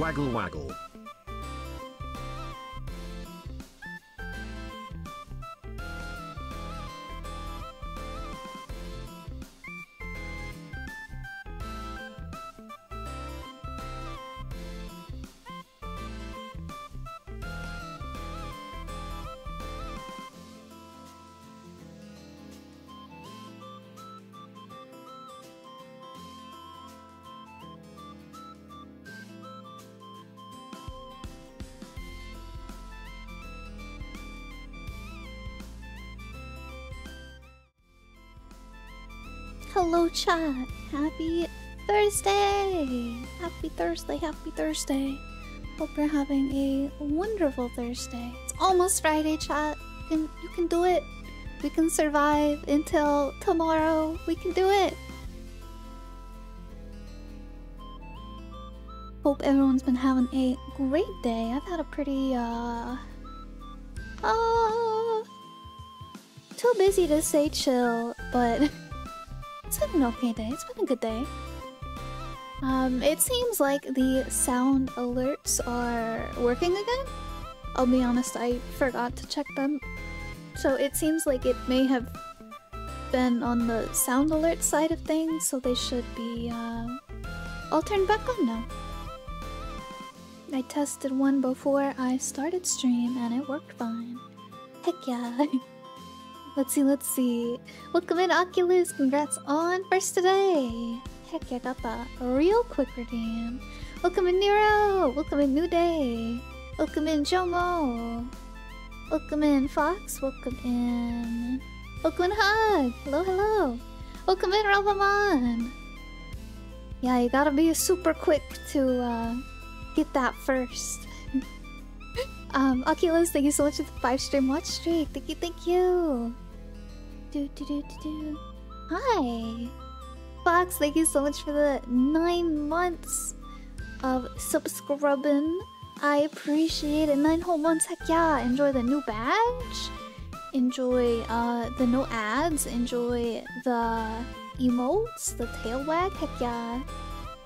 Waggle waggle. Hello, chat. Happy Thursday. Happy Thursday. Happy Thursday. Hope you're having a wonderful Thursday. It's almost Friday, chat. You can you can do it. We can survive until tomorrow. We can do it. Hope everyone's been having a great day. I've had a pretty uh uh too busy to say chill, but It's been an okay day. It's been a good day. Um, it seems like the sound alerts are working again. I'll be honest, I forgot to check them. So it seems like it may have been on the sound alert side of things, so they should be uh, all turned back on now. I tested one before I started stream and it worked fine. Heck yeah. Let's see, let's see. Welcome in, Oculus. Congrats on first today. Heck yeah, got that real quick redeem. Welcome in, Nero. Welcome in, New Day. Welcome in, Jomo. Welcome in, Fox. Welcome in. Welcome in, Hug. Hello, hello. Welcome in, Ralphamon. Yeah, you gotta be super quick to uh, get that first. Um, Oculus, thank you so much for the five stream watch streak. Thank you, thank you. Do do do do do. Hi, Fox. Thank you so much for the nine months of subscribing. I appreciate it. Nine whole months. Heck yeah! Enjoy the new badge. Enjoy uh the no ads. Enjoy the emotes. The tail wag. Heck yeah!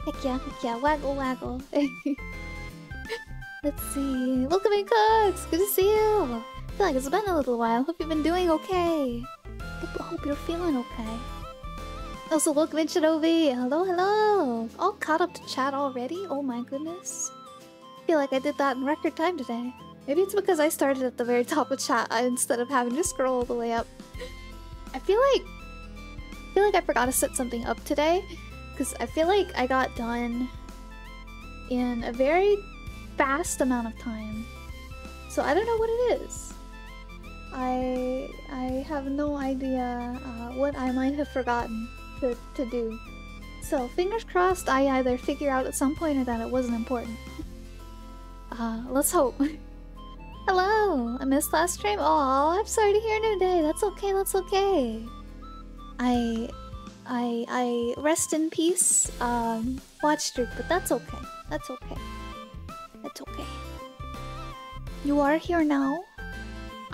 Heck yeah! Heck yeah! Waggle waggle. Let's see. Welcome in, Cooks! Good to see you! I feel like it's been a little while. Hope you've been doing okay. Hope, hope you're feeling okay. Also, welcome in, Shinobi! Hello, hello! All caught up to chat already? Oh my goodness. I feel like I did that in record time today. Maybe it's because I started at the very top of chat instead of having to scroll all the way up. I feel like... I feel like I forgot to set something up today. Because I feel like I got done in a very fast amount of time. So I don't know what it is. I I have no idea uh, what I might have forgotten to, to do. So fingers crossed I either figure out at some point or that it wasn't important. Uh, let's hope. Hello! I missed last stream? Oh, I'm sorry to hear new day. That's okay, that's okay. I... I... I... Rest in peace, um, watch streak, but that's okay. That's okay. That's okay. You are here now.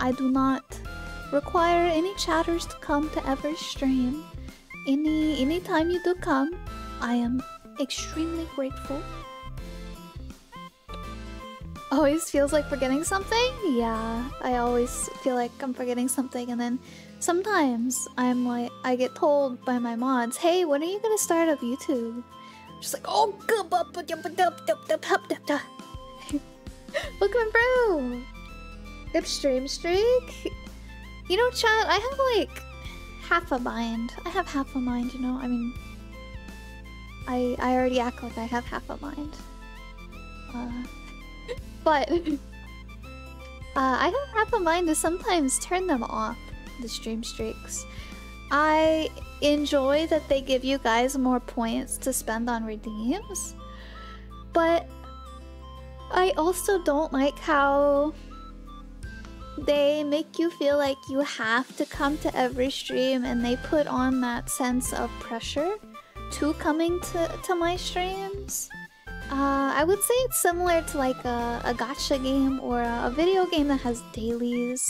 I do not require any chatters to come to every stream. Any anytime you do come, I am extremely grateful. Always feels like forgetting something? Yeah, I always feel like I'm forgetting something and then sometimes I'm like I get told by my mods, "Hey, when are you to start up YouTube?" Just like, "Oh, Welcome bro! Stream streak. You know, chat, I have like half a mind. I have half a mind, you know? I mean, I I already act like I have half a mind. Uh, but uh, I have half a mind to sometimes turn them off, the stream streaks. I enjoy that they give you guys more points to spend on redeems, but I also don't like how they make you feel like you have to come to every stream and they put on that sense of pressure to coming to, to my streams. Uh, I would say it's similar to like a, a gacha game or a, a video game that has dailies,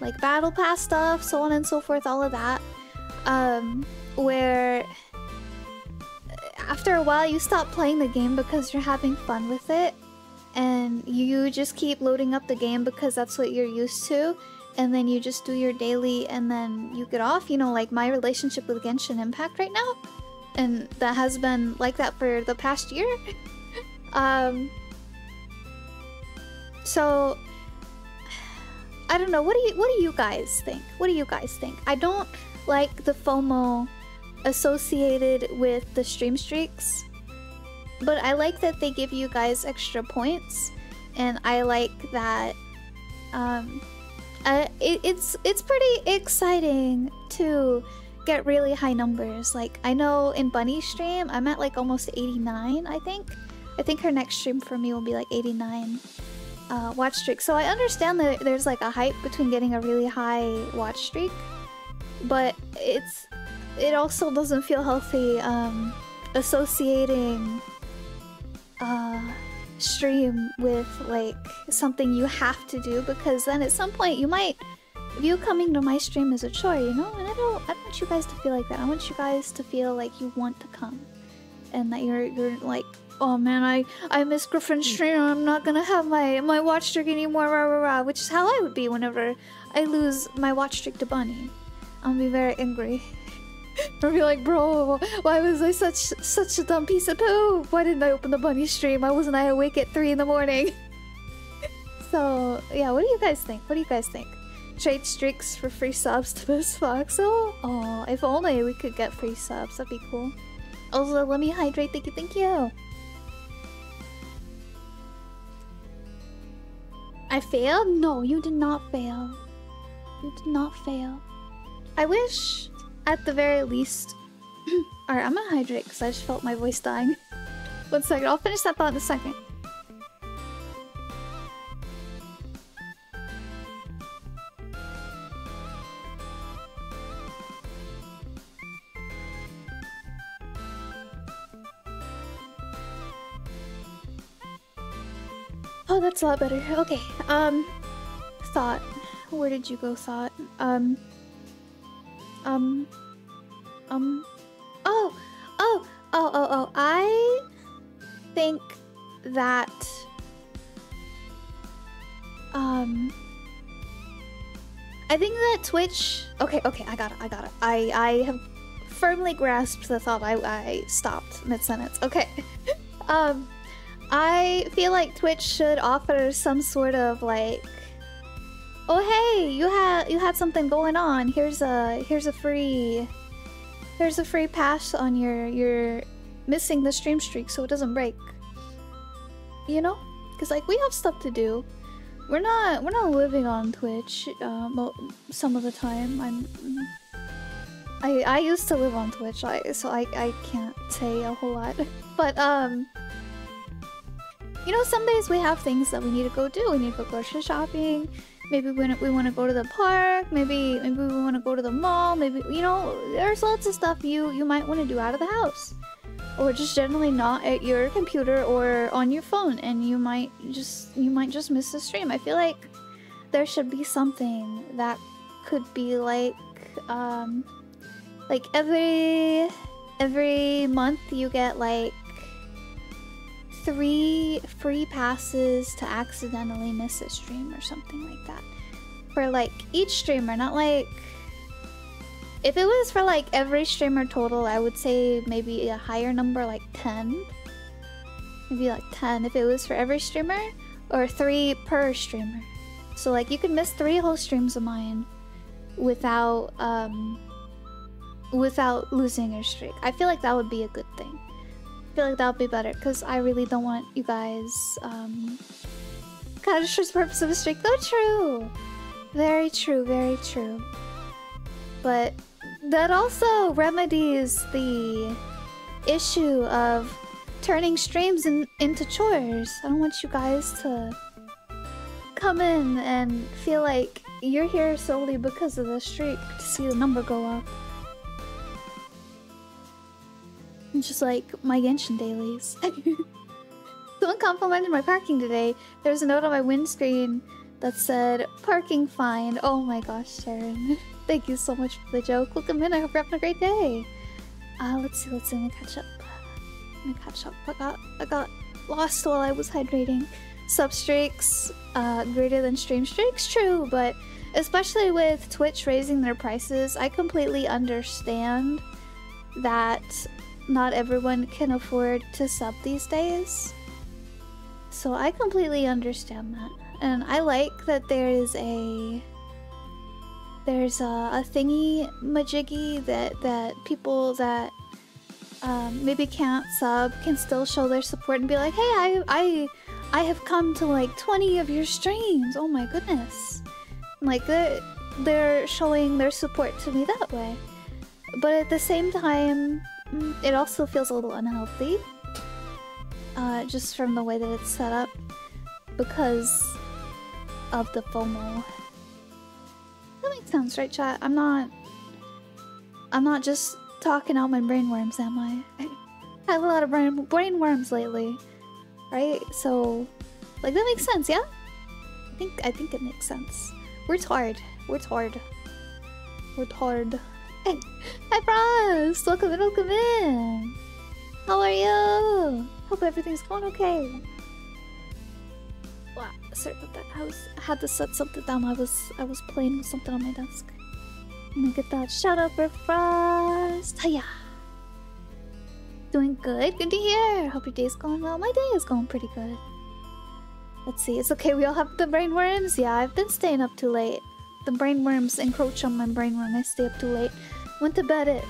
like battle pass stuff, so on and so forth, all of that. Um, where after a while you stop playing the game because you're having fun with it and you just keep loading up the game because that's what you're used to and then you just do your daily and then you get off. You know like my relationship with genshin impact right now and that has been like that for the past year. Um so i don't know. What do you what do you guys think? What do you guys think? I don't like the fomo associated with the stream streaks but I like that they give you guys extra points, and I like that. Um, uh, it, it's it's pretty exciting to get really high numbers. Like I know in Bunny's stream, I'm at like almost 89. I think. I think her next stream for me will be like 89 uh, watch streak. So I understand that there's like a hype between getting a really high watch streak, but it's it also doesn't feel healthy um, associating uh, stream with like something you have to do because then at some point you might view coming to my stream as a chore, you know? And I don't I don't want you guys to feel like that. I want you guys to feel like you want to come. And that you're you're like, oh man, I I miss Griffin's stream, I'm not gonna have my my watch streak anymore, rah rah rah, which is how I would be whenever I lose my watch streak to Bunny. I'll be very angry. Or be like, bro, why was I such such a dumb piece of poo? Why didn't I open the bunny stream? Why wasn't I awake at 3 in the morning? so, yeah, what do you guys think? What do you guys think? Trade streaks for free subs to this Foxel? Oh, if only we could get free subs, that'd be cool. Also, let me hydrate, thank you, thank you! I failed? No, you did not fail. You did not fail. I wish at the very least... Alright, I'm gonna hydrate because I just felt my voice dying. One second, I'll finish that thought in a second. Oh, that's a lot better. Okay, um... Thought. Where did you go, Thought? Um... Um. Um. Oh! Oh! Oh, oh, oh. I think that. Um. I think that Twitch. Okay, okay, I got it, I got it. I, I have firmly grasped the thought I, I stopped mid sentence. Okay. um. I feel like Twitch should offer some sort of like Oh hey, you had you had something going on. Here's a here's a free here's a free pass on your your missing the stream streak so it doesn't break. You know? Cuz like we have stuff to do. We're not we're not living on Twitch uh, some of the time. I'm I I used to live on Twitch, I, so I I can't say a whole lot. But um you know, some days we have things that we need to go do. We need to go grocery shopping maybe when we want to go to the park maybe maybe we want to go to the mall maybe you know there's lots of stuff you you might want to do out of the house. Or just generally not at your computer or on your phone and you might just you might just miss the stream. I feel like there should be something that could be like um like every every month you get like three free passes to accidentally miss a stream or something like that. For like each streamer, not like... If it was for like every streamer total, I would say maybe a higher number, like 10. Maybe like 10 if it was for every streamer, or 3 per streamer. So like you could miss 3 whole streams of mine without, um, without losing your streak. I feel like that would be a good thing feel like that would be better because I really don't want you guys um of for the purpose of a streak. Though true. Very true, very true. But that also remedies the issue of turning streams in, into chores. I don't want you guys to come in and feel like you're here solely because of the streak to see the number go up. Just like my Genshin dailies. Someone complimented my parking today. There was a note on my windscreen that said, parking fine. Oh my gosh, Sharon. Thank you so much for the joke. Welcome in. I hope you're having a great day. Uh, let's see, let's see, let me catch up. Let me catch up. I got I got lost while I was hydrating. Substreaks uh, greater than stream streaks, true, but especially with Twitch raising their prices, I completely understand that not everyone can afford to sub these days. So I completely understand that. And I like that there is a there's a, a thingy majiggy that that people that um, maybe can't sub can still show their support and be like, hey, I I I have come to like 20 of your streams. Oh my goodness. Like they're, they're showing their support to me that way. But at the same time, it also feels a little unhealthy. Uh, just from the way that it's set up. Because of the FOMO. That makes sense, right, chat? I'm not... I'm not just talking out my brainworms, am I? I have a lot of brain brainworms lately, right? So, like that makes sense, yeah? I think I think it makes sense. We're tired. We're tired. We're tired. Hi Frost! Welcome in, welcome in! How are you? Hope everything's going okay. Wow, sorry about that. I was I had to set something down. I was I was playing with something on my desk. Look at that shout out for Frost. Hiya! Doing good? Good to hear. Hope your day's going well. My day is going pretty good. Let's see. It's okay. We all have the brain worms. Yeah, I've been staying up too late. The brain worms encroach on my brain when I stay up too late. Went to bed at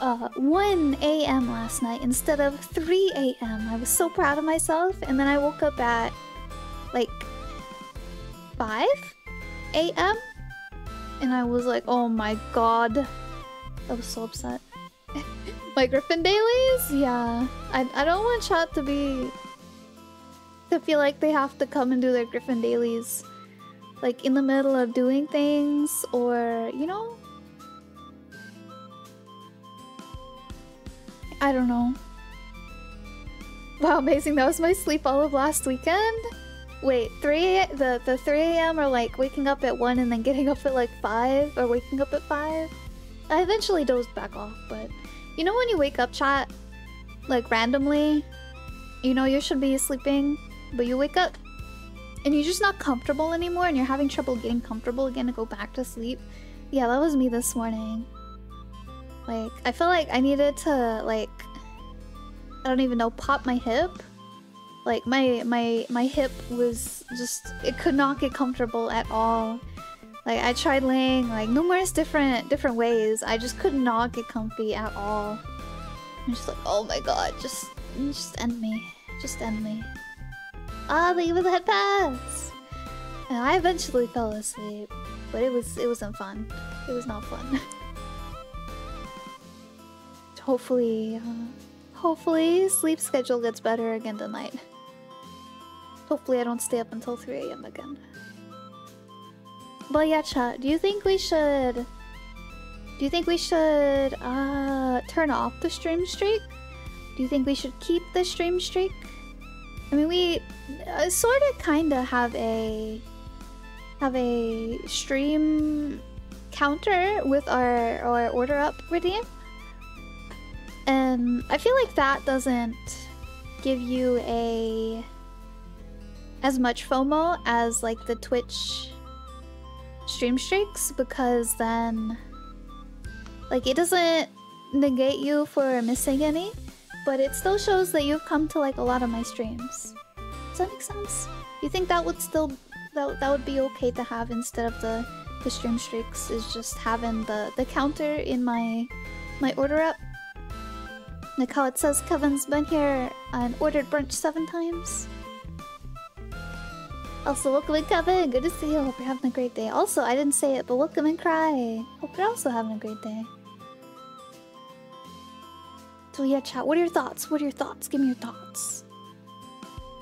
uh, 1 a.m. last night instead of 3 a.m. I was so proud of myself. And then I woke up at like 5 a.m. And I was like, oh my god. I was so upset. my Griffin dailies? Yeah. I, I don't want chat to be... To feel like they have to come and do their Griffin dailies. Like in the middle of doing things or, you know? I don't know. Wow, amazing. That was my sleep all of last weekend. Wait, 3 the the 3 a.m. or like waking up at 1 and then getting up at like 5 or waking up at 5? I eventually dozed back off, but you know when you wake up chat like randomly, you know you should be sleeping, but you wake up and you're just not comfortable anymore and you're having trouble getting comfortable again to go back to sleep. Yeah, that was me this morning. Like, I felt like I needed to like I don't even know, pop my hip like my my my hip was just it could not get comfortable at all. Like I tried laying like numerous different different ways. I just could not get comfy at all. I'm just like, oh my god, just just end me. Just end me. Ah, you for the head pass! And I eventually fell asleep. But it was it wasn't fun. It was not fun. Hopefully, uh, hopefully sleep schedule gets better again tonight. Hopefully I don't stay up until 3 a.m. again. But yeah, chat, do you think we should... Do you think we should uh, turn off the stream streak? Do you think we should keep the stream streak? I mean, we uh, sort of kind of have a have a stream counter with our, our order up redeem. And I feel like that doesn't give you a as much FOMO as like the Twitch stream streaks because then like it doesn't negate you for missing any, but it still shows that you've come to like a lot of my streams. Does that make sense? You think that would still that, that would be okay to have instead of the the stream streaks is just having the the counter in my my order up? How it says Kevin's been here and ordered brunch seven times. Also, welcome in, Kevin. Good to see you. Hope you're having a great day. Also, I didn't say it, but welcome and cry. Hope you're also having a great day. So yeah, chat. What are your thoughts? What are your thoughts? Give me your thoughts.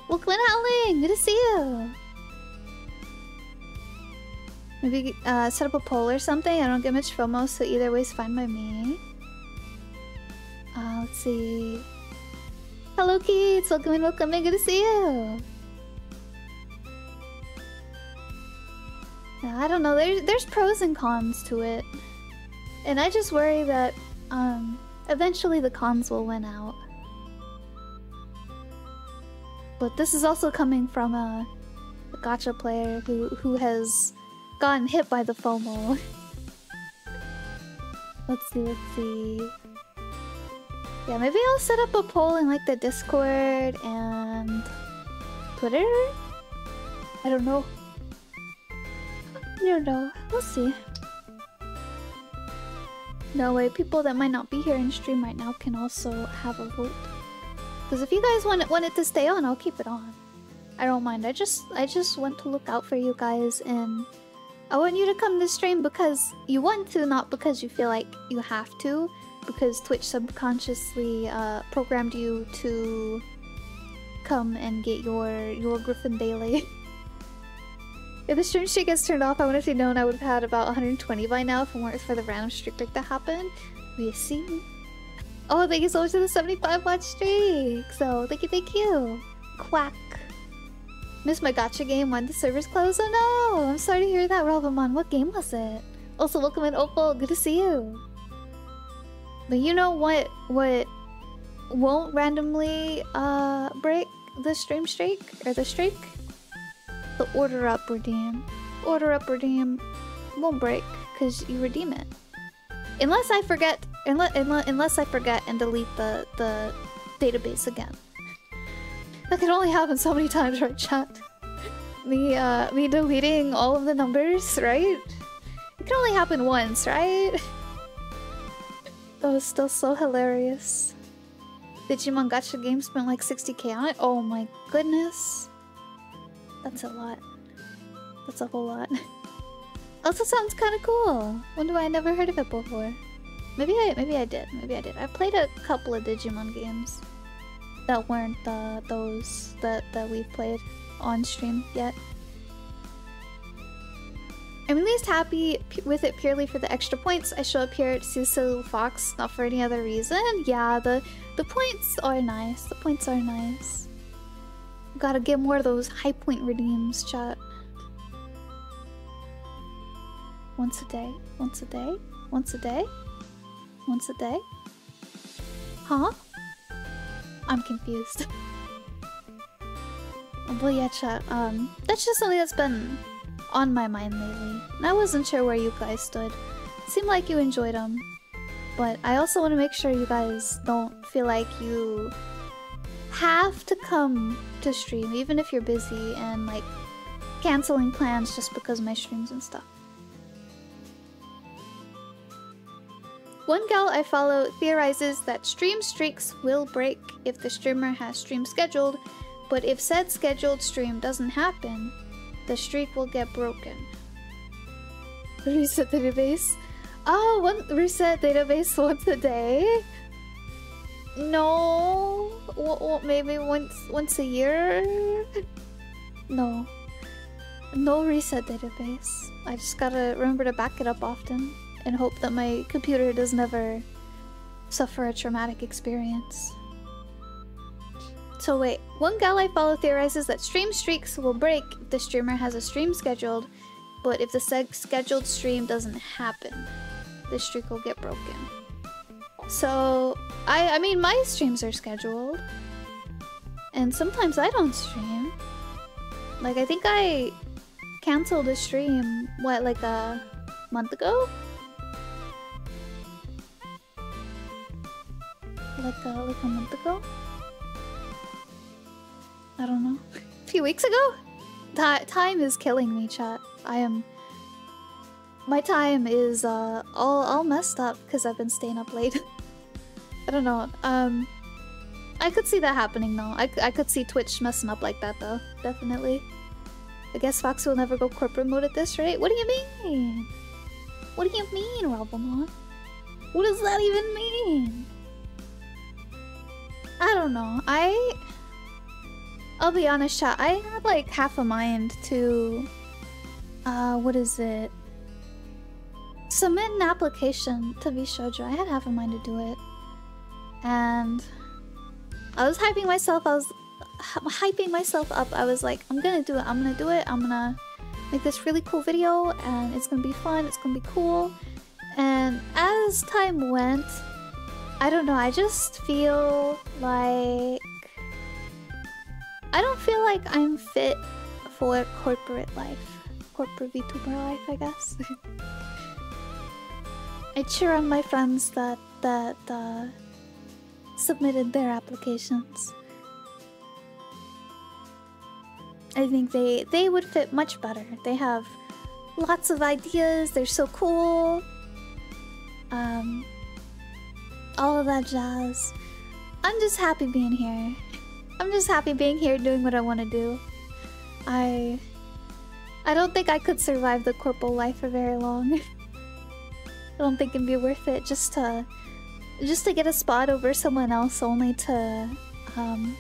Welcome in, Howling. Good to see you. Maybe uh, set up a poll or something. I don't get much FOMO, so either way is fine by me. Let's see. Hello, kids. Welcome and welcome in. Good to see you. I don't know. There's there's pros and cons to it, and I just worry that um eventually the cons will win out. But this is also coming from a, a gacha player who who has gotten hit by the FOMO. let's see, let's see. Yeah, maybe I'll set up a poll in like the Discord and Twitter? I don't know. I don't know. We'll see. No way, people that might not be here in stream right now can also have a vote. Because if you guys want want it to stay on, I'll keep it on. I don't mind. I just I just want to look out for you guys and I want you to come to stream because you want to, not because you feel like you have to. Because Twitch subconsciously uh, programmed you to come and get your your Griffin Daily. if the stream streak gets turned off, I would have known I would have had about 120 by now if it weren't for the random streak like that happened. We see. Oh, thank you so much for the 75 watch streak. So thank you, thank you. Quack. Missed my gacha game when the servers closed. Oh no! I'm sorry to hear that, Robamon. What game was it? Also, welcome in Opal. Good to see you. But you know what? What won't randomly uh break the stream streak or the streak? The order up redeem. Order up redeem won't break because you redeem it. Unless I forget, unless, unless I forget and delete the the database again. That can only happen so many times, right, chat? me, uh, me deleting all of the numbers, right? It can only happen once, right? That was still so hilarious. Digimon Gacha game spent like 60k on it? Oh my goodness. That's a lot. That's a whole lot. also sounds kind of cool. Wonder why I never heard of it before. Maybe I maybe I did. Maybe I did. I played a couple of Digimon games that weren't uh, those that that we've played on stream yet. I'm at least happy with it purely for the extra points. I show up here to see Silly Fox, not for any other reason. Yeah, the the points are nice. The points are nice. Gotta get more of those high point redeems, chat. Once a day? Once a day? Once a day? Once a day? Huh? I'm confused. but yeah, chat, um, that's just something that's been on my mind lately. And I wasn't sure where you guys stood. It seemed like you enjoyed them. But I also want to make sure you guys don't feel like you have to come to stream, even if you're busy and like canceling plans just because my streams and stuff. One gal I follow theorizes that stream streaks will break if the streamer has stream scheduled, but if said scheduled stream doesn't happen, the streak will get broken. Reset database? Oh, one reset database once a day? No, w maybe once once a year. No, no reset database. I just gotta remember to back it up often and hope that my computer does never suffer a traumatic experience. So wait, one gal I follow theorizes that stream streaks will break if the streamer has a stream scheduled, but if the scheduled stream doesn't happen the streak will get broken. So, I, I mean, my streams are scheduled. And sometimes I don't stream. Like, I think I canceled a stream, what, like a month ago? Like a, like a month ago? I don't know. a few weeks ago? T time is killing me, chat. I am my time is uh, all, all messed up because I've been staying up late. I don't know. Um, I could see that happening though. I, I could see Twitch messing up like that though. Definitely. I guess Fox will never go corporate mode at this rate. What do you mean? What do you mean, Robomon? What does that even mean? I don't know. I... I'll be honest, chat. I had like half a mind to... Uh, what is it? submit an application to VShojo. I had half a mind to do it. And I was hyping myself, I was hyping myself up. I was like, I'm gonna do it, I'm gonna do it, I'm gonna make this really cool video and it's gonna be fun, it's gonna be cool. And as time went, I don't know, I just feel like... I don't feel like I'm fit for corporate life. Corporate VTuber life, I guess. I cheer on my friends that that uh, submitted their applications. I think they they would fit much better. They have lots of ideas. They're so cool. Um, all of that jazz. I'm just happy being here. I'm just happy being here doing what I want to do. I I don't think I could survive the corporal life for very long. I don't think it'd be worth it just to just to get a spot over someone else only to um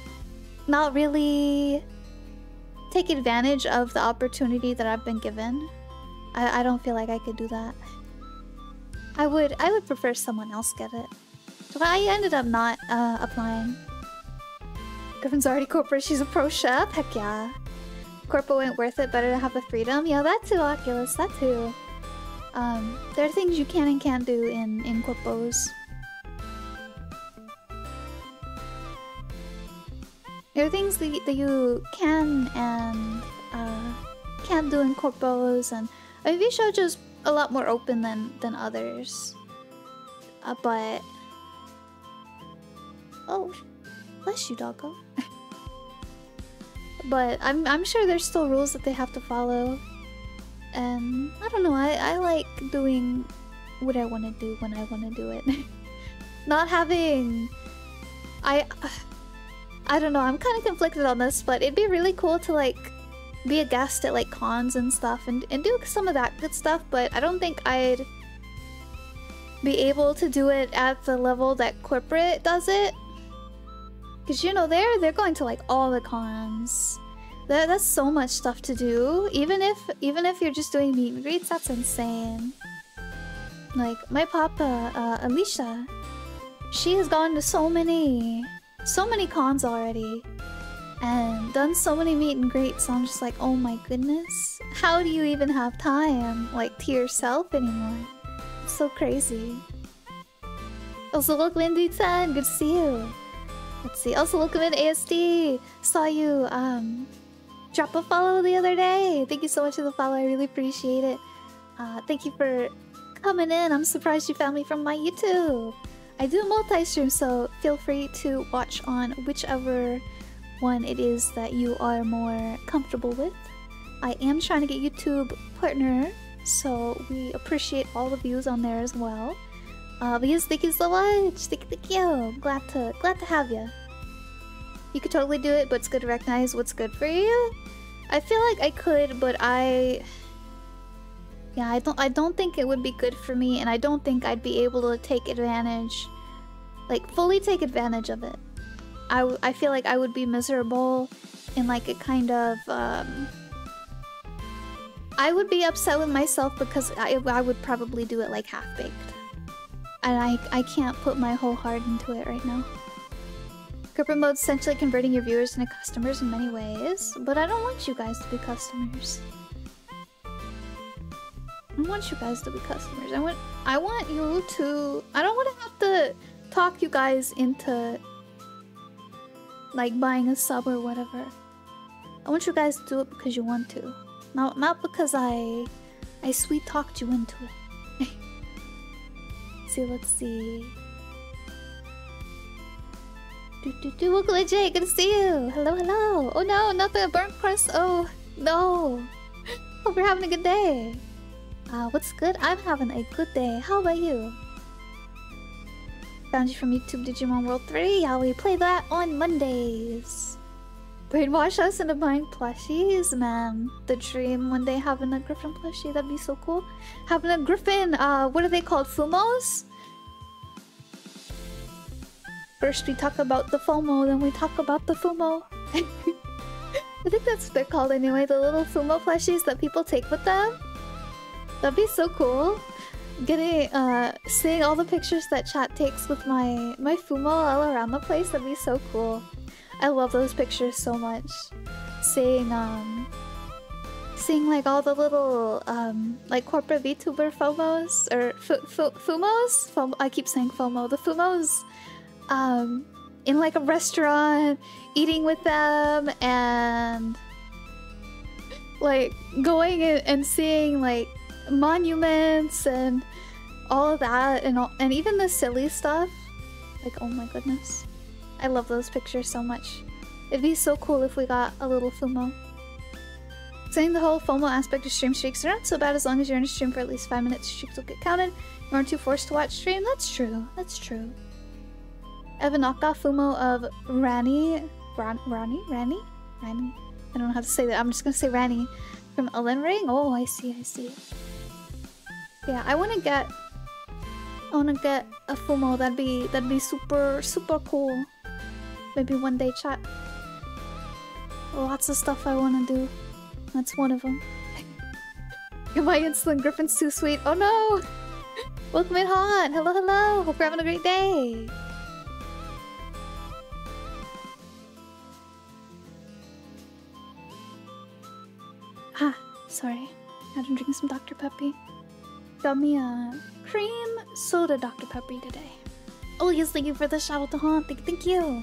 not really take advantage of the opportunity that I've been given. I, I don't feel like I could do that. I would I would prefer someone else get it. But I ended up not uh, applying. Griffin's already corporate, she's a pro chef? Heck yeah. Corpo ain't worth it, better to have the freedom. Yeah, that too, Oculus, that too. Um, there are things you can and can't do in, in corpos. There are things that, that you can and uh, can't do in corpos, and I mean, just a lot more open than, than others. Uh, but... Oh, bless you, doggo. but I'm I'm sure there's still rules that they have to follow. And I don't know, I, I like doing what I want to do when I want to do it. Not having... I... I don't know, I'm kind of conflicted on this, but it'd be really cool to like be a guest at like cons and stuff and, and do some of that good stuff, but I don't think I'd be able to do it at the level that corporate does it. Cause you know they're they're going to like all the cons. That that's so much stuff to do. Even if even if you're just doing meet and greets, that's insane. Like my papa, uh, Alicia, she has gone to so many, so many cons already, and done so many meet and greets. So I'm just like, oh my goodness, how do you even have time, like to yourself anymore? It's so crazy. Also, look, Lindy-chan, good to see you. Let's see. Also, welcome in ASD. Saw you um drop a follow the other day. Thank you so much for the follow. I really appreciate it. Uh, thank you for coming in. I'm surprised you found me from my YouTube. I do multi-stream, so feel free to watch on whichever one it is that you are more comfortable with. I am trying to get YouTube partner, so we appreciate all the views on there as well. Uh, but yes, thank you so much. Thank, thank you. Glad to glad to have you. You could totally do it, but it's good to recognize what's good for you. I feel like I could, but I yeah, I don't I don't think it would be good for me and I don't think I'd be able to take advantage like fully take advantage of it. I, I feel like I would be miserable in like a kind of um I would be upset with myself because I, I would probably do it like half-baked and I, I can't put my whole heart into it right now. Corporate mode essentially converting your viewers into customers in many ways, but I don't want you guys to be customers. I want you guys to be customers. I want I want you to I don't want to have to talk you guys into like buying a sub or whatever. I want you guys to do it because you want to. Not not because I I sweet talked you into it see, let's see. Do do do welcome Jay, good to see you. Hello, hello. Oh no, not the burnt crust. Oh no. Hope you're having a good day. Uh, what's good? I'm having a good day. How about you? Found you from YouTube Digimon World 3. Yeah, we play that on Mondays. Brainwash us into buying plushies, man. The dream one day having a Griffin plushie, that'd be so cool. Having a Griffin, uh, what are they called? Fumos? First we talk about the FOMO, then we talk about the Fumo. I think that's what they're called anyway, the little Fumo plushies that people take with them. That'd be so cool. Getting, uh, seeing all the pictures that chat takes with my, my Fumo all around the place, that'd be so cool. I love those pictures so much. Seeing, um... Seeing, like, all the little, um, like, corporate VTuber FOMOs, or Fumos? Fum I keep saying FOMO. The FUMOs, um, in like a restaurant, eating with them, and like going and seeing like monuments and all of that, and all, and even the silly stuff. Like, oh my goodness, I love those pictures so much. It'd be so cool if we got a little FOMO. Saying the whole FOMO aspect of stream streaks are not so bad as long as you're in a stream for at least five minutes. Streaks will get counted. You aren't too forced to watch stream. That's true. That's true. I have a knockoff FOMO of Rani. Ran Rani? Rani? Rani? I don't know how to say that. I'm just gonna say Rani from Elden Ring. Oh, I see. I see. Yeah, I want to get. I want to get a Fumo. That'd be that'd be super super cool. Maybe one day, chat. Lots of stuff I want to do. That's one of them. My insulin griffin's too sweet. Oh no! Welcome in hot. Hello, hello. Hope you're having a great day. Ah, sorry. I've been drinking some Dr. Peppy. Got me a cream soda Dr. Peppy today. Oh yes, thank you for the shout out to Haunt. Thank, thank you.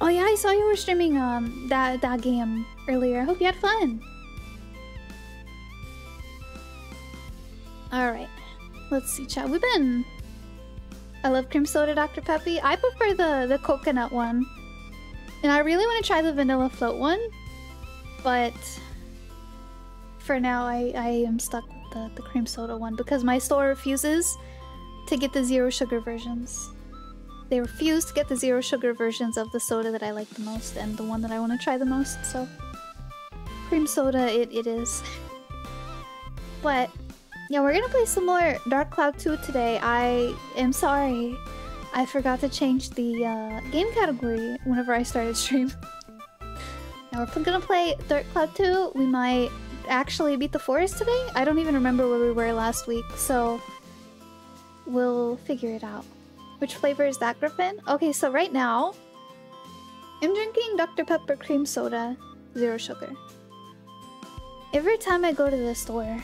Oh yeah, I saw you were streaming um that that game earlier. I hope you had fun. All right, let's see, chat. We've been. I love cream soda, Dr. Peppy. I prefer the the coconut one, and I really want to try the vanilla float one, but for now, I I am stuck with the the cream soda one because my store refuses to get the zero sugar versions. They refuse to get the zero sugar versions of the soda that I like the most and the one that I want to try the most, so cream soda it, it is. but yeah, we're gonna play some more Dark Cloud 2 today. I am sorry. I forgot to change the uh, game category whenever I started stream. now we're gonna play Dark Cloud 2. We might actually beat the forest today. I don't even remember where we were last week, so we'll figure it out. Which flavor is that, Griffin? Okay, so right now, I'm drinking Dr. Pepper cream soda, zero sugar. Every time I go to the store,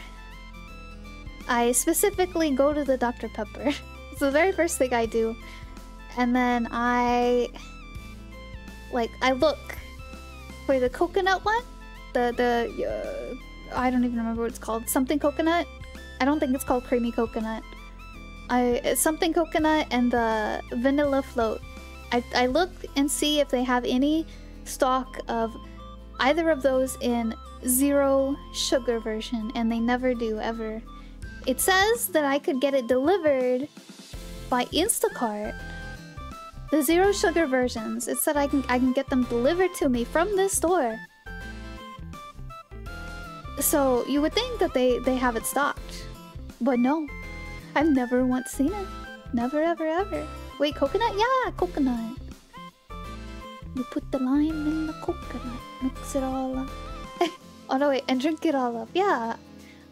I specifically go to the Dr. Pepper. it's the very first thing I do. And then I... Like, I look for the coconut one. The, the, uh, I don't even remember what it's called. Something coconut? I don't think it's called creamy coconut. I something coconut and the vanilla float. I, I look and see if they have any stock of either of those in zero sugar version, and they never do ever. It says that I could get it delivered by Instacart. The zero sugar versions. It said I can I can get them delivered to me from this store. So you would think that they they have it stocked, but no. I've never once seen it. Never, ever, ever. Wait, coconut? Yeah, coconut. You put the lime in the coconut, mix it all up. oh no, wait, and drink it all up. Yeah,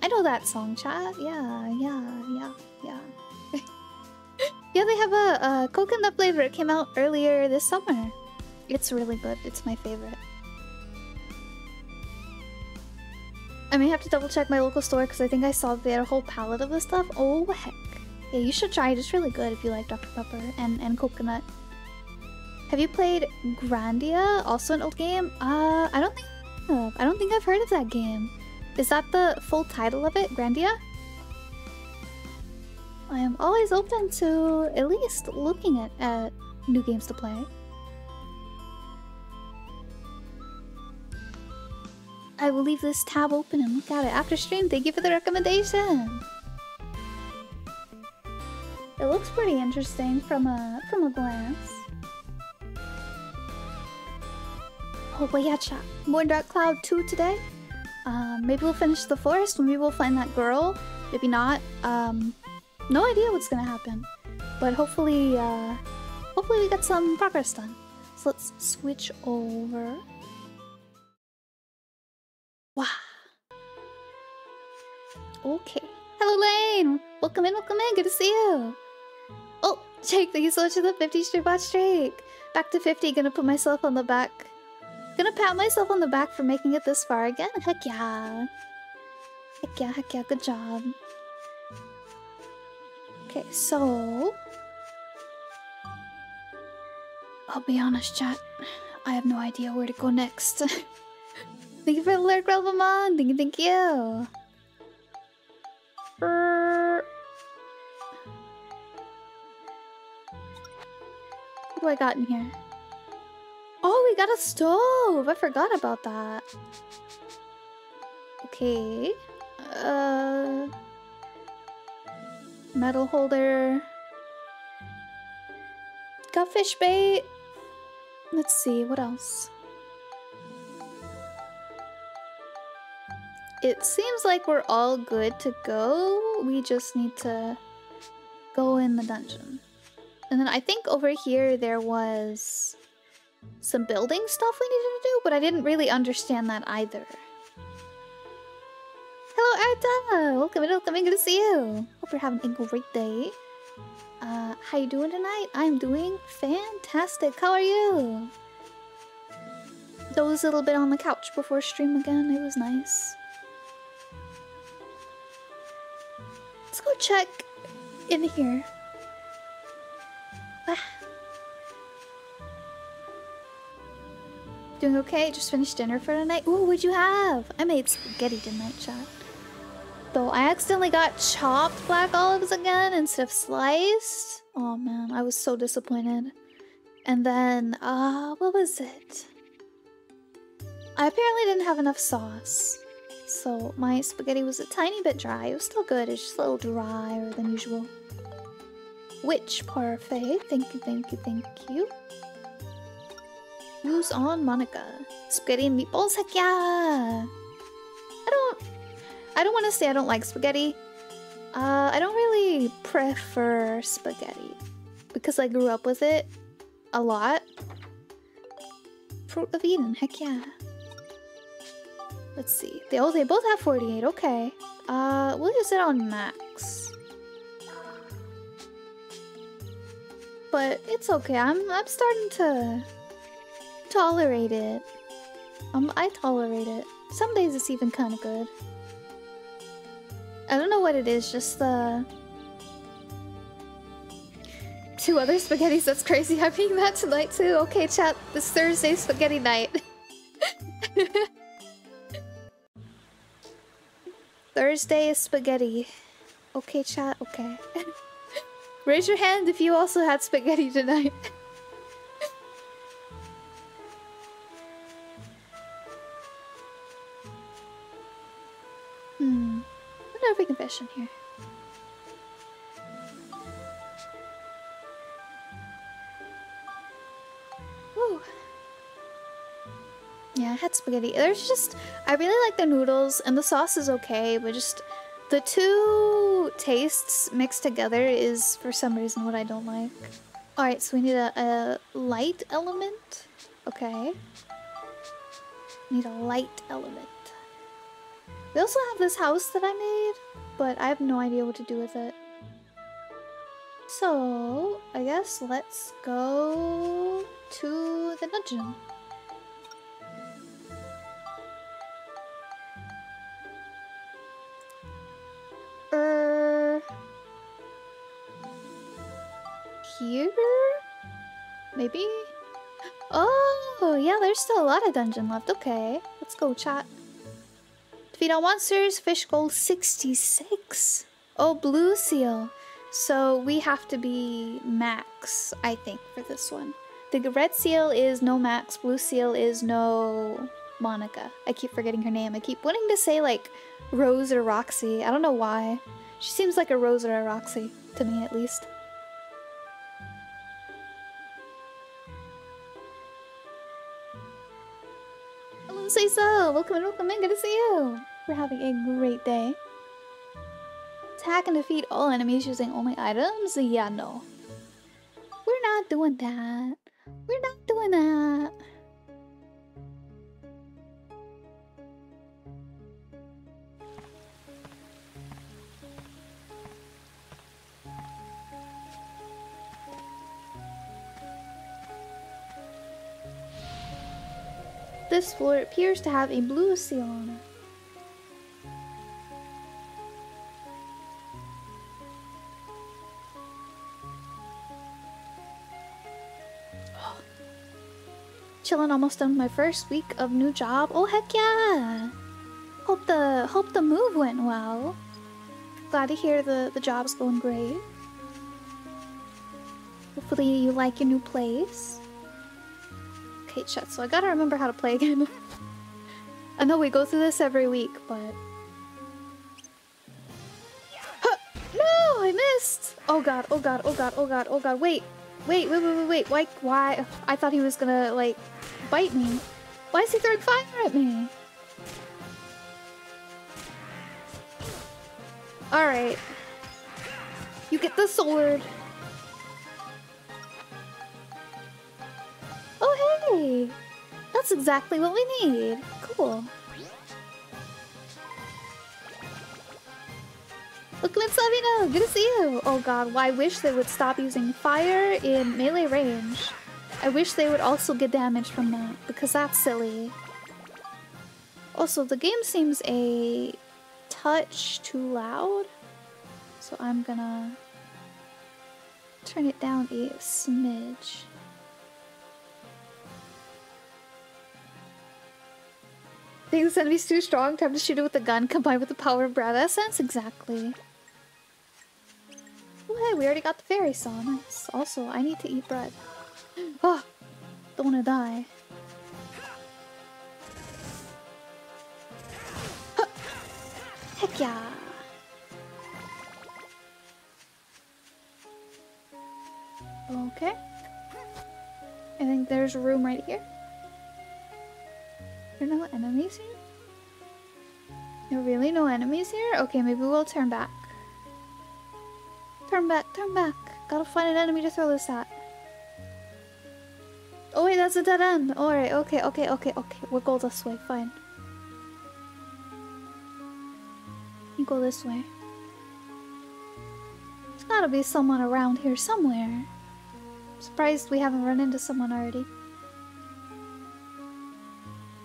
I know that song, chat. Yeah, yeah, yeah, yeah. Yeah, they have a, a coconut flavor. It came out earlier this summer. It's really good. It's my favorite. I may have to double check my local store because I think I saw they had a whole palette of this stuff. Oh heck. Yeah, you should try it. It's really good if you like Dr. Pepper and, and coconut. Have you played Grandia? Also an old game? Uh, I don't think I don't think I've heard of that game. Is that the full title of it? Grandia? I am always open to at least looking at, at new games to play. I will leave this tab open and look at it after stream. Thank you for the recommendation. It looks pretty interesting from a from a glance. Oh, but yeah, chat. More Dark Cloud 2 today. Um, maybe we'll finish the forest. Maybe we'll find that girl. Maybe not. Um, no idea what's gonna happen. But hopefully, uh, hopefully we get some progress done. So let's switch over. Wow. Okay. Hello, Lane! Welcome in, welcome in. Good to see you. Oh, Jake, thank you so much for the 50 straight bot streak. Back to 50. Gonna put myself on the back. Gonna pat myself on the back for making it this far again. Heck yeah. Heck yeah, heck yeah. Good job. Okay, so... I'll be honest, chat. I have no idea where to go next. thank you for the alert, Relvamon! Thank you, thank you! What do I got in here? Oh, we got a stove! I forgot about that. Okay. Uh... Metal holder. Got fish bait. Let's see, what else? It seems like we're all good to go. We just need to go in the dungeon. And then I think over here there was some building stuff we needed to do, but I didn't really understand that either. Hello, Arta! Welcome, welcome, good to see you. Hope you're having a great day. Uh, how you doing tonight? I'm doing fantastic. How are you? Dozed a little bit on the couch before stream again. It was nice. Let's go check in here. Ah. Doing okay? Just finished dinner for tonight? Ooh, what'd you have? I made spaghetti tonight, chat. Though I accidentally got chopped black olives again instead of sliced. Oh man, I was so disappointed. And then, uh, what was it? I apparently didn't have enough sauce. So my spaghetti was a tiny bit dry. It was still good, it's just a little drier than usual. Witch parfait. Thank you, thank you, thank you. Who's on Monica? Spaghetti and meatballs? Heck yeah! I don't I don't want to say I don't like spaghetti. Uh, I don't really prefer spaghetti because I grew up with it a lot. Fruit of Eden, heck yeah. Let's see. They oh they both have 48, okay. Uh we'll use it on max. But it's okay. I'm I'm starting to tolerate it. Um I tolerate it. Some days it's even kinda good. I don't know what it is, just the... Two other spaghettis, that's crazy. I'm eating that tonight too. Okay, chat, this Thursday spaghetti night. Thursday is spaghetti. Okay, chat, okay. Raise your hand if you also had spaghetti tonight. hmm wonder if we can fish in here. Ooh. Yeah, I had spaghetti. There's just... I really like the noodles, and the sauce is okay, but just... The two tastes mixed together is, for some reason, what I don't like. Alright, so we need a, a light element. Okay. Need a light element. We also have this house that I made, but I have no idea what to do with it. So, I guess let's go to the dungeon. Er... Here? Maybe? Oh, yeah, there's still a lot of dungeon left. Okay, let's go chat. Defeat all monsters, fish gold 66. Oh, blue seal. So we have to be max, I think, for this one. The red seal is no max, blue seal is no Monica. I keep forgetting her name. I keep wanting to say like Rose or Roxy. I don't know why. She seems like a Rose or a Roxy, to me at least. Hello, say so. Welcome and welcome in. Good to see you. We're having a great day. Attack and defeat all enemies using only items? Yeah, no. We're not doing that. We're not doing that. This floor appears to have a blue seal on it. Chilling, almost done my first week of new job. Oh heck yeah! Hope the hope the move went well. Glad to hear the the job's going great. Hopefully you like your new place. Okay, chat. So I gotta remember how to play again. I know we go through this every week, but no, I missed. Oh god! Oh god! Oh god! Oh god! Oh god! Wait! Wait! Wait! Wait! Wait! Wait! Why? Why? I thought he was gonna like bite me. Why is he throwing fire at me? Alright. You get the sword. Oh, hey! That's exactly what we need. Cool. Look, Miss Savino! Good to see you! Oh god, well, I wish they would stop using fire in melee range. I wish they would also get damage from that, because that's silly. Also, the game seems a touch too loud. So I'm gonna turn it down a smidge. Think this enemy's too strong? Time to shoot it with a gun combined with the power of breath essence? Exactly. Oh hey, we already got the fairy saw. Nice. Also, I need to eat bread. Oh, don't wanna die. Heck yeah! Okay. I think there's room right here. There are no enemies here? There are really no enemies here? Okay, maybe we'll turn back. Turn back, turn back. Gotta find an enemy to throw this at. Oh wait, that's a dead end. Alright, okay, okay, okay, okay. We'll go this way, fine. You go this way. There's gotta be someone around here somewhere. Surprised we haven't run into someone already.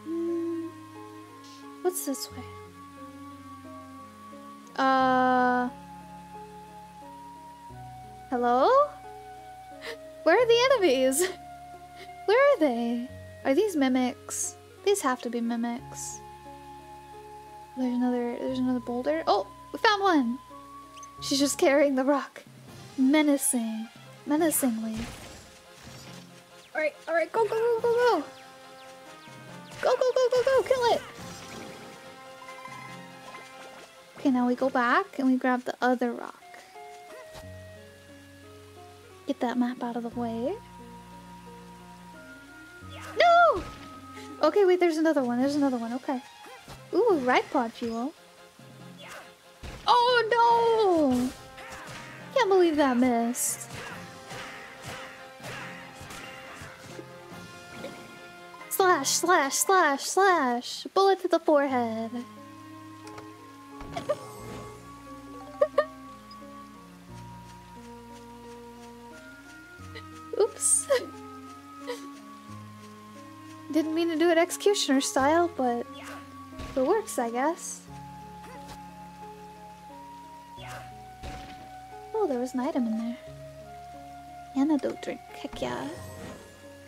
Mm, what's this way? Uh. Hello? Where are the enemies? Where are they? Are these mimics? These have to be mimics. There's another there's another boulder. Oh, we found one! She's just carrying the rock. Menacing. Menacingly. Alright, alright, go, go, go, go, go! Go, go, go, go, go, kill it! Okay, now we go back and we grab the other rock. Get that map out of the way. No! Okay, wait, there's another one, there's another one, okay. Ooh, Ridepod fuel. Oh no! Can't believe that missed. Slash, slash, slash, slash. Bullet to the forehead. Oops. Didn't mean to do it executioner style, but it works, I guess. Oh, there was an item in there. Antidote drink. Heck yeah.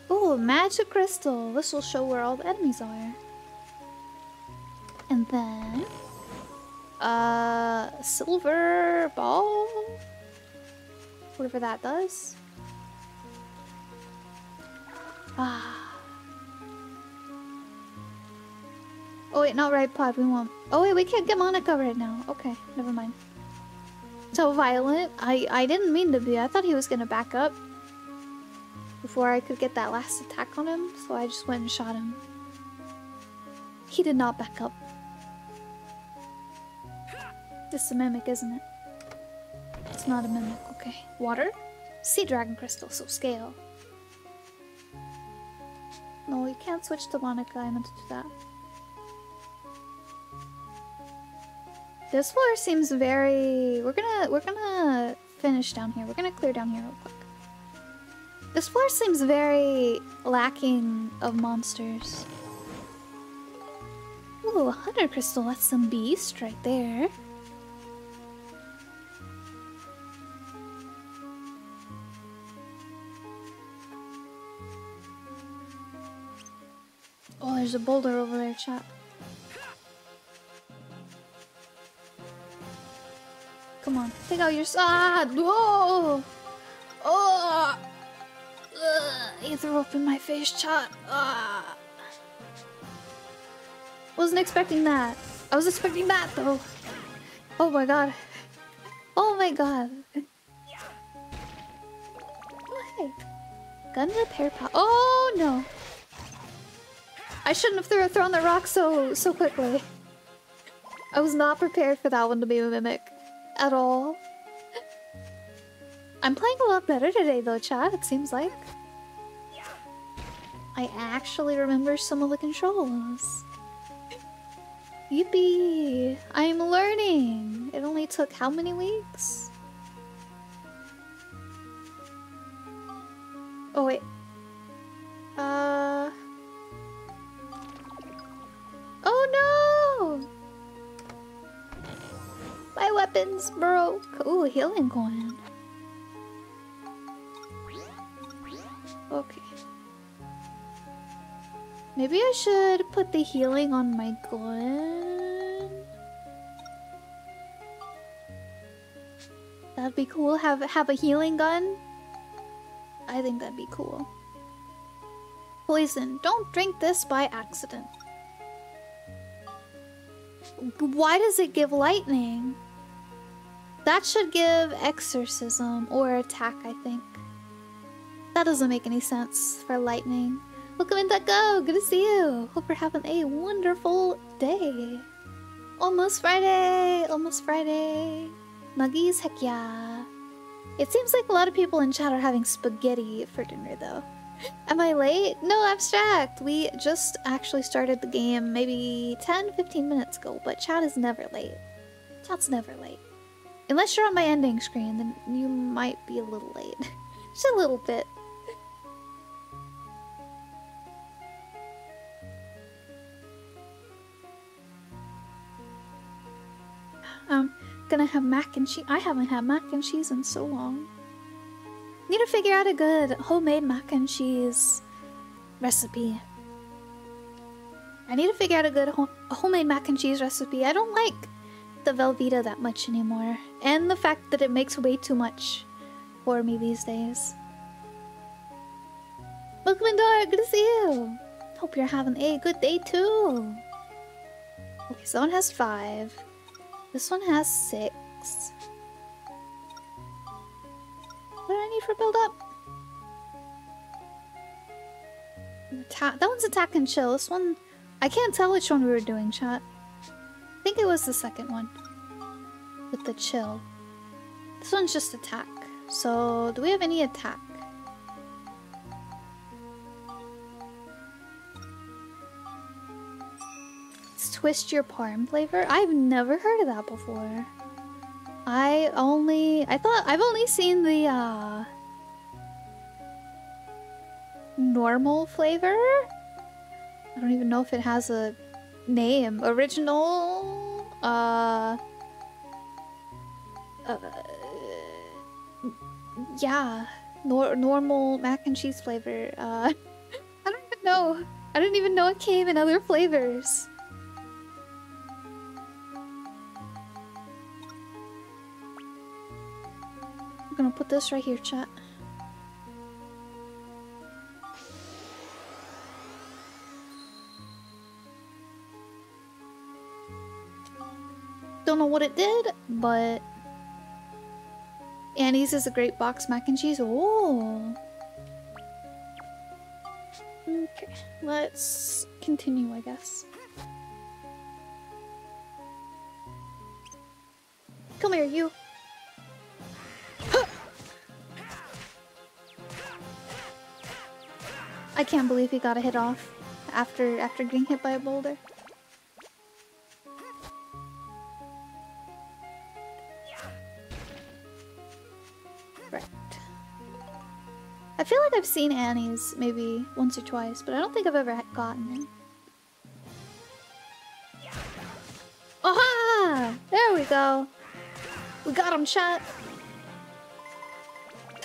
Oh, magic crystal. This will show where all the enemies are. And then... Uh, silver ball? Whatever that does. Ah. Oh wait, not Ridepod, we won't. Oh wait, we can't get Monica right now. Okay, never mind. So violent. I, I didn't mean to be. I thought he was gonna back up before I could get that last attack on him, so I just went and shot him. He did not back up. This is a mimic, isn't it? It's not a mimic, okay. Water? Sea dragon crystal, so scale. No, you can't switch to Monica, I meant to do that. This floor seems very... We're gonna... We're gonna finish down here. We're gonna clear down here real quick. This floor seems very lacking of monsters. Ooh, a hunter crystal. That's some beast right there. Oh, there's a boulder over there, chat. Come on, take out your sword. Whoa! Oh! Ugh, you threw up in my face, chat. Ah. Wasn't expecting that. I was expecting that though. Oh my god. Oh my god. Hey. Gun repair pot. Oh no. I shouldn't have thrown the rock so so quickly. I was not prepared for that one to be a mimic. At all. I'm playing a lot better today though, chat, it seems like. I actually remember some of the controls. Yippee! I'm learning! It only took how many weeks? Oh wait. Uh... Oh no! My weapons broke! Ooh, healing coin. Okay. Maybe I should put the healing on my gun. That'd be cool. Have have a healing gun. I think that'd be cool. Poison. Don't drink this by accident. Why does it give lightning? That should give exorcism or attack, I think. That doesn't make any sense for lightning. Welcome in, Go! Good to see you! Hope you're having a wonderful day. Almost Friday! Almost Friday. Nuggies, heck yeah. It seems like a lot of people in chat are having spaghetti for dinner, though. Am I late? No, abstract! We just actually started the game maybe 10-15 minutes ago, but chat is never late. Chat's never late. Unless you're on my ending screen, then you might be a little late. Just a little bit. I'm gonna have mac and cheese. I haven't had mac and cheese in so long. Need to figure out a good homemade mac and cheese recipe. I need to figure out a good home homemade mac and cheese recipe. I don't like the Velveeta that much anymore. And the fact that it makes way too much for me these days. Welcome in, Good to see you. Hope you're having a good day too. Okay, so one has five. This one has six. What do I need for build up? Attack. That one's attack and chill. This one, I can't tell which one we were doing, chat. I think it was the second one. With the chill. This one's just attack. So, do we have any attack? twist your palm flavor? I've never heard of that before. I only... I thought... I've only seen the, uh... Normal flavor? I don't even know if it has a name. Original... Uh... Uh... Yeah. Nor normal mac and cheese flavor. Uh... I don't even know. I didn't even know it came in other flavors. Gonna put this right here, chat. Don't know what it did, but... Annie's is a great box mac and cheese. Oh. Okay, let's continue, I guess. Come here, you. I can't believe he got a hit off after after getting hit by a boulder. Right. I feel like I've seen Annie's maybe once or twice, but I don't think I've ever gotten it. Aha! There we go. We got him shot.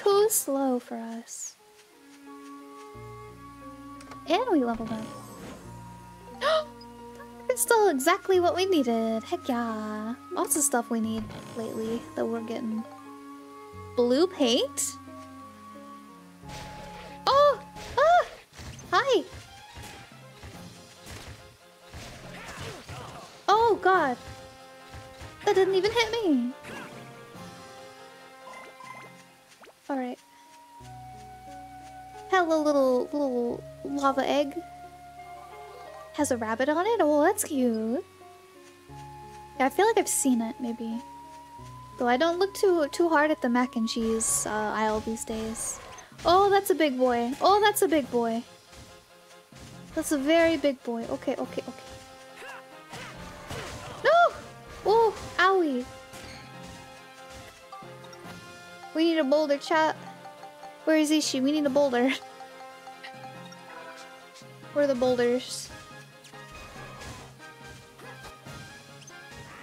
Too slow for us. And we leveled up. It's still exactly what we needed. Heck yeah. Lots of stuff we need lately that we're getting. Blue paint? Oh! Ah! Hi! Oh god! That didn't even hit me! Alright. Hello, little, little lava egg. Has a rabbit on it? Oh, that's cute. Yeah, I feel like I've seen it, maybe. Though I don't look too too hard at the mac and cheese uh, aisle these days. Oh, that's a big boy. Oh, that's a big boy. That's a very big boy. Okay, okay, okay. No! Oh, owie. We need a boulder, chat. Where is Ishi? We need a boulder. Where are the boulders?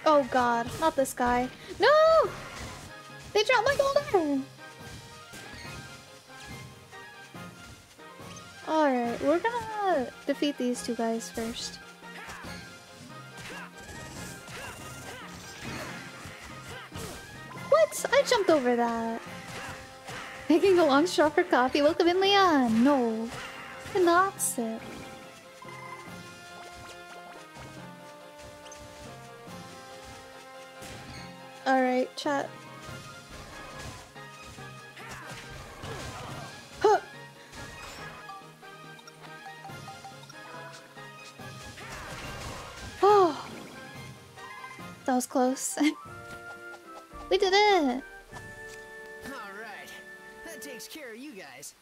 Oh god, not this guy. No! They dropped my boulder! Alright, we're gonna defeat these two guys first. What? I jumped over that. Making a long straw for coffee. Welcome in, Leon. No. The opposite. Alright, chat. Huh. Oh, that was close. we did it! Alright, that takes care of you guys.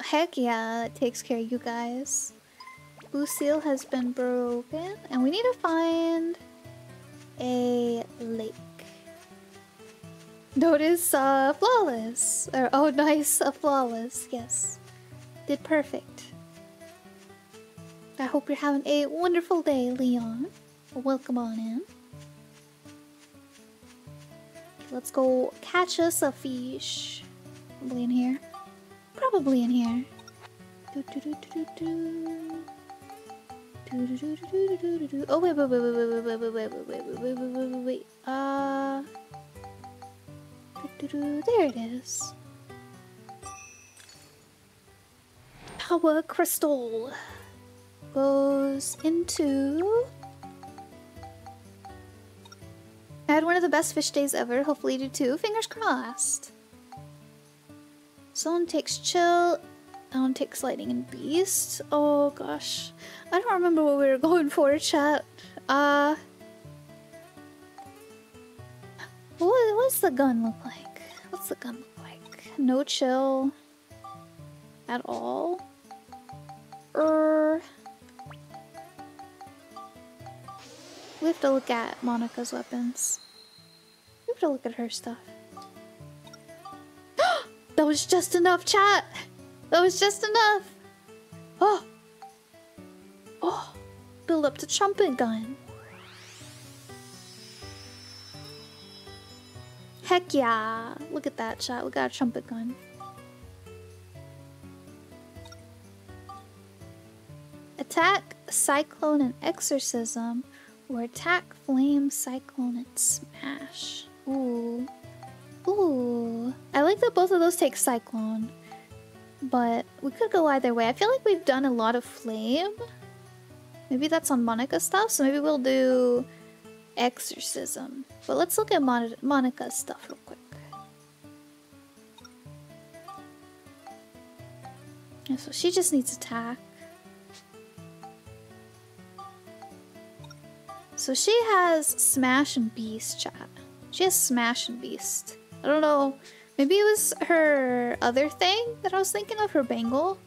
Heck yeah, it takes care of you guys. Blue seal has been broken, and we need to find a lake. Notice, uh, flawless. Or, oh, nice, a flawless, yes. Did perfect. I hope you're having a wonderful day, Leon. Welcome on in. Let's go catch us a fish. Probably in here. Probably in here. Oh wait, wait, wait, wait, wait, wait, wait, wait, wait, wait, wait, wait, wait, wait. Uh, there it is. Power crystal goes into. I had one of the best fish days ever. Hopefully, you do too. Fingers crossed. Someone takes chill. Someone takes lightning and beast. Oh gosh, I don't remember what we were going for. Chat. Uh, what what's the gun look like? What's the gun look like? No chill at all. Er. We have to look at Monica's weapons. We have to look at her stuff. that was just enough, chat! That was just enough! Oh! Oh! Build up the trumpet gun. Heck yeah! Look at that, chat. We got a trumpet gun. Attack, Cyclone, and Exorcism or attack, flame, cyclone, and smash. Ooh. Ooh. I like that both of those take cyclone. But we could go either way. I feel like we've done a lot of flame. Maybe that's on Monica stuff, so maybe we'll do exorcism. But let's look at Mon Monica's stuff real quick. So she just needs attack. So she has Smash and Beast chat. She has Smash and Beast. I don't know. Maybe it was her other thing that I was thinking of, her bangle.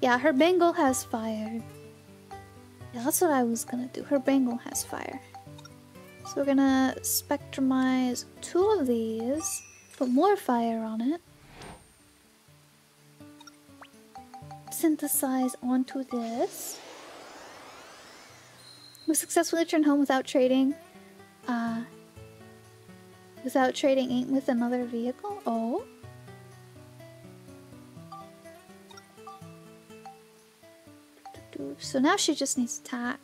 Yeah, her bangle has fire. Yeah, that's what I was gonna do. Her bangle has fire. So we're gonna spectrumize two of these, put more fire on it. Synthesize onto this. We successfully returned home without trading. Uh, without trading ink with another vehicle? Oh? So now she just needs tack.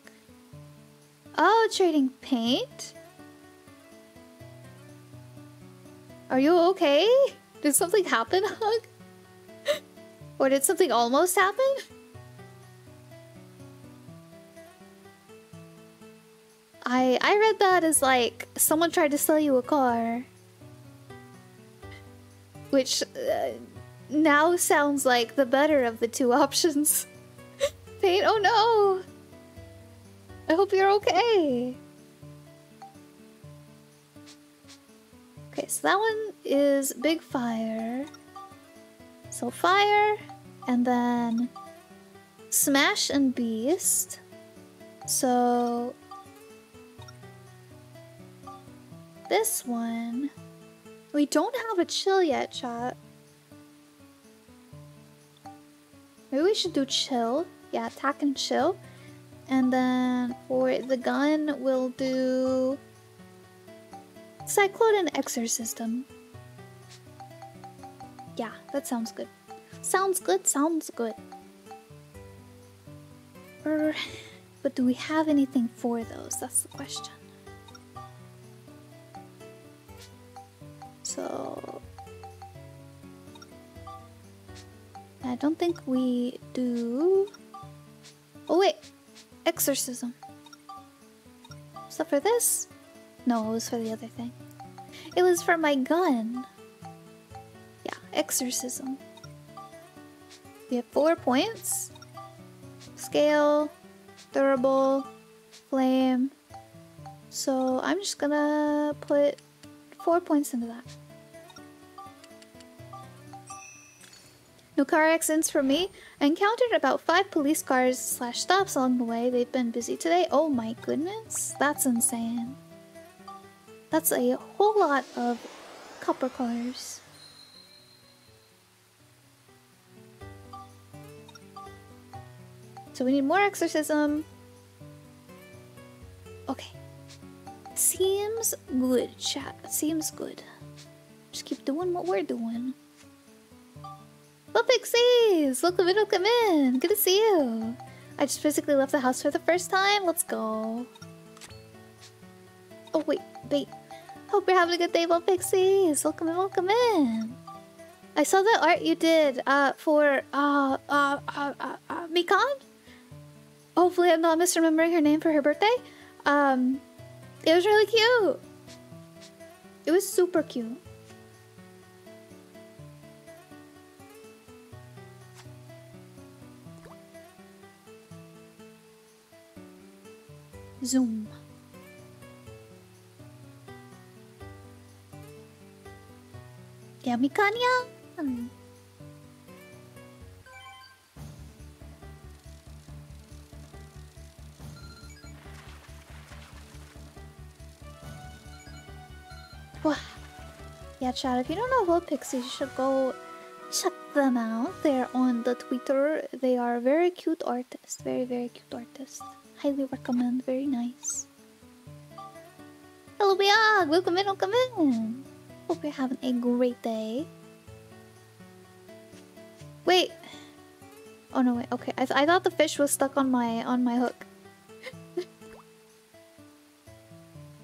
Oh, trading paint? Are you okay? Did something happen, Hug? or did something almost happen? I I read that as like someone tried to sell you a car. Which uh, now sounds like the better of the two options. Paint, oh no! I hope you're okay. Okay, so that one is big fire. So fire, and then smash and beast. So this one, we don't have a chill yet, chat. Maybe we should do chill. Yeah, attack and chill. And then for the gun, we'll do Cyclone and Exorcism. Yeah, that sounds good. Sounds good, sounds good. Er, but do we have anything for those? That's the question. So... I don't think we do... Oh wait! Exorcism. Is that for this? No, it was for the other thing. It was for my gun. Yeah, exorcism. We have four points. Scale, durable, flame. So I'm just gonna put four points into that. No car accidents for me. I encountered about five police cars slash stops along the way. They've been busy today. Oh my goodness, that's insane. That's a whole lot of copper cars. So we need more exorcism. Okay. Seems good, chat. Seems good. Just keep doing what we're doing. Well, Pixies! Welcome in, welcome in! Good to see you! I just physically left the house for the first time. Let's go. Oh, wait, wait. Hope you're having a good day, Well, Pixies! Welcome in, welcome in! I saw the art you did uh, for uh, uh, uh, uh, uh, Mikan? Hopefully I'm not misremembering her name for her birthday. Um, it was really cute. It was super cute. Zoom. Ya Mikanya. Hmm. Wow. Yeah, chat, if you don't know about Pixies, you should go check them out. They're on the Twitter. They are very cute artists. Very, very cute artists. Highly recommend. Very nice. Hello, Biag! Welcome in, welcome in! Hope you're having a great day. Wait. Oh no, wait. Okay, I, th I thought the fish was stuck on my on my hook.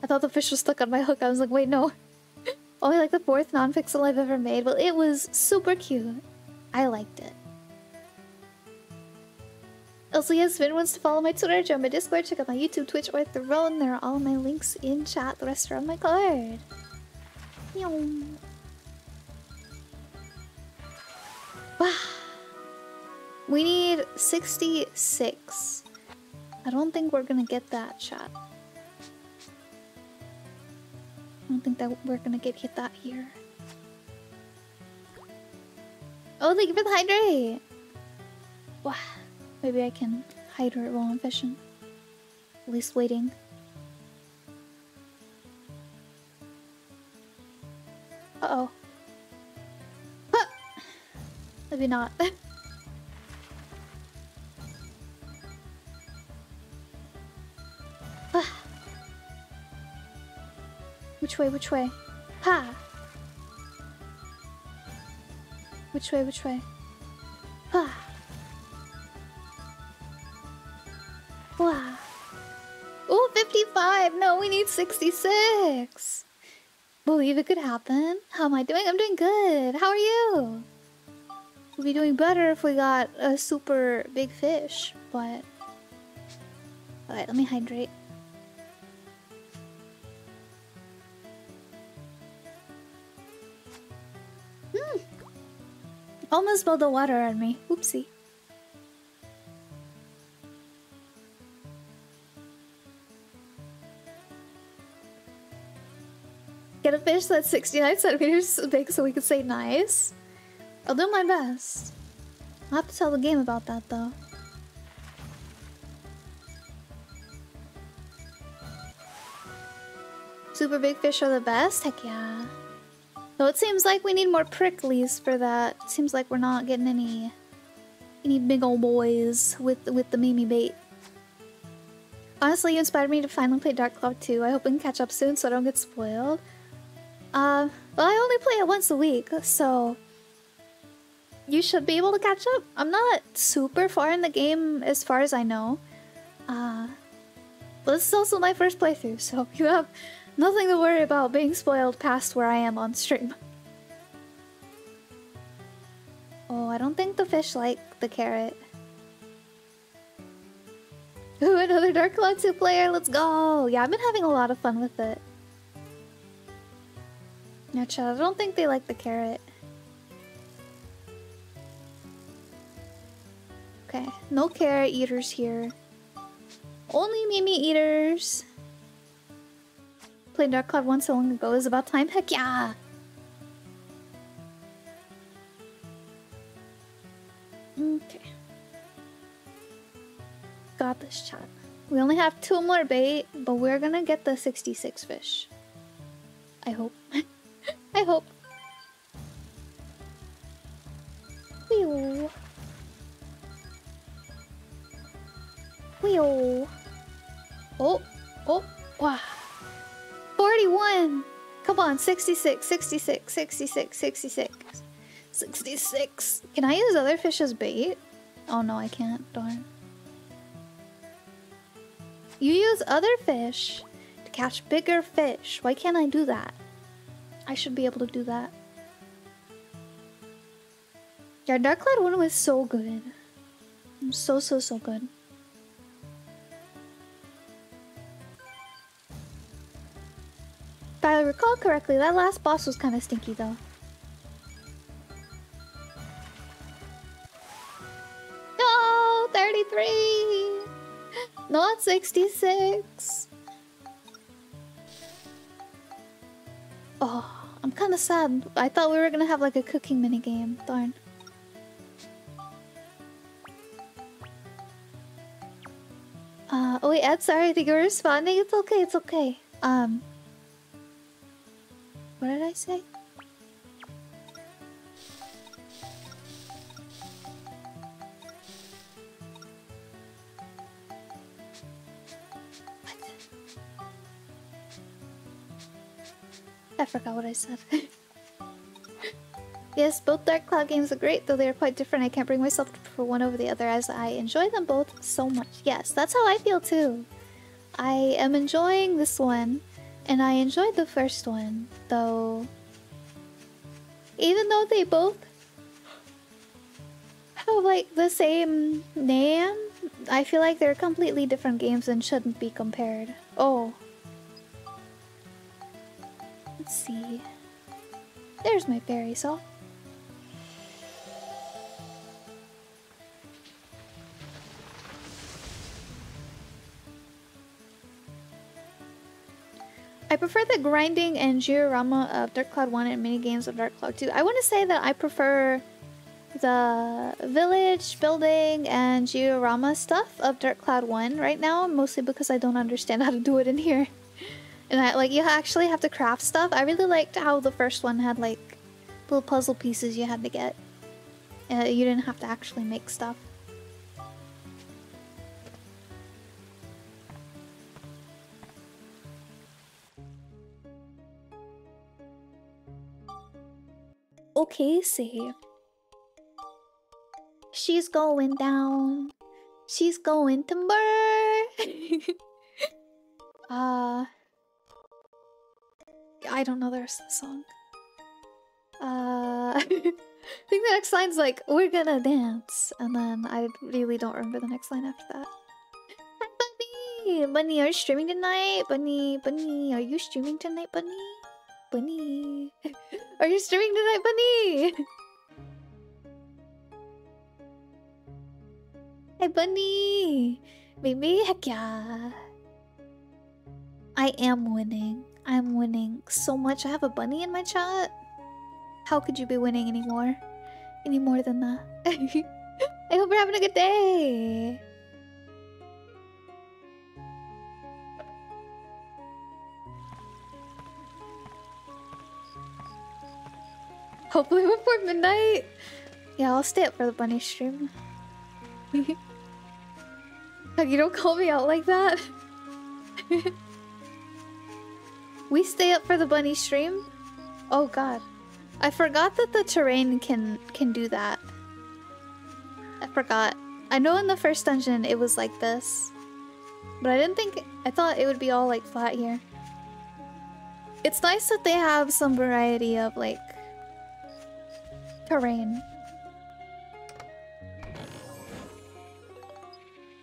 I thought the fish was stuck on my hook. I was like, wait, no. Only like the fourth non-pixel I've ever made. Well, it was super cute. I liked it. Also, yes, anyone wants to follow my Twitter, join my Discord, check out my YouTube, Twitch, or Throne, there are all my links in chat. The rest are on my card. Wow. We need 66. I don't think we're gonna get that chat. I don't think that we're gonna get hit that here. Oh, thank you for the hydrate! Wow. Maybe I can hide her while I'm fishing. At least waiting. Uh-oh. Maybe not. Ah. which way, which way? Ha! Which way, which way? Ha! Wow. Oh, 55! No, we need 66. Believe it could happen. How am I doing? I'm doing good. How are you? We'd be doing better if we got a super big fish, but... Alright, let me hydrate. Hmm. Almost spilled the water on me. Oopsie. Get a fish that's 69 centimeters big so we can say nice. I'll do my best. I'll have to tell the game about that though. Super big fish are the best? Heck yeah. So it seems like we need more pricklies for that. Seems like we're not getting any any big old boys with with the Mimi bait. Honestly, you inspired me to finally play Dark Cloud 2. I hope we can catch up soon so I don't get spoiled. Uh, well, I only play it once a week, so you should be able to catch up. I'm not super far in the game as far as I know. Uh, but this is also my first playthrough, so you have nothing to worry about being spoiled past where I am on stream. Oh, I don't think the fish like the carrot. Ooh, another Dark Cloud 2 player, let's go! Yeah, I've been having a lot of fun with it. Yeah, Chad, I don't think they like the carrot. Okay, no carrot eaters here. Only Mimi eaters. Played Dark Cloud 1 so long ago. Is about time? Heck yeah! Okay. Got this, chat. We only have two more bait, but we're gonna get the 66 fish. I hope. I hope. Wheel. Wheel. Oh, oh, wow. 41. Come on, 66, 66, 66, 66. 66. Can I use other fish as bait? Oh no, I can't. Darn. You use other fish to catch bigger fish. Why can't I do that? I should be able to do that. Yeah, Dark Cloud 1 was so good. So, so, so good. If I recall correctly, that last boss was kind of stinky though. No, 33! Not 66! Oh, I'm kind of sad. I thought we were gonna have like a cooking mini game. Darn. Uh, oh wait, Ed, sorry, I think you were responding. It's okay, it's okay. Um, what did I say? I forgot what I said. yes, both Dark Cloud games are great, though they are quite different. I can't bring myself to prefer one over the other as I enjoy them both so much. Yes, that's how I feel too. I am enjoying this one, and I enjoyed the first one, though. Even though they both have like the same name, I feel like they're completely different games and shouldn't be compared. Oh, Let's see. There's my fairy saw. I prefer the grinding and diorama of Dark Cloud 1 and mini games of Dark Cloud 2. I want to say that I prefer the village building and diorama stuff of Dark Cloud 1 right now, mostly because I don't understand how to do it in here. And I, like you actually have to craft stuff. I really liked how the first one had like little puzzle pieces you had to get. Uh, you didn't have to actually make stuff. Okay, see. She's going down. She's going to burn. uh I don't know the rest of the song. Uh, I think the next line's like, we're gonna dance. And then I really don't remember the next line after that. Bunny! Bunny, are you streaming tonight? Bunny, Bunny, are you streaming tonight, Bunny? Bunny. Are you streaming tonight, Bunny? Hey, Bunny! Baby, heck yeah. I am winning. I'm winning so much. I have a bunny in my chat. How could you be winning anymore? Any more than that? I hope you're having a good day. Hopefully before midnight. Yeah, I'll stay up for the bunny stream. you don't call me out like that. we stay up for the bunny stream. Oh god. I forgot that the terrain can can do that. I forgot. I know in the first dungeon it was like this. But I didn't think I thought it would be all like flat here. It's nice that they have some variety of like terrain.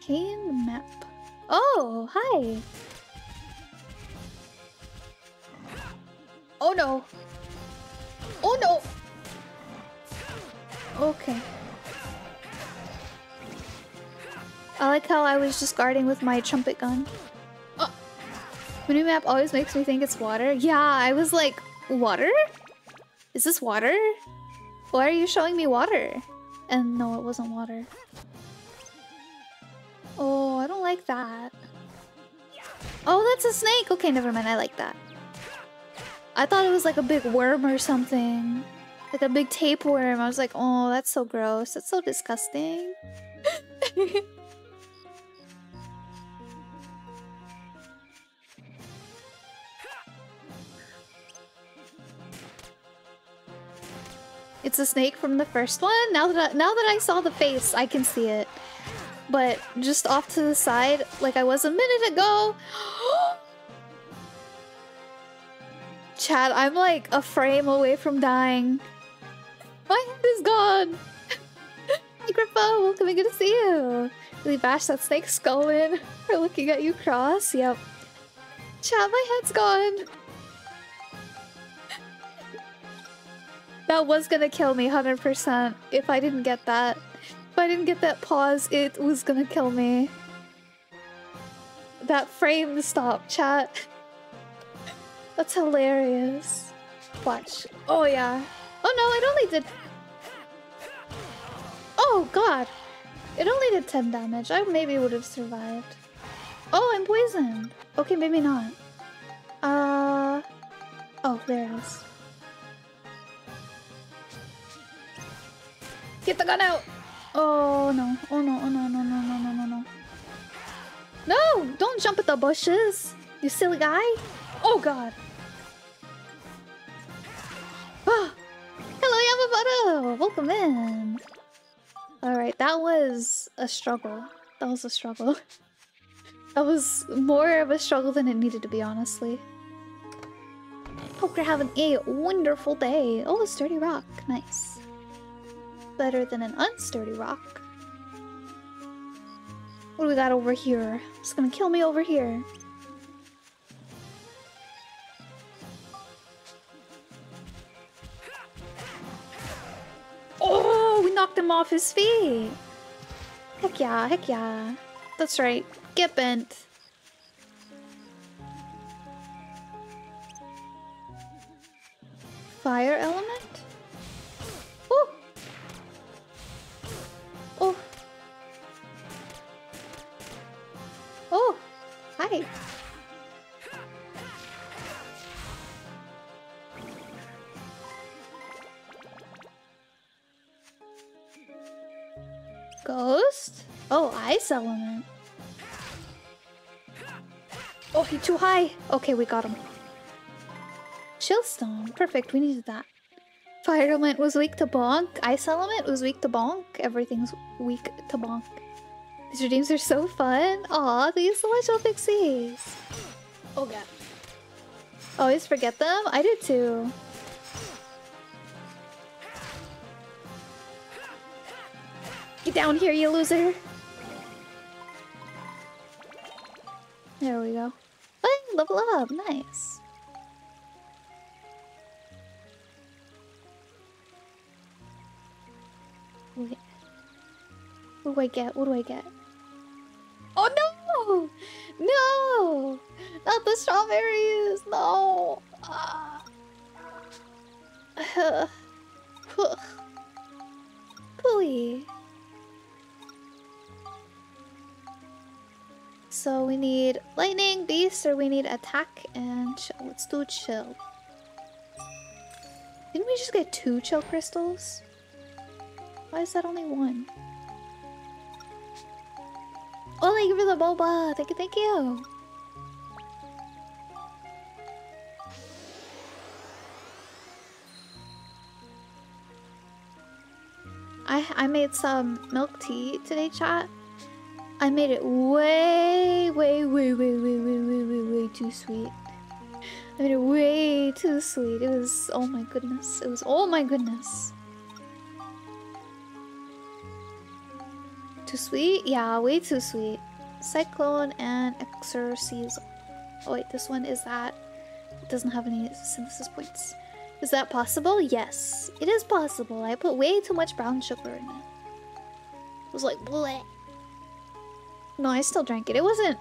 Cane map. Oh, hi. Oh no. Oh no. Okay. I like how I was just guarding with my trumpet gun. Uh, oh. Minimap always makes me think it's water. Yeah, I was like, water? Is this water? Why are you showing me water? And no, it wasn't water. Oh, I don't like that. Oh, that's a snake! Okay, never mind, I like that. I thought it was like a big worm or something. Like a big tapeworm. I was like, oh, that's so gross. That's so disgusting. It's a snake from the first one. Now that I, now that I saw the face, I can see it. But just off to the side, like I was a minute ago. Chad, I'm like a frame away from dying. My head is gone. Hi, Grippo. Welcome. Good to see you. Really bash that snake skull in. We're looking at you cross. Yep. Chad, my head's gone. That was gonna kill me 100% if I didn't get that. If I didn't get that pause, it was gonna kill me. That frame stop, chat. That's hilarious. Watch. Oh yeah. Oh no, it only did... Oh god. It only did 10 damage. I maybe would have survived. Oh, I'm poisoned. Okay, maybe not. Uh... Oh, there it is. Get the gun out! Oh no, oh no, oh no, no, no, no, no, no, no. No! Don't jump at the bushes! You silly guy! Oh god! Hello, Yamamoto! Welcome in! Alright, that was a struggle. That was a struggle. that was more of a struggle than it needed to be, honestly. Hope you're having a wonderful day. Oh, a sturdy rock. Nice better than an unsturdy rock. What do we got over here? It's gonna kill me over here. Knocked him off his feet. Heck yeah, heck yeah. That's right. Get bent. Fire element? Oh. Oh. Hi. Ghost? Oh, ice element. Oh, he's too high. Okay, we got him. Chillstone. Perfect, we needed that. Fire element was weak to bonk. Ice element was weak to bonk. Everything's weak to bonk. These redeems are so fun. Aw, these much, Pixies. Oh god. Always forget them? I did too. Get down here, you loser! There we go. Hey, level up, nice. Wait. What do I get? What do I get? Oh no! No! Not the strawberries! No! Ah. Pooey. So we need lightning, beast, or we need attack and chill. Let's do chill. Didn't we just get two chill crystals? Why is that only one? Oh, thank you for the boba. Thank you, thank you. I I made some milk tea today, chat. I made it way, way, way, way, way, way, way, way, way too sweet. I made it way too sweet. It was, oh my goodness. It was, oh my goodness. Too sweet? Yeah, way too sweet. Cyclone and Exorcism. Oh wait, this one is that. It doesn't have any synthesis points. Is that possible? Yes, it is possible. I put way too much brown sugar in it. It was like bleh. No, I still drank it. It wasn't.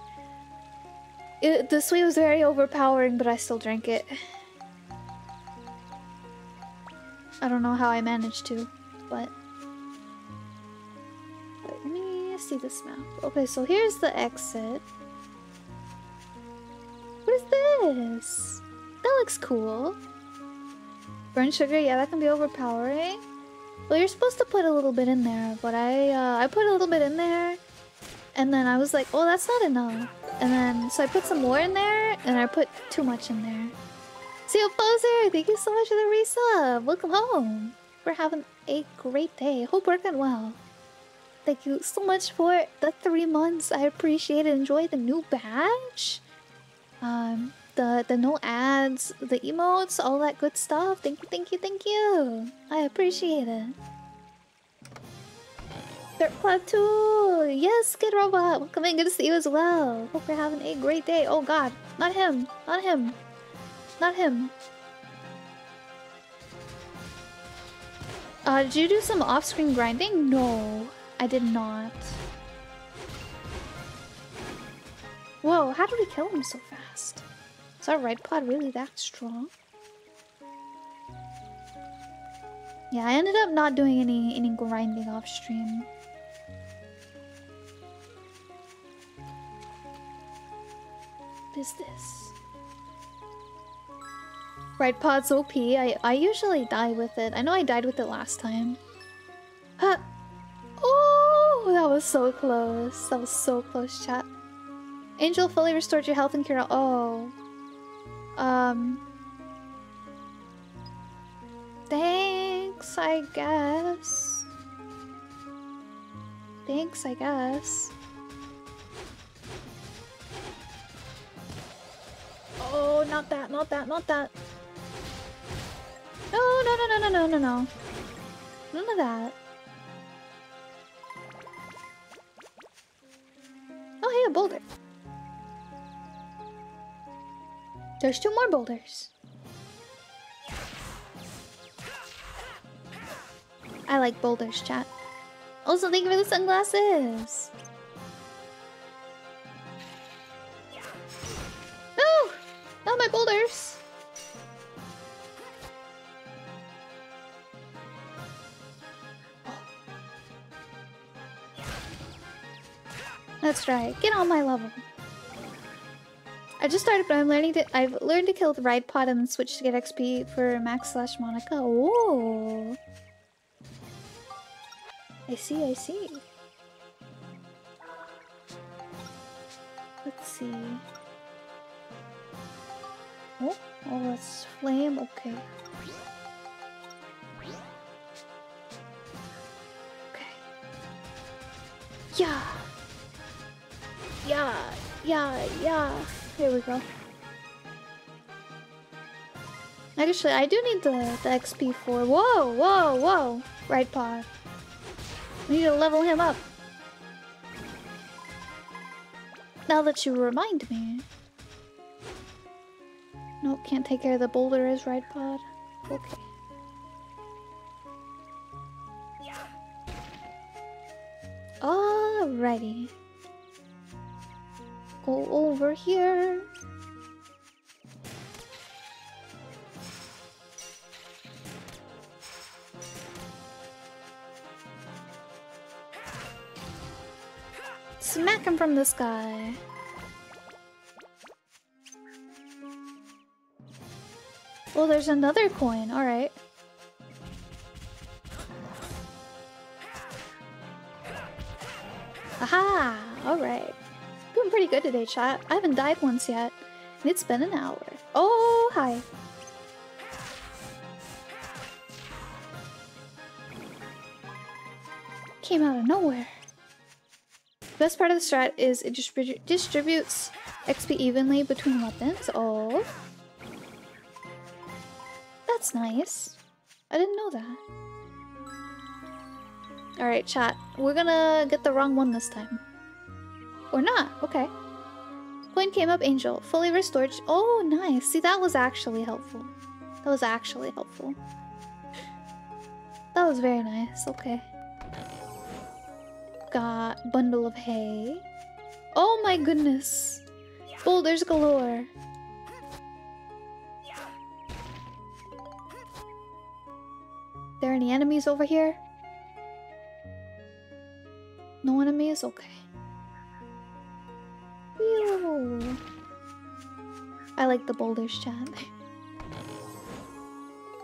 It, the sweet was very overpowering, but I still drank it. I don't know how I managed to, but. Let me see this map. Okay, so here's the exit. What is this? That looks cool. Burnt sugar, yeah, that can be overpowering. Well, you're supposed to put a little bit in there, but I uh, I put a little bit in there, and then I was like, oh, that's not enough. And then so I put some more in there, and I put too much in there. Seal Poser, thank you so much for the resub. Welcome home. We're having a great day. Hope working well. Thank you so much for the three months. I appreciate it. Enjoy the new badge. Um, the the no ads, the emotes, all that good stuff. Thank you, thank you, thank you. I appreciate it. Third plateau. Yes, Kid Robot. Welcome in. Good to see you as well. Hope you're having a great day. Oh God, not him. Not him. Not him. Uh, did you do some off-screen grinding? No, I did not. Whoa, how did we kill him so fast? Is our red pod really that strong? Yeah, I ended up not doing any any grinding off is this? Red pod's OP. I I usually die with it. I know I died with it last time. Huh. Oh, that was so close. That was so close, chat. Angel fully restored your health and cure. Oh. Um. Thanks, I guess. Thanks, I guess. Oh, not that, not that, not that. No, no, no, no, no, no, no, no. None of that. Oh, hey, a boulder. There's two more boulders. I like boulders, chat. Also, thank you for the sunglasses. No! Not my boulders! That's right. Get on my level. I just started, but I'm learning to. I've learned to kill the Ridepod and switch to get XP for Max slash Monica. Oh, I see. I see. Let's see. Oh, oh, that's flame. Okay. Okay. Yeah. Yeah. Yeah. Yeah. Here we go. Actually, I do need the, the XP for... Whoa, whoa, whoa! Ridepod. We need to level him up. Now that you remind me. Nope, can't take care of the boulder as Ridepod. Okay. Alrighty. Go over here. Smack him from the sky. Oh, there's another coin. Alright. Aha! Alright. Doing pretty good today, chat. I haven't died once yet. And it's been an hour. Oh, hi. Came out of nowhere. Best part of the strat is it distribu distributes XP evenly between weapons. Oh. That's nice. I didn't know that. Alright, chat. We're gonna get the wrong one this time. Or not. Okay. Coin came up, Angel. Fully restored. Oh, nice. See, that was actually helpful. That was actually helpful. That was very nice. Okay. Got bundle of hay. Oh my goodness. Boulders oh, galore. There any enemies over here? No enemies? Okay. Whew. I like the boulders, chat.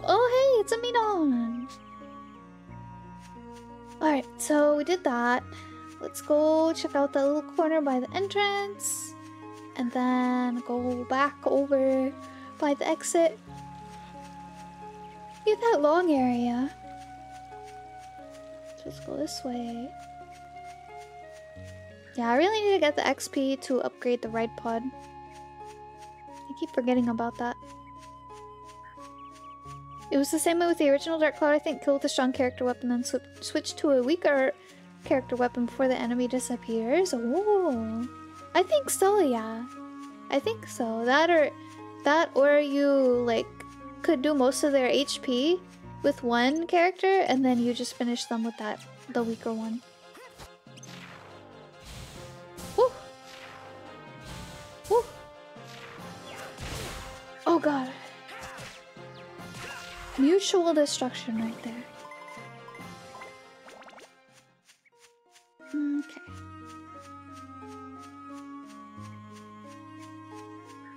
oh, hey, it's a Minon! Alright, so we did that. Let's go check out that little corner by the entrance. And then go back over by the exit. Get that long area. Let's go this way. Yeah, I really need to get the XP to upgrade the Ridepod. I keep forgetting about that. It was the same way with the original Dark Cloud, I think. Kill with strong character weapon, then sw switch to a weaker character weapon before the enemy disappears. Oh, I think so, yeah. I think so. That or that or you like could do most of their HP with one character and then you just finish them with that the weaker one. Oh god. Mutual destruction right there. Okay.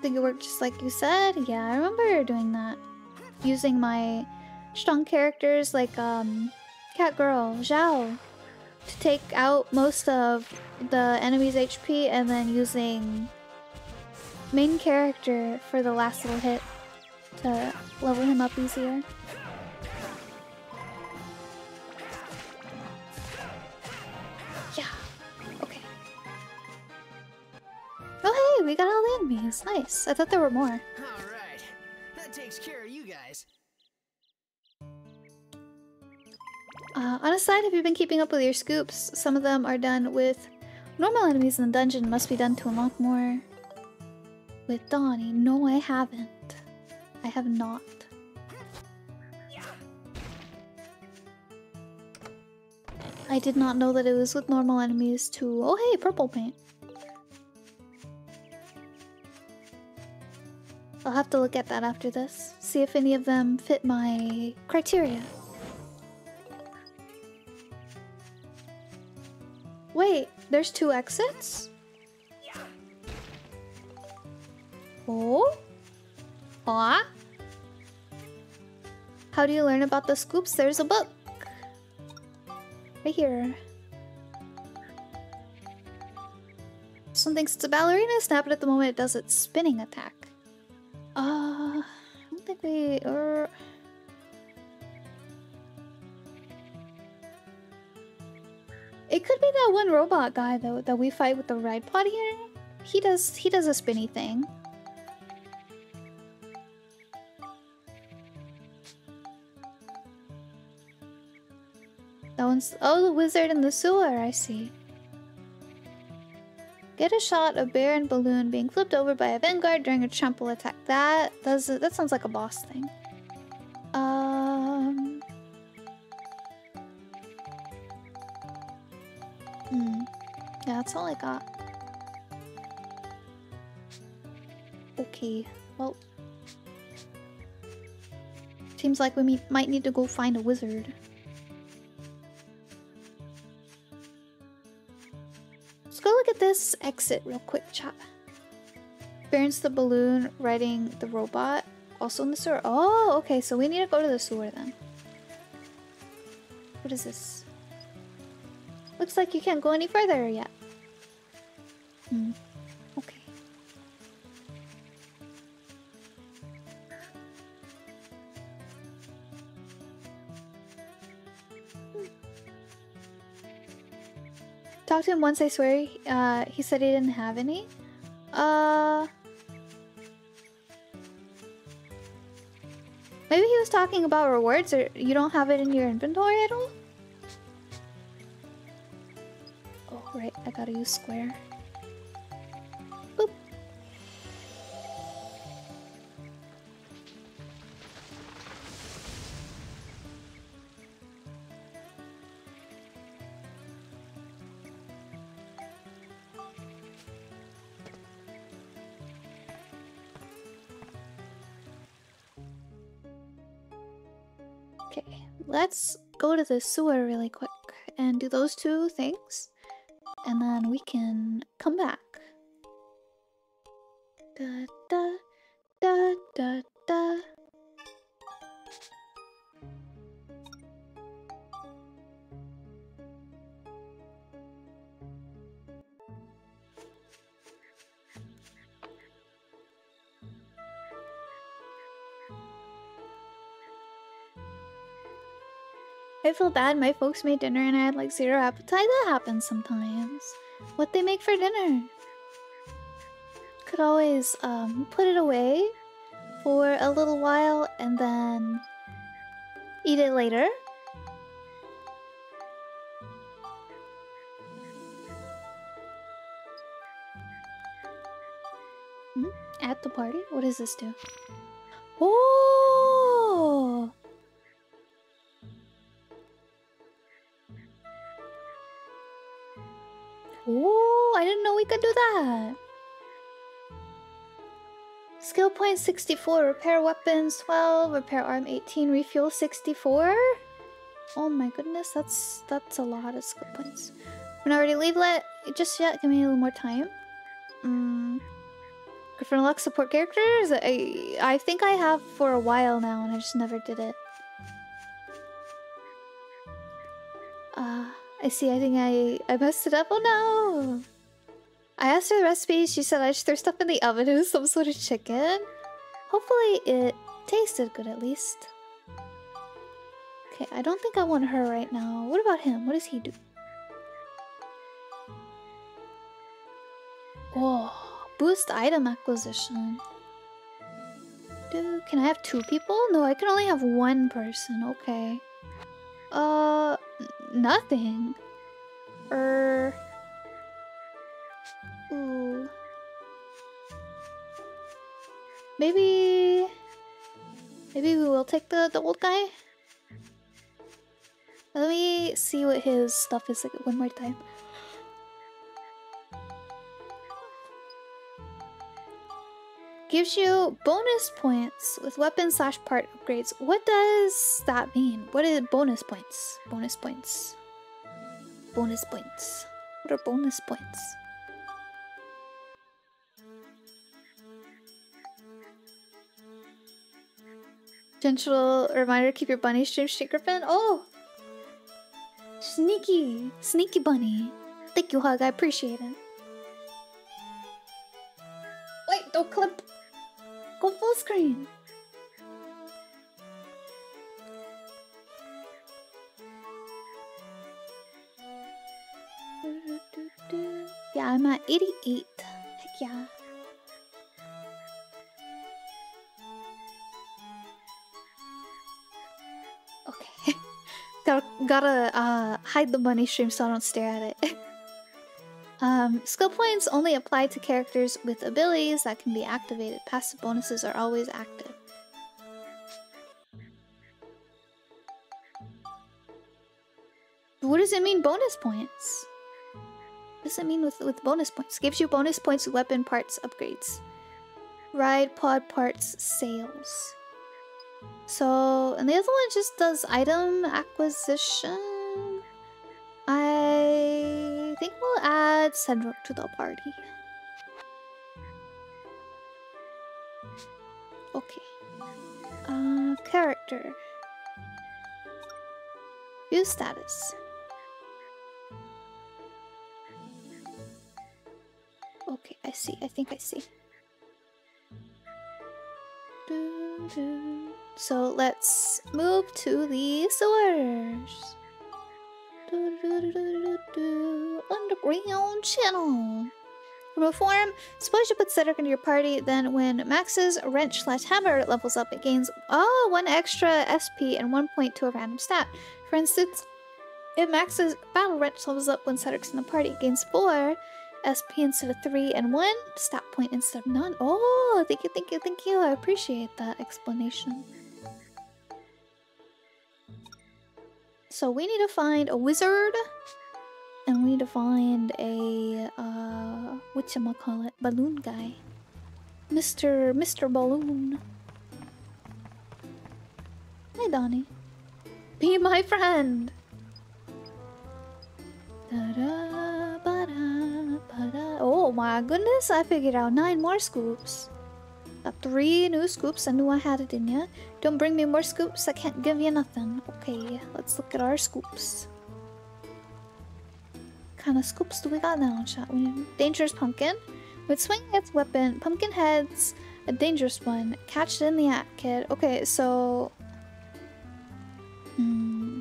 Think it worked just like you said? Yeah, I remember doing that. Using my strong characters like um Cat Girl, Xiao, to take out most of the enemy's HP and then using main character for the last little hit to level him up easier. Yeah. Okay. Oh hey, we got all the enemies. Nice. I thought there were more. Alright. That takes care Uh, on a side, have you been keeping up with your scoops? Some of them are done with normal enemies in the dungeon, must be done to unlock more with Donnie. No, I haven't. I have not. I did not know that it was with normal enemies too. Oh hey, purple paint. I'll have to look at that after this. See if any of them fit my criteria. Wait, there's two exits? Oh? Aw? How do you learn about the scoops? There's a book. Right here. Something it's a ballerina snap it at the moment it does its spinning attack. Uh, I don't think we... Or... It could be that one robot guy though that we fight with the Ridepod here. He does he does a spinny thing. That one's oh the wizard in the sewer, I see. Get a shot of Baron Balloon being flipped over by a vanguard during a trample attack. That does that sounds like a boss thing. Um Hmm. Yeah, that's all I got. Okay. Well. Seems like we might need to go find a wizard. Let's go look at this exit real quick, chat. Experience the balloon riding the robot. Also in the sewer. Oh, okay, so we need to go to the sewer then. What is this? Looks like you can't go any further yet. Hmm. Okay. Talked to him once, I swear. Uh, he said he didn't have any. Uh... Maybe he was talking about rewards, or you don't have it in your inventory at all? Right, I gotta use square. Boop. Okay, let's go to the sewer really quick and do those two things, and then we can come back. Feel bad my folks made dinner and I had like zero appetite. That happens sometimes. What they make for dinner? Could always um, put it away for a little while and then eat it later. Hmm? At the party? What does this do? Oh! Could do that. Skill point 64, repair weapons 12, repair arm 18, refuel 64. Oh my goodness, that's that's a lot of skill points. We're not ready to leave let just yet. Give me a little more time. Mm. Griffin Lux support characters? I I think I have for a while now and I just never did it. Uh I see, I think I, I messed it up. Oh no! I asked her the recipe, she said I should throw stuff in the oven. It was some sort of chicken. Hopefully it tasted good at least. Okay, I don't think I want her right now. What about him? What does he do? Oh, boost item acquisition. Dude, can I have two people? No, I can only have one person. Okay. Uh, nothing. Er. Ooh. Maybe. Maybe we will take the the old guy. Let me see what his stuff is like one more time. Gives you bonus points with weapon slash part upgrades. What does that mean? What is bonus points? Bonus points. Bonus points. What are bonus points? Gentle reminder, keep your bunny stream street griffin. Oh! Sneaky! Sneaky bunny. Thank you, Hug. I appreciate it. Wait, don't clip! Go full screen! Yeah, I'm at 88. Heck yeah. Gotta uh, hide the money stream so I don't stare at it. um, skill points only apply to characters with abilities that can be activated. Passive bonuses are always active. What does it mean, bonus points? What does it mean with, with bonus points? Gives you bonus points weapon parts upgrades. Ride pod parts sales. So, and the other one just does item acquisition. I think we'll add Cedric to the party. Okay. Uh, character. View status. Okay, I see. I think I see. So let's move to the sewers. Underground channel. From a forum, suppose you put Cedric into your party, then when Max's wrench slash hammer levels up, it gains oh one extra SP and one point to a random stat. For instance, if Max's battle wrench levels up when Cedric's in the party, it gains four SP instead of 3 and 1, stat point instead of none. Oh, thank you, thank you, thank you. I appreciate that explanation. So we need to find a wizard and we need to find a uh whatchamacallit balloon guy. Mr. Mr. Balloon. Hi Donnie. Be my friend. Da-da, ba-da, ba-da. Oh my goodness, I figured out nine more scoops. Got three new scoops, I knew I had it in ya. Don't bring me more scoops, I can't give you nothing. Okay, let's look at our scoops. kind of scoops do we got now, chat? Dangerous pumpkin. With swing its weapon, pumpkin heads, a dangerous one. Catch it in the act, kid. Okay, so... Hmm...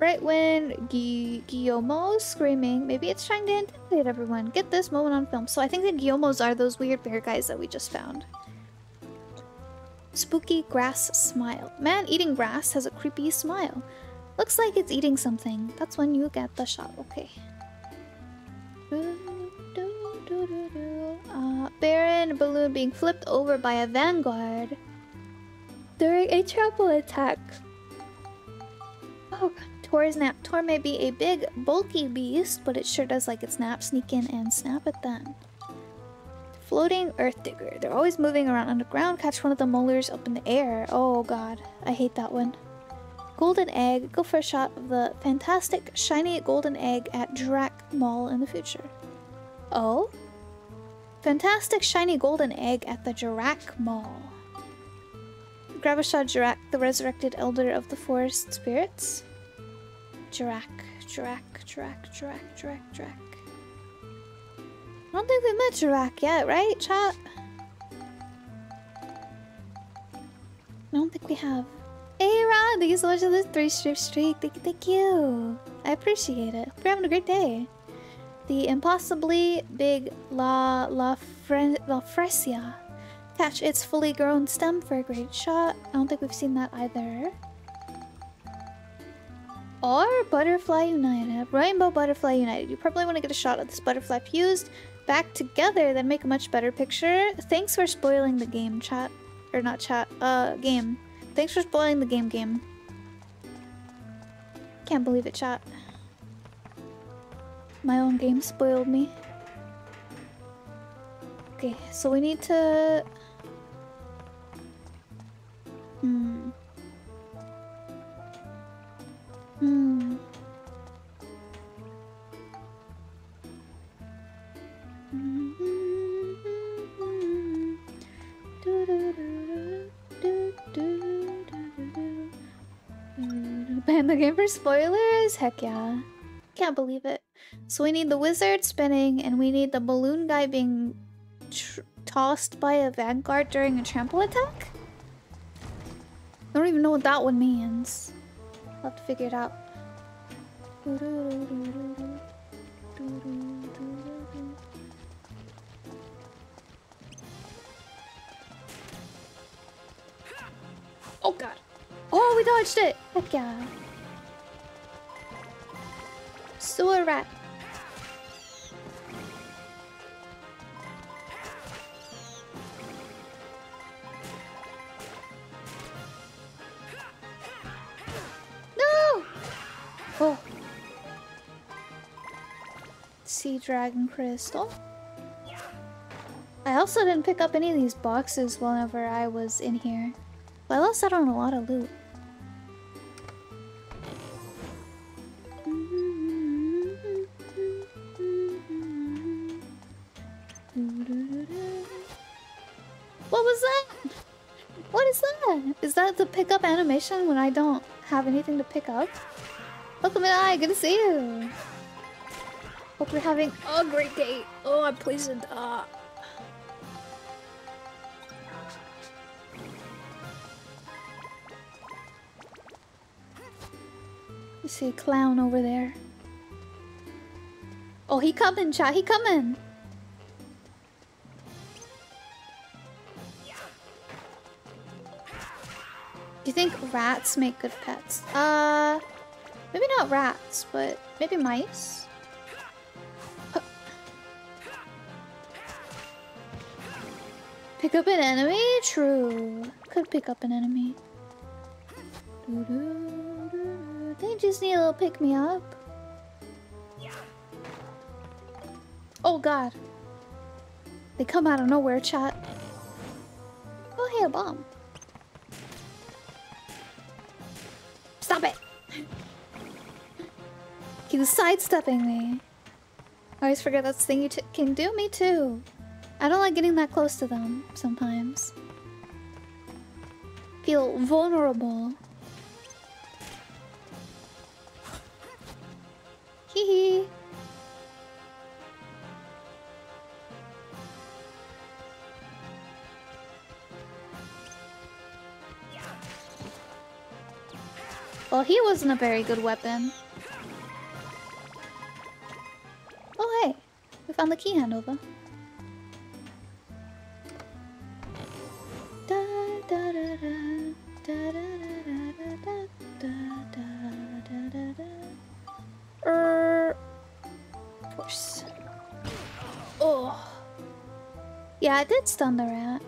Right when Gui Guillermo's screaming, maybe it's trying to intimidate everyone. Get this moment on film. So I think the Guillermos are those weird bear guys that we just found. Spooky grass smile. Man eating grass has a creepy smile. Looks like it's eating something. That's when you get the shot. Okay. Uh, Baron balloon being flipped over by a vanguard during a trample attack. Oh god. Tor's nap. Tor may be a big, bulky beast, but it sure does like its nap. Sneak in and snap at them. Floating Earth Digger. They're always moving around underground. Catch one of the molars up in the air. Oh god, I hate that one. Golden Egg. Go for a shot of the fantastic shiny golden egg at Jurak Mall in the future. Oh? Fantastic shiny golden egg at the Jurak Mall. Grab a shot Jurak, the resurrected elder of the forest spirits. Jurak, Jurak, Jurak, Jurak, Jurak, Jurak. I don't think we met Jurak yet, right, chat? I don't think we have. Hey, Ron! Thank you so much for this three strip streak. Thank you, thank you. I appreciate it. Hope you're having a great day. The impossibly big La La, Fre La Fresia. Catch its fully grown stem for a great shot. I don't think we've seen that either. Or Butterfly United. Rainbow Butterfly United. You probably want to get a shot of this butterfly fused back together, then make a much better picture. Thanks for spoiling the game, chat. Or not chat, uh, game. Thanks for spoiling the game game. Can't believe it, chat. My own game spoiled me. Okay, so we need to... Hmm. Hmm. Ban the game for spoilers? Heck yeah. Can't believe it. So we need the wizard spinning and we need the balloon guy being tossed by a vanguard during a trample attack? I don't even know what that one means. I'll have to figure it out. Oh god. Oh, we dodged it! Heck yeah. Sewer rat. Oh. Sea Dragon Crystal. I also didn't pick up any of these boxes whenever I was in here. But I lost out on a lot of loot. What was that? What is that? Is that the pickup animation when I don't have anything to pick up? Welcome in, I good to see you. Hope you're having a great day. Oh, I'm poisoned. Ah. You see a clown over there. Oh, he coming, chat. He coming. Do you think rats make good pets? Uh, maybe not rats, but maybe mice. Pick up an enemy? True. Could pick up an enemy. They just need a little pick me up. Oh god. They come out of nowhere, chat. Oh, hey, a bomb. Stop it! He was sidestepping me. I always forget that's the thing you can do. Me too. I don't like getting that close to them sometimes. Feel vulnerable. Hee hee. Well, he wasn't a very good weapon. Oh, hey! We found the key handover. Er, force. Oh, yeah, I did stun the rat.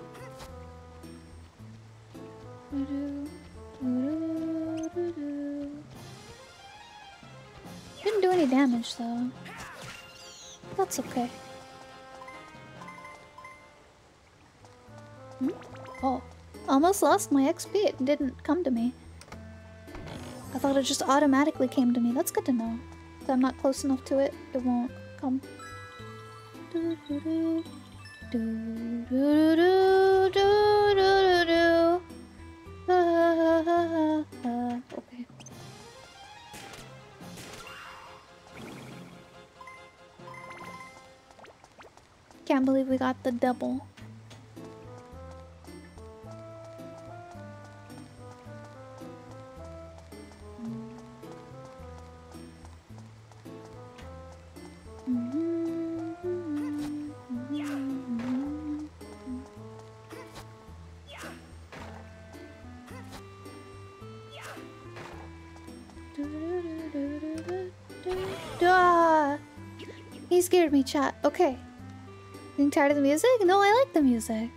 Didn't do any damage though. That's okay. Hmm? Oh, almost lost my XP. It didn't come to me. I thought it just automatically came to me. That's good to know. If I'm not close enough to it, it won't come. Do-do-do. Do-do-do, do-do-do-do. Ah, ah, ah, ah. Okay. Can't believe we got the double. He scared me, chat. Okay. Getting tired of the music? No, I like the music.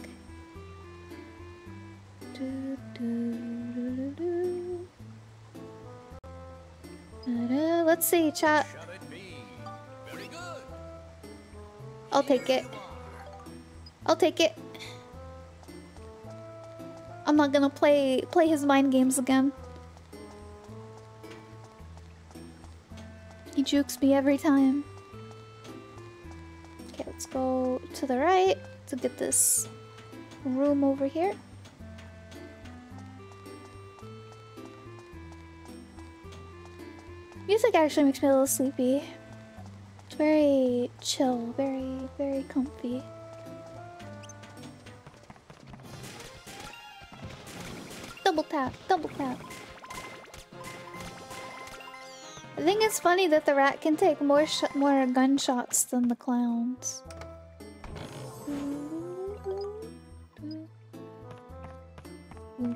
Do, do, do, do. Da-da. Let's see, chat. I'll take it. I'll take it. I'm not gonna play play his mind games again. He jukes me every time. Let's go to the right to get this room over here. Music actually makes me a little sleepy. It's very chill, very, very comfy. Double tap, double tap. I think it's funny that the rat can take more more gunshots than the clowns. Yeah.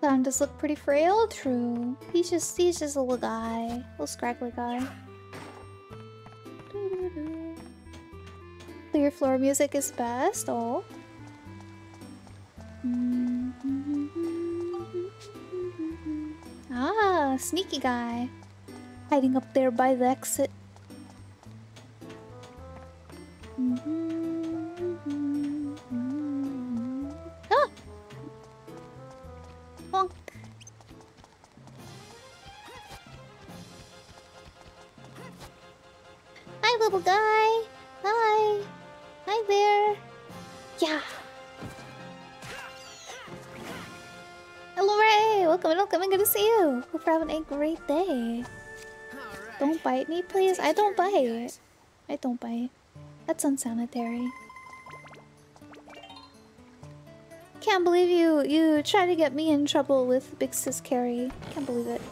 Don does look pretty frail, true. He's just he's just a little guy. Little scraggly guy. Clear floor music is best, oh. Mm. Sneaky guy. Hiding up there by the exit. Great day. Don't bite me, please. I don't bite. I don't bite. That's unsanitary. Can't believe you you try to get me in trouble with Big Sis Carrie. Can't believe it.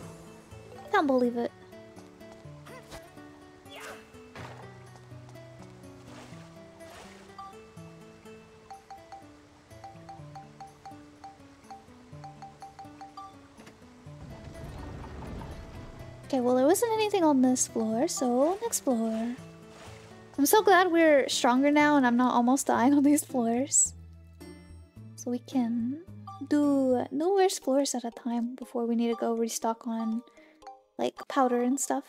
Can't believe it. Anything on this floor, so next floor. I'm so glad we're stronger now and I'm not almost dying on these floors. So we can do numerous floors at a time before we need to go restock on like powder and stuff.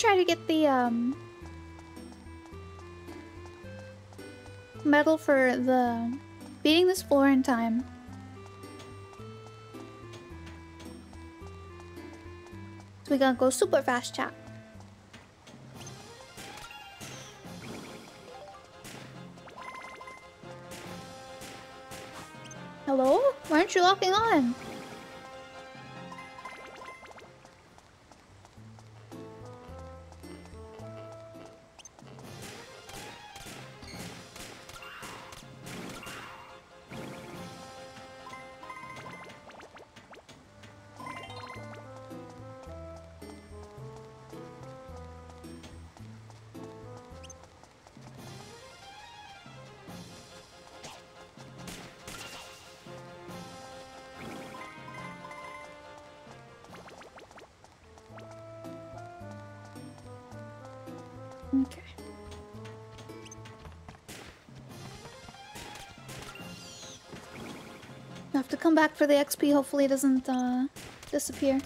Try to get the um medal for the beating this floor in time. So we gotta go super fast, chat. Hello? Why aren't you locking on? Come back for the XP. Hopefully, it doesn't uh, disappear.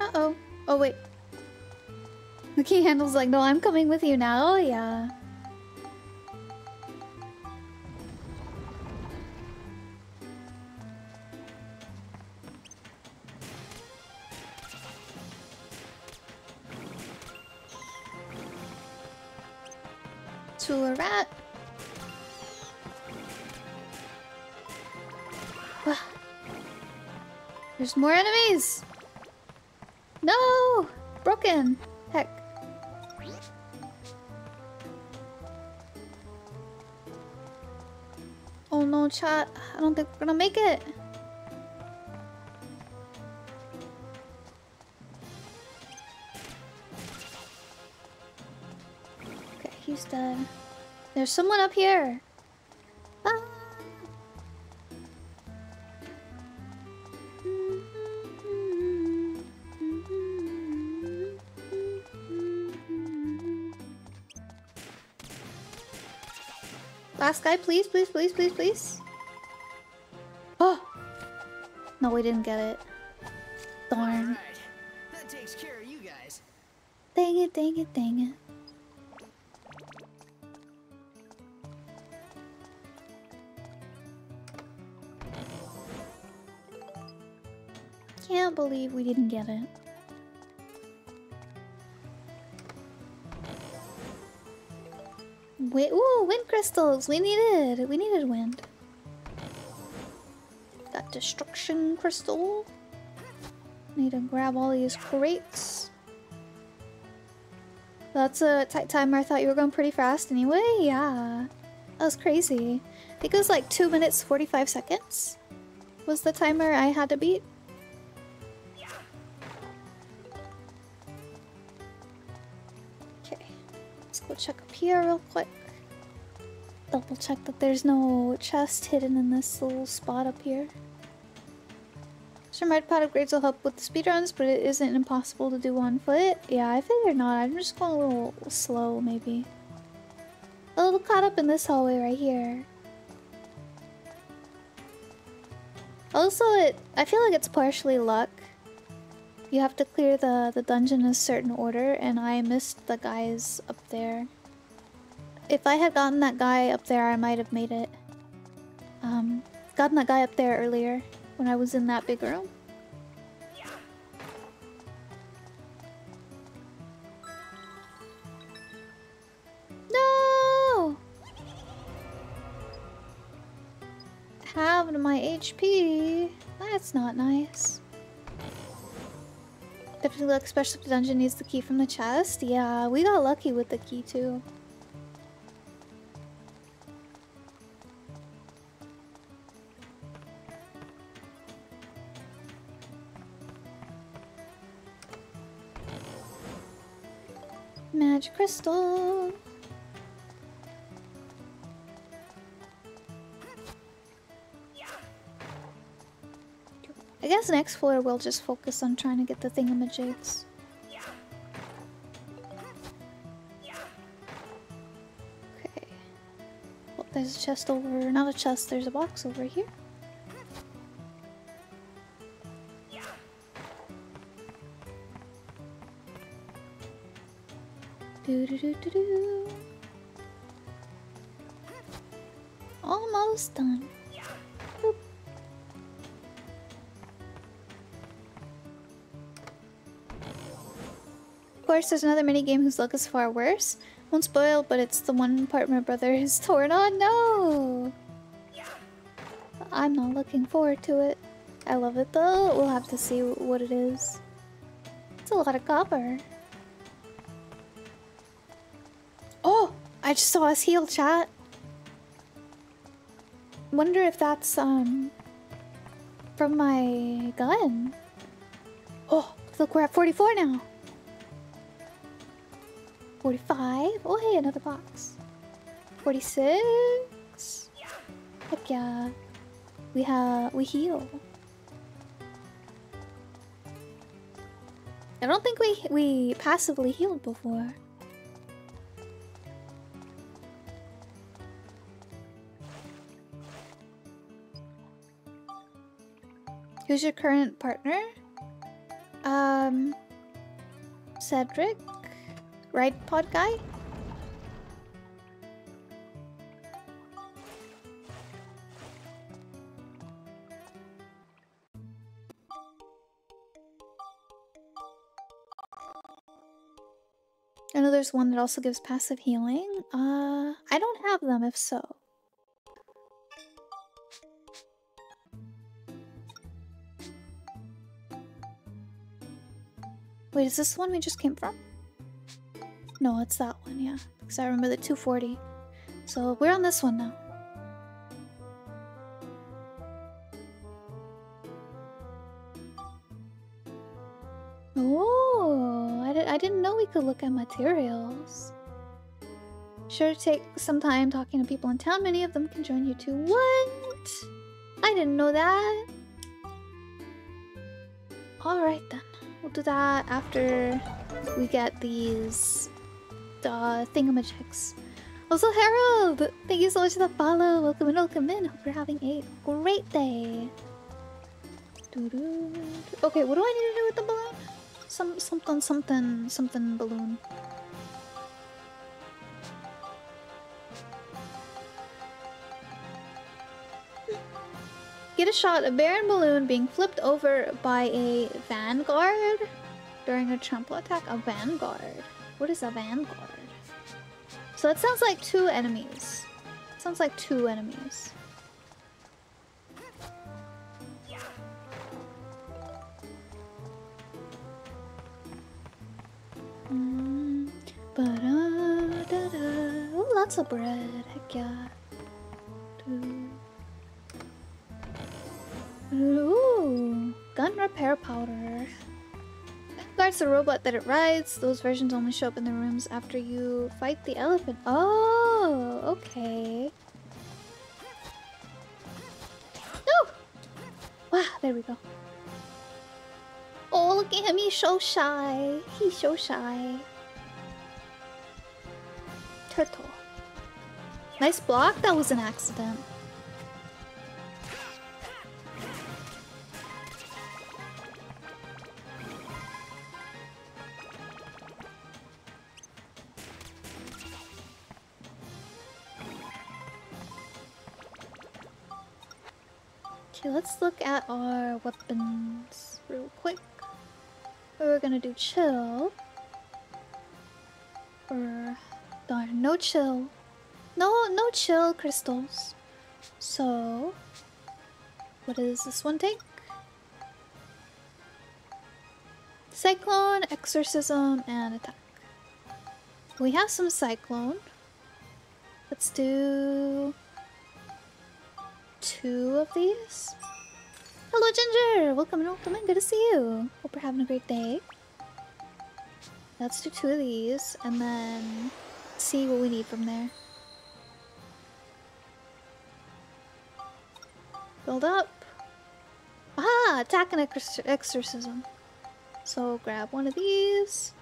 Uh oh. Oh, wait. The key handle's like, no, I'm coming with you now. Oh, yeah. There's more enemies! No! Broken! Heck. Oh no, chat. I don't think we're gonna make it. Okay, he's dead. There's someone up here. Last guy, please, please, please, please, please. Oh! No, we didn't get it. Darn. That takes care of you guys. Dang it, dang it, dang it. Can't believe we didn't get it. Wait, ooh, wind crystals! We needed, we needed wind. Got destruction crystal. Need to grab all these crates. That's a tight timer. I thought you were going pretty fast anyway. Yeah. That was crazy. I think it was like 2 minutes 45 seconds was the timer I had to beat. Okay. Let's go check up here real quick. Double check that there's no chest hidden in this little spot up here. Some red pot upgrades will help with the speedruns, but it isn't impossible to do on foot. Yeah, I figured not. I'm just going a little slow, maybe. A little caught up in this hallway right here. Also, it I feel like it's partially luck. You have to clear the, the dungeon in a certain order, and I missed the guys up there. If I had gotten that guy up there, I might have made it. Um, gotten that guy up there earlier when I was in that big room. No! Halved my HP. That's not nice. Definitely look special if the dungeon needs the key from the chest. Yeah, we got lucky with the key too. Crystal. I guess next floor we'll just focus on trying to get the thingamajigs. Okay. Well, there's a chest over. Not a chest, there's a box over here. Almost done. Boop. Of course, there's another minigame whose luck is far worse. Won't spoil, but it's the one part my brother is torn on. No! I'm not looking forward to it. I love it though. We'll have to see what it is. It's a lot of copper. I just saw us heal chat. Wonder if that's, um, from my gun. Oh, look, we're at 44 now. 45. Oh, hey, another box. 46. Heck yeah. We have, we heal. I don't think we we passively healed before. Who's your current partner? Um, Cedric, Ridepod guy? I know there's one that also gives passive healing. Uh, I don't have them if so. Wait, is this the one we just came from? No, it's that one, yeah. Because I remember the 240. So we're on this one now. Oh, I, I didn't know we could look at materials. Sure take some time talking to people in town. Many of them can join you too. What? I didn't know that. Alright then. We'll do that after we get these uh, thingamajigs. Also, Harold! Thank you so much for the follow. Welcome in, welcome in. Hope you're having a great day. Okay, what do I need to do with the balloon? Some something something something balloon. Get a shot of Baron Balloon being flipped over by a Vanguard during a trample attack. A Vanguard. What is a Vanguard? So that sounds like two enemies. Sounds like two enemies. Mm, ba-da-da-da. Ooh, lots of bread. Heck yeah. Doo. Ooh, gun repair powder. Guards the robot that it rides. Those versions only show up in the rooms after you fight the elephant. Oh, okay. No! Wow, there we go. Oh, look at him. He's so shy. He's so shy. Turtle. Nice block. That was an accident. Let's look at our weapons real quick. We're gonna do chill. Or darn, no chill. No, no chill crystals. So, what does this one take? Cyclone, exorcism, and attack. We have some cyclone. Let's do two of these. Hello, Ginger! Welcome in, welcome in. Good to see you. Hope you're having a great day. Let's do two of these and then see what we need from there. Build up. Ah, attack and exor exorcism. So grab one of these.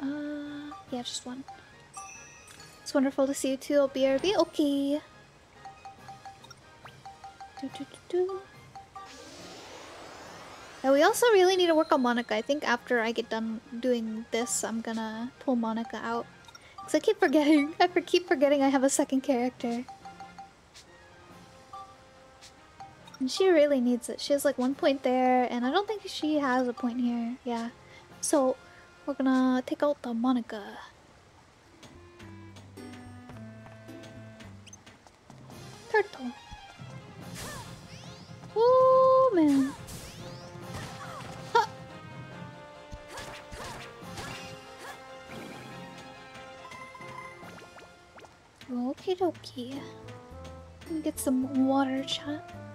Uh, yeah, just one. It's wonderful to see you too, BRB. Okay. Do, do, do. And we also really need to work on Monica. I think after I get done doing this, I'm gonna pull Monica out. Because I keep forgetting. I keep forgetting I have a second character. And she really needs it. She has like one point there, and I don't think she has a point here. Yeah. So, we're gonna take out the Monica. Oh man. Okie dokie. Let me get some water chat.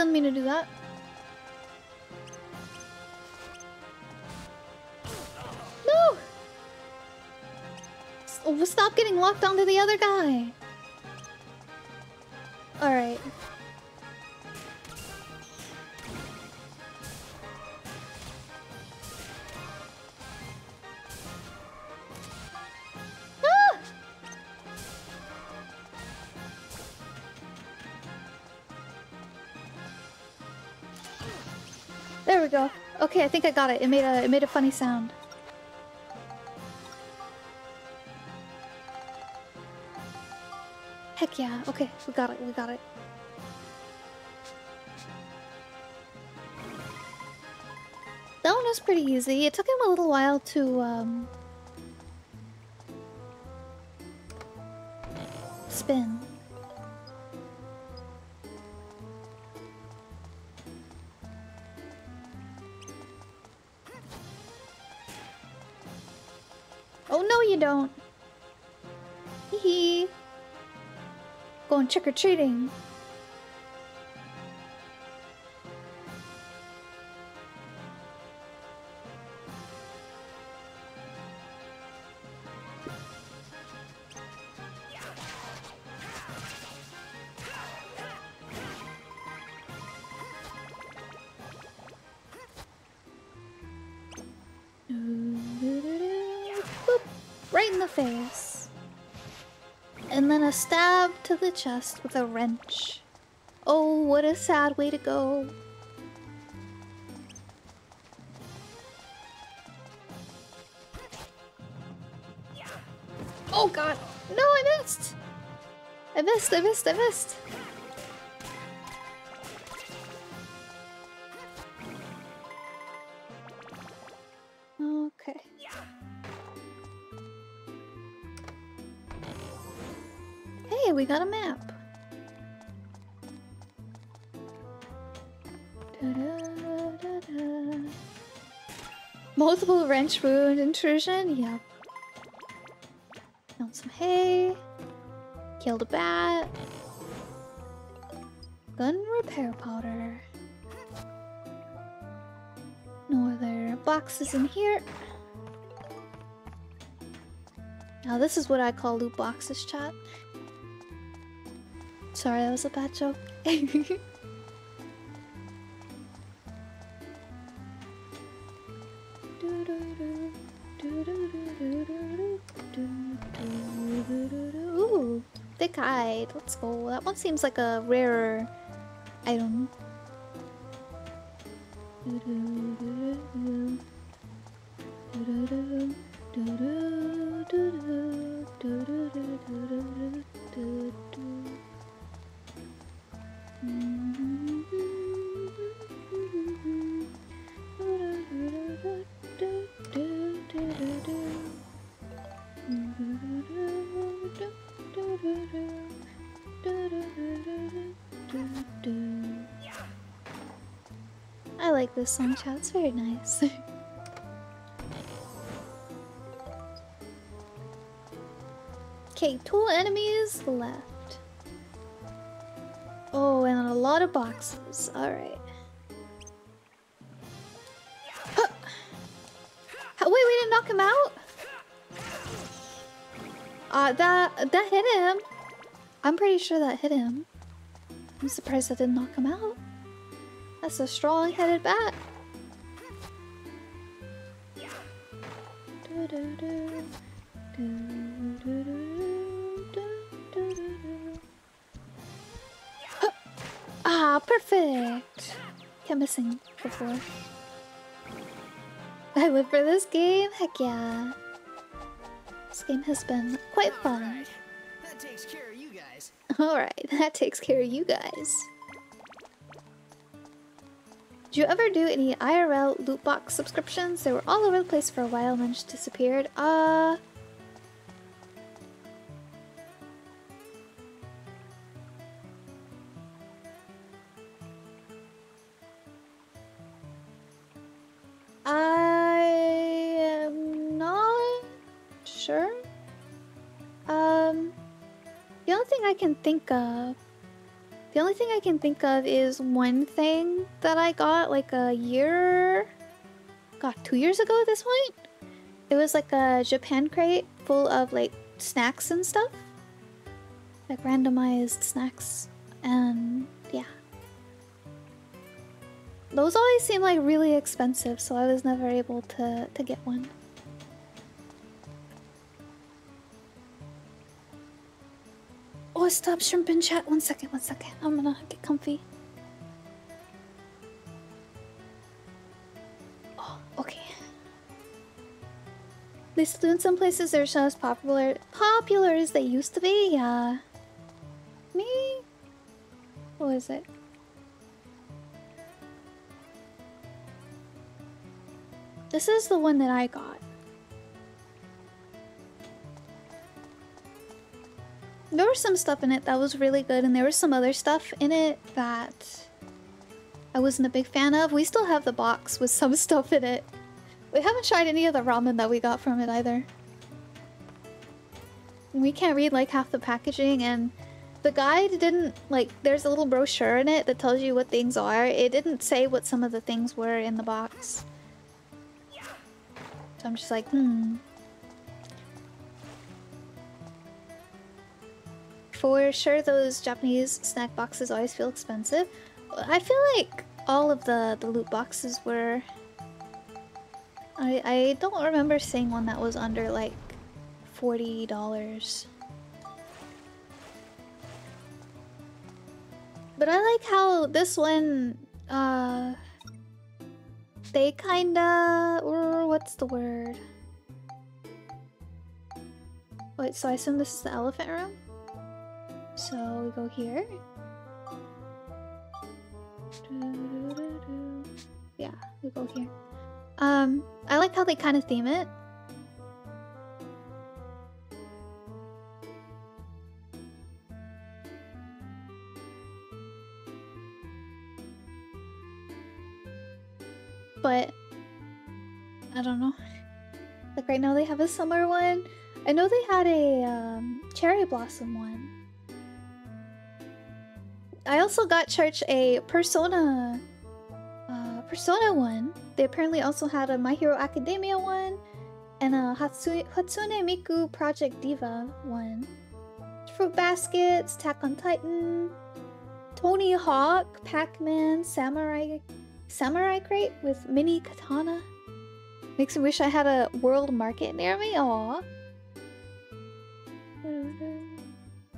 Didn't mean to do that. No! Oh, Stop getting locked onto the other guy. Alright. Okay, I think I got it. It made a it made a funny sound. Heck yeah. Okay, we got it. We got it. That one was pretty easy. It took him a little while to um spin. Going to the chest with a wrench. Oh, what a sad way to go. Oh god. No, I missed. I missed, I missed, I missed. Wrench wound intrusion? Yep. Found some hay. Killed a bat. Gun repair powder. No other boxes in here. Now this is what I call loot boxes, chat. Sorry, that was a bad joke. Let's go. That one seems like a rarer item. This song chat, it's very nice. Okay, two enemies left. Oh, and a lot of boxes. Alright. Huh. Wait, we didn't knock him out? Uh, that, that hit him. I'm pretty sure that hit him. I'm surprised that didn't knock him out. That's a strong-headed bat. Ah, perfect. Kept missing before. I live for this game. Heck yeah. This game has been quite fun. Alright, that takes care of you guys. Did you ever do any IRL loot box subscriptions? They were all over the place for a while and then just disappeared. Uh. I am not sure. Um, the only thing I can think of the only thing I can think of is one thing that I got like a year, got two years ago at this point. It was like a Japan crate full of like snacks and stuff, like randomized snacks, and yeah. Those always seem like really expensive, so I was never able to to get one. Stop shrimp chat. One second, one second. I'm gonna get comfy. Oh, okay. They still in some places they're not as popular popular as they used to be, yeah. Me? What is it? This is the one that I got. There was some stuff in it that was really good, and there was some other stuff in it that I wasn't a big fan of. We still have the box with some stuff in it. We haven't tried any of the ramen that we got from it either. We can't read like half the packaging, and the guide didn't like there's a little brochure in it that tells you what things are. It didn't say what some of the things were in the box. So I'm just like, hmm. For sure those Japanese snack boxes always feel expensive. I feel like all of the, the loot boxes were... I, I don't remember seeing one that was under like $40. But I like how this one, uh, they kinda, or what's the word? Wait, so I assume this is the elephant room? So we go here. Yeah, we go here. Um, I like how they kind of theme it. but I don't know. Like right now they have a summer one. I know they had a um, cherry blossom one. I also got church a Persona uh, Persona one. They apparently also had a My Hero Academia one and a Hatsune, Hatsune Miku Project Diva one. Fruit Baskets, Attack on Titan, Tony Hawk, Pac-Man, Samurai samurai crate with mini katana. Makes me wish I had a world market near me. Aw.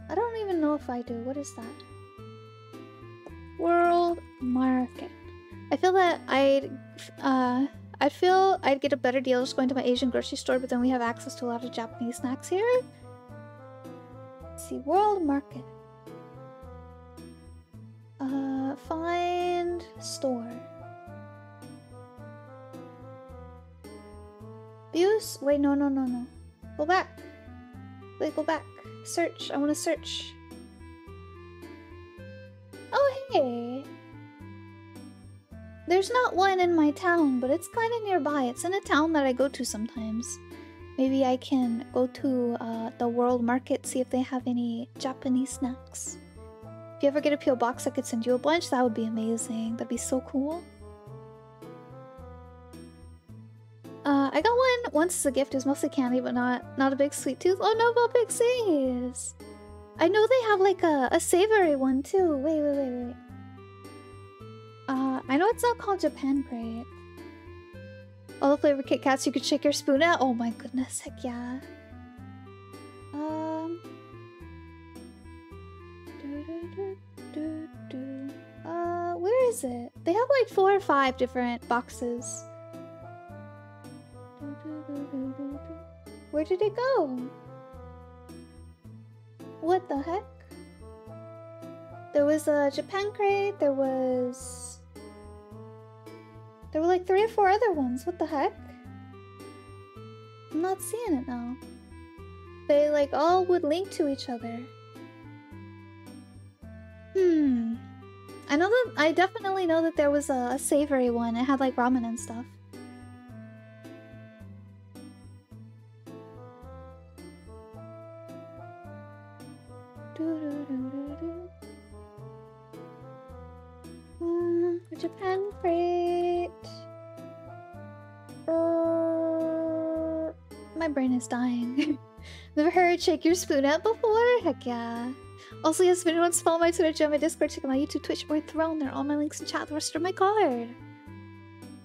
I don't even know if I do. What is that? World market. I feel that I'd uh I'd feel I'd get a better deal just going to my Asian grocery store, but then we have access to a lot of Japanese snacks here. Let's see, world market. Uh, find store. Abuse? Wait, no, no, no, no. Go back. Wait, go back. Search. I want to search. Oh, hey. There's not one in my town, but it's kind of nearby. It's in a town that I go to sometimes. Maybe I can go to uh, the world market, see if they have any Japanese snacks. If you ever get a PO box, I could send you a bunch. That would be amazing. That'd be so cool. Uh, I got one once as a gift. It was mostly candy, but not not a big sweet tooth. Oh no, about pixies! I know they have like a, a savory one too. Wait, wait, wait, wait. Uh, I know it's not called Japan Crate. All the flavor Kit Kats you could shake your spoon at. Oh my goodness, heck yeah. Um. Uh, where is it? They have like four or five different boxes. Where did it go? What the heck? There was a Japan crate, there was... There were like three or four other ones, what the heck? I'm not seeing it now. They like all would link to each other. Hmm. I know that- I definitely know that there was a, a savory one. It had like ramen and stuff. Mm, Japan crate. Uh, my brain is dying. Never heard shake your spoon out before? Heck yeah. Also, yes, if anyone wants to follow my Twitter, join my Discord, check out my YouTube, Twitch, or Throne. There are all my links in chat, the rest of my card.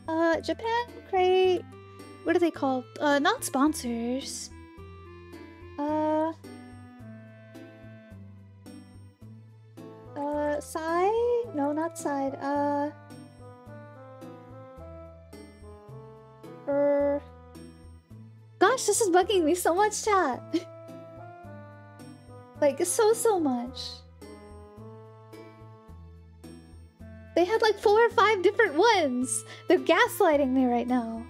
Uh, Japan crate. What are they called? Uh, not sponsors. Uh, Uh, side? No, not side. Uh. Er. Gosh, this is bugging me so much, chat. like, so, so much. They had like four or five different ones. They're gaslighting me right now.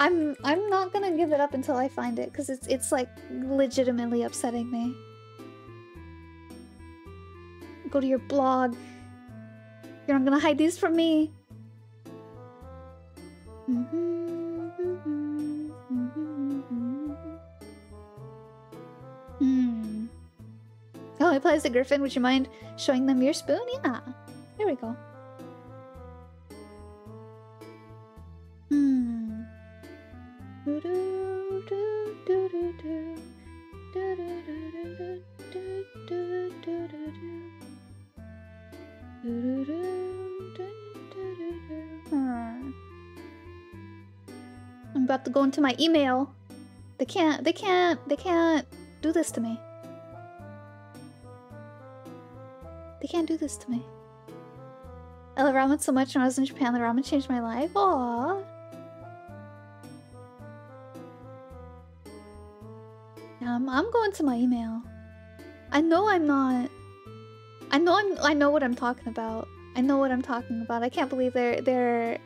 I'm I'm not gonna give it up until I find it because it's it's like legitimately upsetting me. Go to your blog. You're not gonna hide these from me. Hmm. replies to Griffin, would you mind showing them your spoon? Yeah. There we go. Hmm. I'm about to go into my email. They can't, they can't, they can't do this to me. They can't do this to me. I love ramen so much when I was in Japan. The ramen changed my life. Aww. I'm going to my email. I know I'm not. I know I'm. I know what I'm talking about. I know what I'm talking about. I can't believe they're they're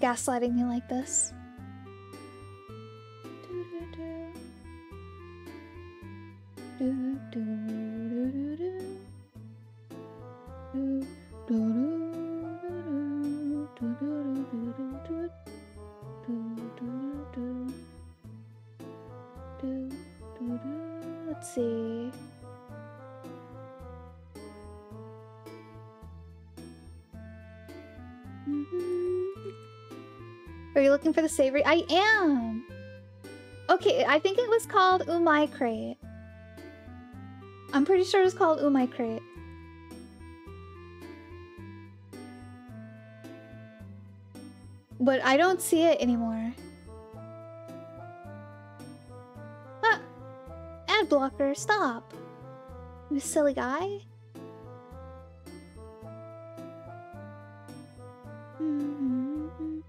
gaslighting me like this. Let's see. Are you looking for the savory? I am! Okay, I think it was called Umai Crate. I'm pretty sure it was called Umai Crate. But I don't see it anymore. Ah! Ad blocker, stop! You silly guy. Mm-hmm.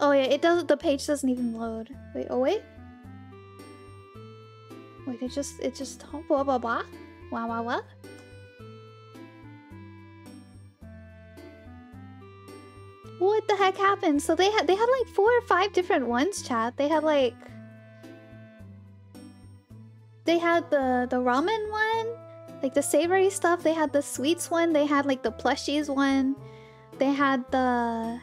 Oh yeah, it does. The page doesn't even load. Wait, oh wait. Wait, it just it just oh, blah blah blah. Wow wow wow. What the heck happened? So they had they had like four or five different ones, chat. They had like they had the the ramen one, like the savory stuff. They had the sweets one. They had like the plushies one. They had the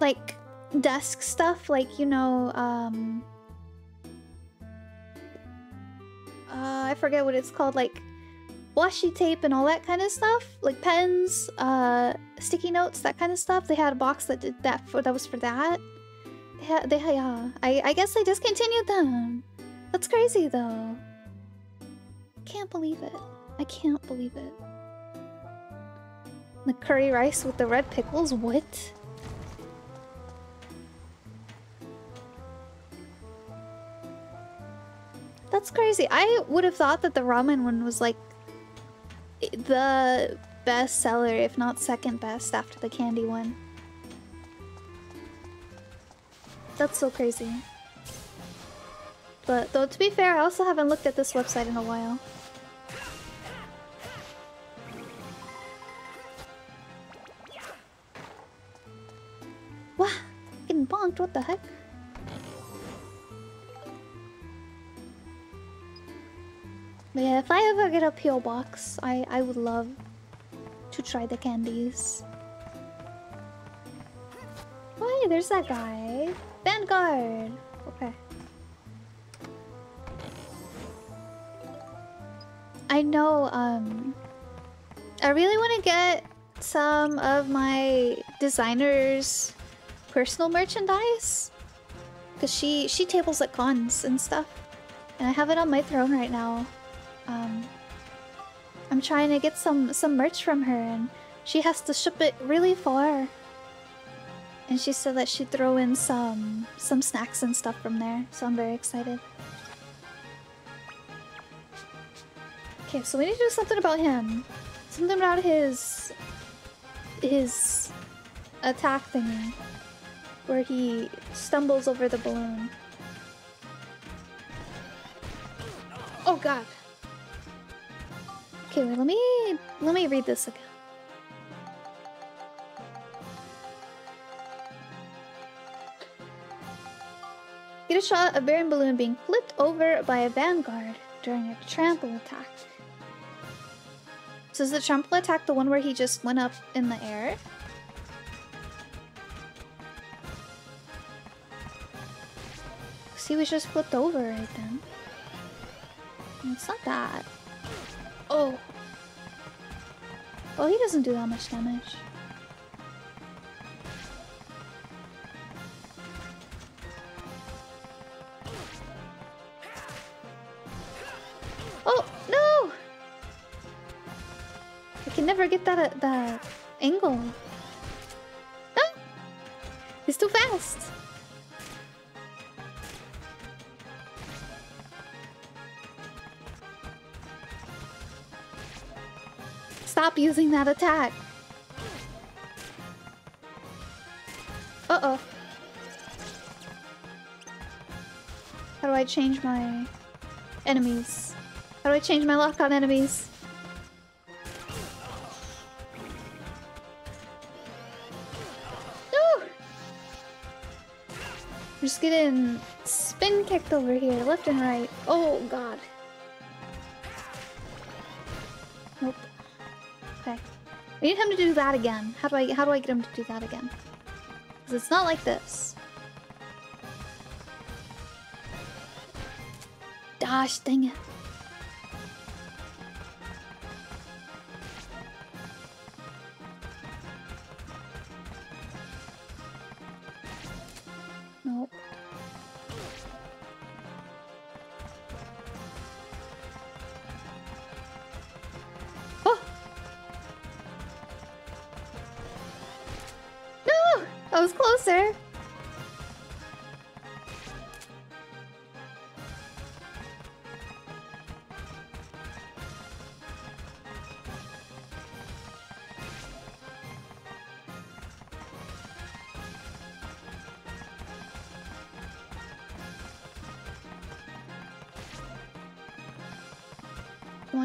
like desk stuff, like you know, um, uh, I forget what it's called, like washi tape and all that kind of stuff, like pens, uh, sticky notes, that kind of stuff. They had a box that did that for that was for that. They had, they had, yeah. I I guess they discontinued them. That's crazy though. Can't believe it. I can't believe it. The curry rice with the red pickles? What? That's crazy. I would have thought that the ramen one was like the best seller, if not second best, after the candy one. That's so crazy. But though to be fair, I also haven't looked at this website in a while. Bonked, what the heck? But yeah, if I ever get a PO box, I I would love to try the candies. Oh, hey, there's that guy. Vanguard. Okay. I know. Um, I really want to get some of my designer's personal merchandise because she she tables at cons and stuff, and I have it on my throne right now. Um, I'm trying to get some some merch from her, and she has to ship it really far. And she said that she'd throw in some some snacks and stuff from there, so I'm very excited. Okay, so we need to do something about him. Something about his his attack thingy, where he stumbles over the balloon. Oh god. Okay, wait, let me let me read this again. Get a shot of Baron Balloon being flipped over by a vanguard during a trample attack. So is the trample attack the one where he just went up in the air? He was just flipped over right then. It's not that. Oh. Oh, he doesn't do that much damage. Oh, no! I can never get that, uh, that angle. No! He's too fast! Stop using that attack. Uh-oh. How do I change my enemies? How do I change my lock on enemies? No! I'm just getting spin kicked over here, left and right. Oh god. I need him to do that again. How do I how do I get him to do that again? Because it's not like this. Gosh, dang it.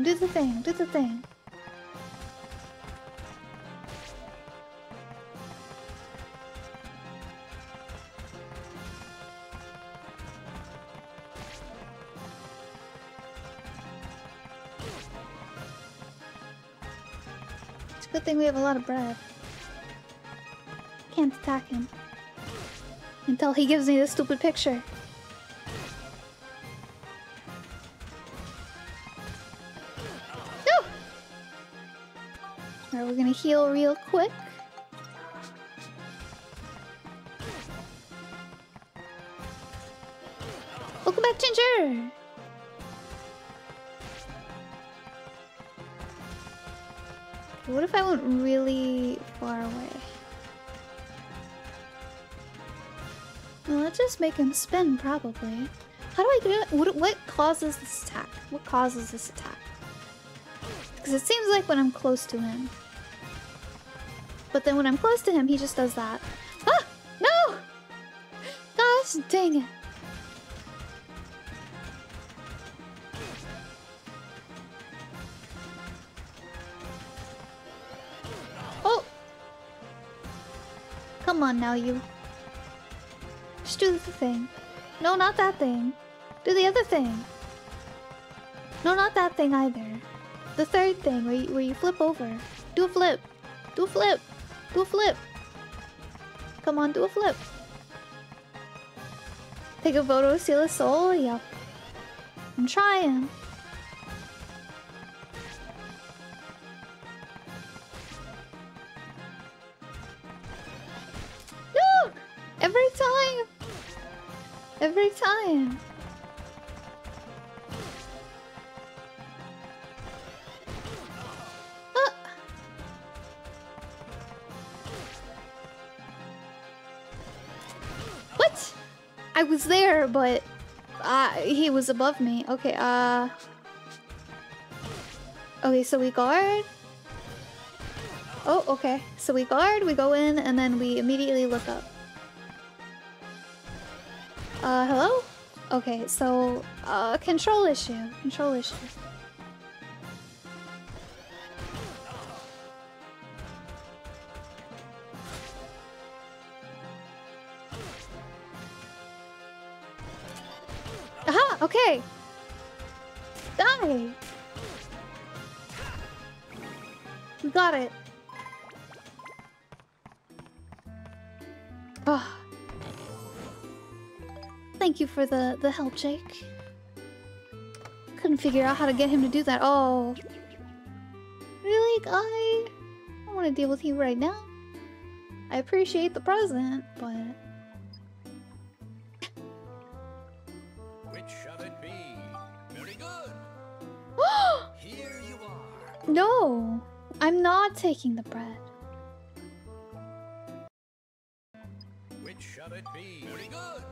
Do the thing, do the thing. It's a good thing we have a lot of bread. Can't attack him. Until he gives me this stupid picture. Heal real quick. Welcome back, Ginger! What if I went really far away? Well, let's just make him spin, probably. How do I do it? What, what causes this attack? What causes this attack? Because it seems like when I'm close to him. But then when I'm close to him, he just does that. Ah! No! Gosh dang it. Oh! Come on now, you. Just do the thing. No, not that thing. Do the other thing. No, not that thing either. The third thing, where you, where you flip over. Do a flip. Do a flip. Do a flip. Come on, do a flip. Take a photo, seal a soul? Yup. I'm trying. But he was above me. Okay, uh... Okay, so we guard. Oh, okay. So we guard, we go in, and then we immediately look up. Uh, hello? Okay, so, uh, control issue. Control issue. Okay! Die! We got it. Ah. Thank you for the, the help, Jake. Couldn't figure out how to get him to do that. Oh. Really, guy? I don't want to deal with you right now. I appreciate the present, but... no! I'm not taking the bread. Which shall it be? Good.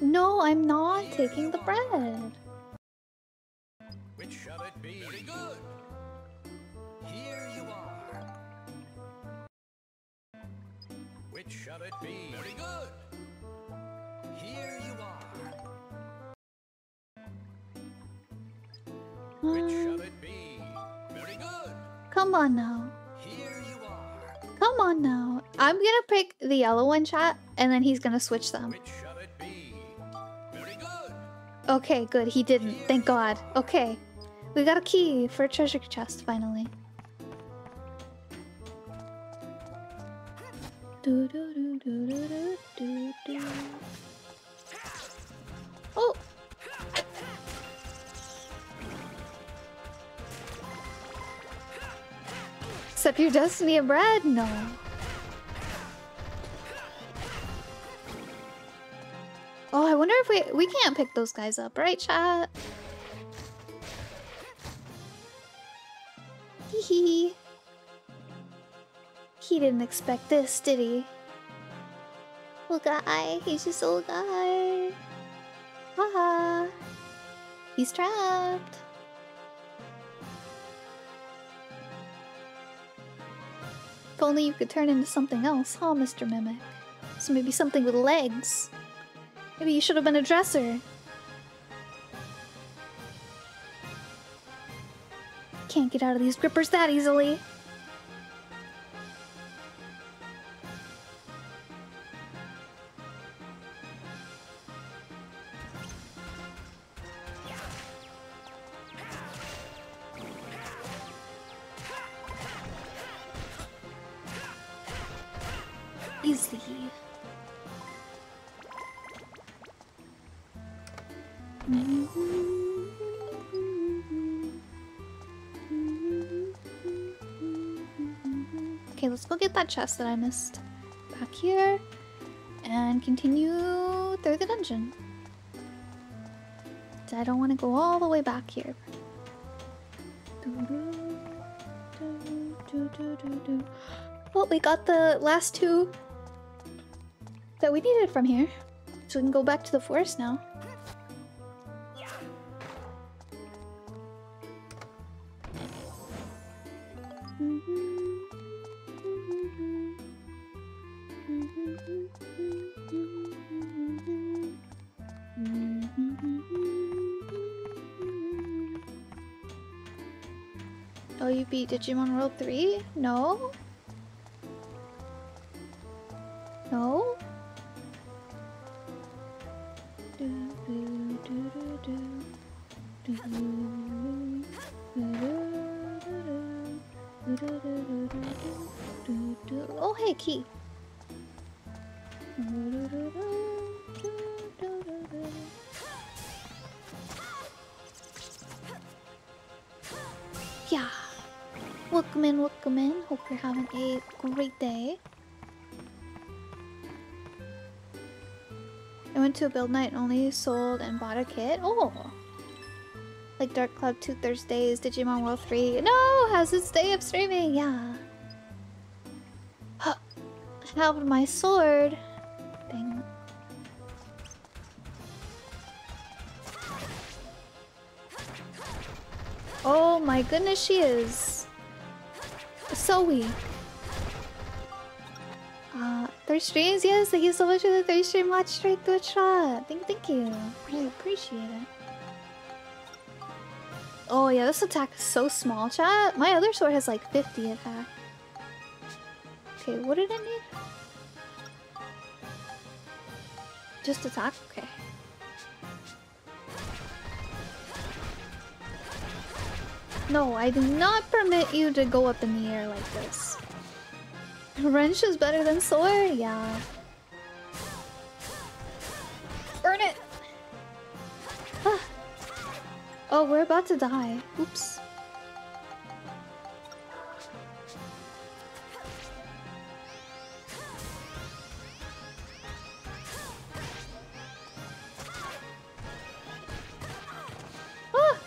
No, I'm not taking the bread. Which shall it be? Good. Here you are. Which shall it be? Very good. Here you are. Um, on now. Here you are. Come on now. I'm gonna pick the yellow one, chat, and then he's gonna switch them. Which shall it be? Very good. Okay, good. He didn't. Thank God. Okay. We got a key for a treasure chest, finally. Do, do, do. Oh! Except your destiny of bread? No. Oh, I wonder if we we can't pick those guys up, right, chat? Hee hee. He didn't expect this, did he? Little guy, he's just a little guy. Haha. He's trapped. If only you could turn into something else, huh, Mr. Mimic? So maybe something with legs. Maybe you should have been a dresser. Can't get out of these grippers that easily. That chest that I missed. Back here. And continue through the dungeon. I don't want to go all the way back here. Well, we got the last two that we needed from here. So we can go back to the forest now. Digimon World 3? No? No? Build night only sold and bought a kit. Oh! Like Dark Cloud 2 Thursdays, Digimon World 3. No! How's its day of streaming? Yeah. Have my sword. Dang. Oh my goodness, she is. So streams? Yes, thank you so much for the third stream watch straight through shot. Thank, thank you. Really appreciate it. Oh yeah, this attack is so small, chat. My other sword has like 50 attack. Okay, what did it need? Just attack? Okay. No, I do not permit you to go up in the air like this. Wrench is better than sword? Yeah. Burn it! Oh, we're about to die. Oops. Ah!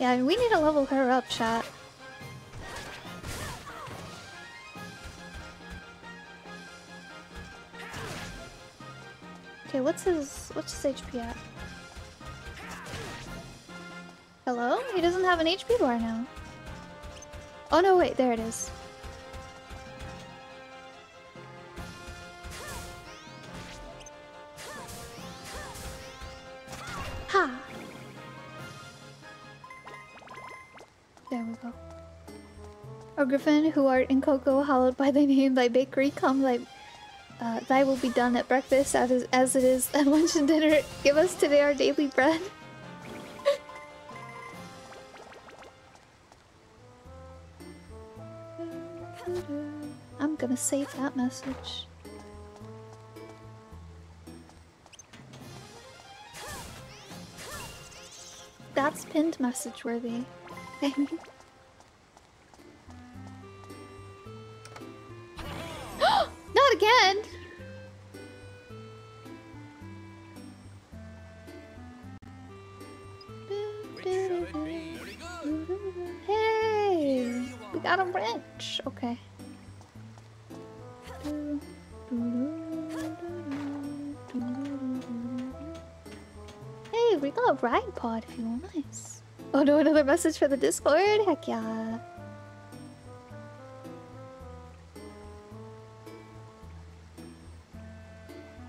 Yeah, we need to level her up, chat. What's his what's his HP at? Hello? He doesn't have an HP bar now. Oh no, wait, there it is. Ha! There we go. O Griffin, who art in cocoa, hallowed by thy name, thy bakery, come, thy uh, thy will be done at breakfast as, as it is at lunch and dinner. Give us today our daily bread. I'm gonna save that message. That's pinned message worthy. wrench! Okay. Hey, we got a Ridepod if you want. Nice. Oh no, another message for the Discord? Heck yeah.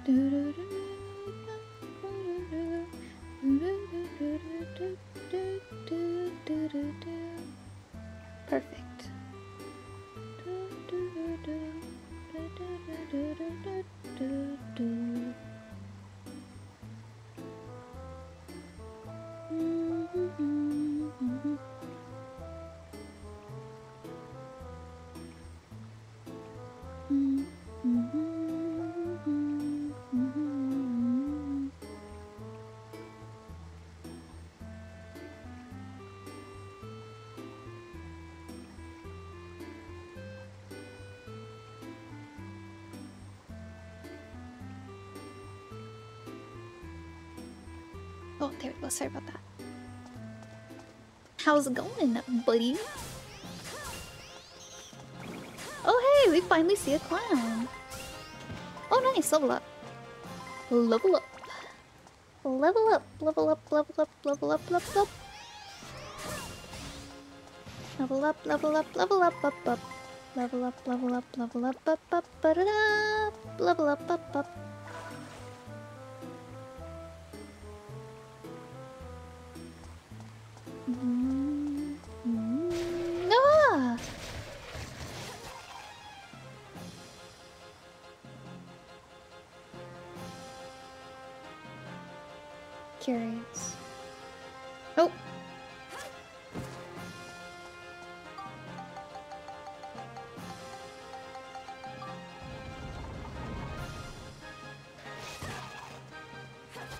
Perfect. sorry about that. How's it going, buddy? Oh hey, we finally see a clown. Oh nice, level up. Level up. Level up, level up, level up, level up, level up. Level up, level up, level up, up, up. Level up, level up, level up, up, up, up, up, up. Level up, up, up.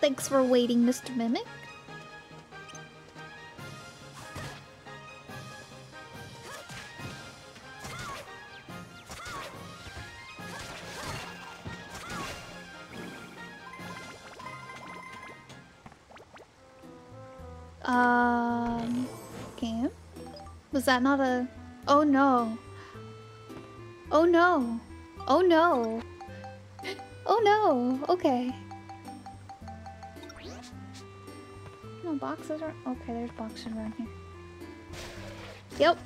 Thanks for waiting, Mr. Mimic. Um, game? Was that not a... Oh no. Oh no. Oh no. Oh no. Okay. Boxes are... Okay, there's boxes around here. Yep.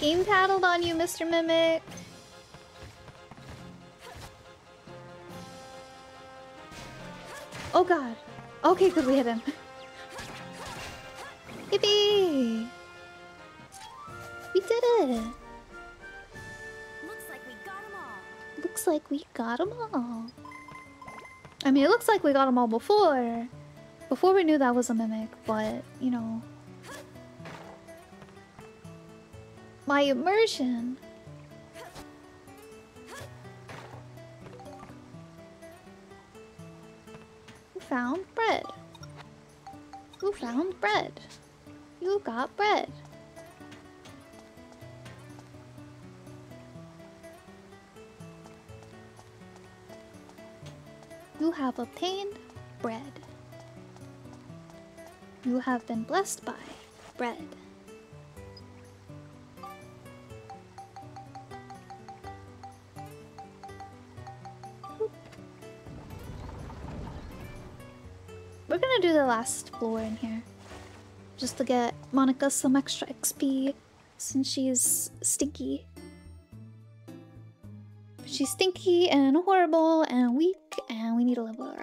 Game paddled on you, Mr. Mimic. Oh god. Okay, good, we hit him. Yippee! We did it! Looks like we got them all. Looks like we got them all. I mean, it looks like we got them all before. Before we knew that was a mimic, but, you know. My immersion. We found bread. Who found bread? You got bread. You have obtained Have been blessed by bread. We're gonna do the last floor in here. Just to get Monica some extra XP since she's stinky. She's stinky and horrible and weak and we need to level.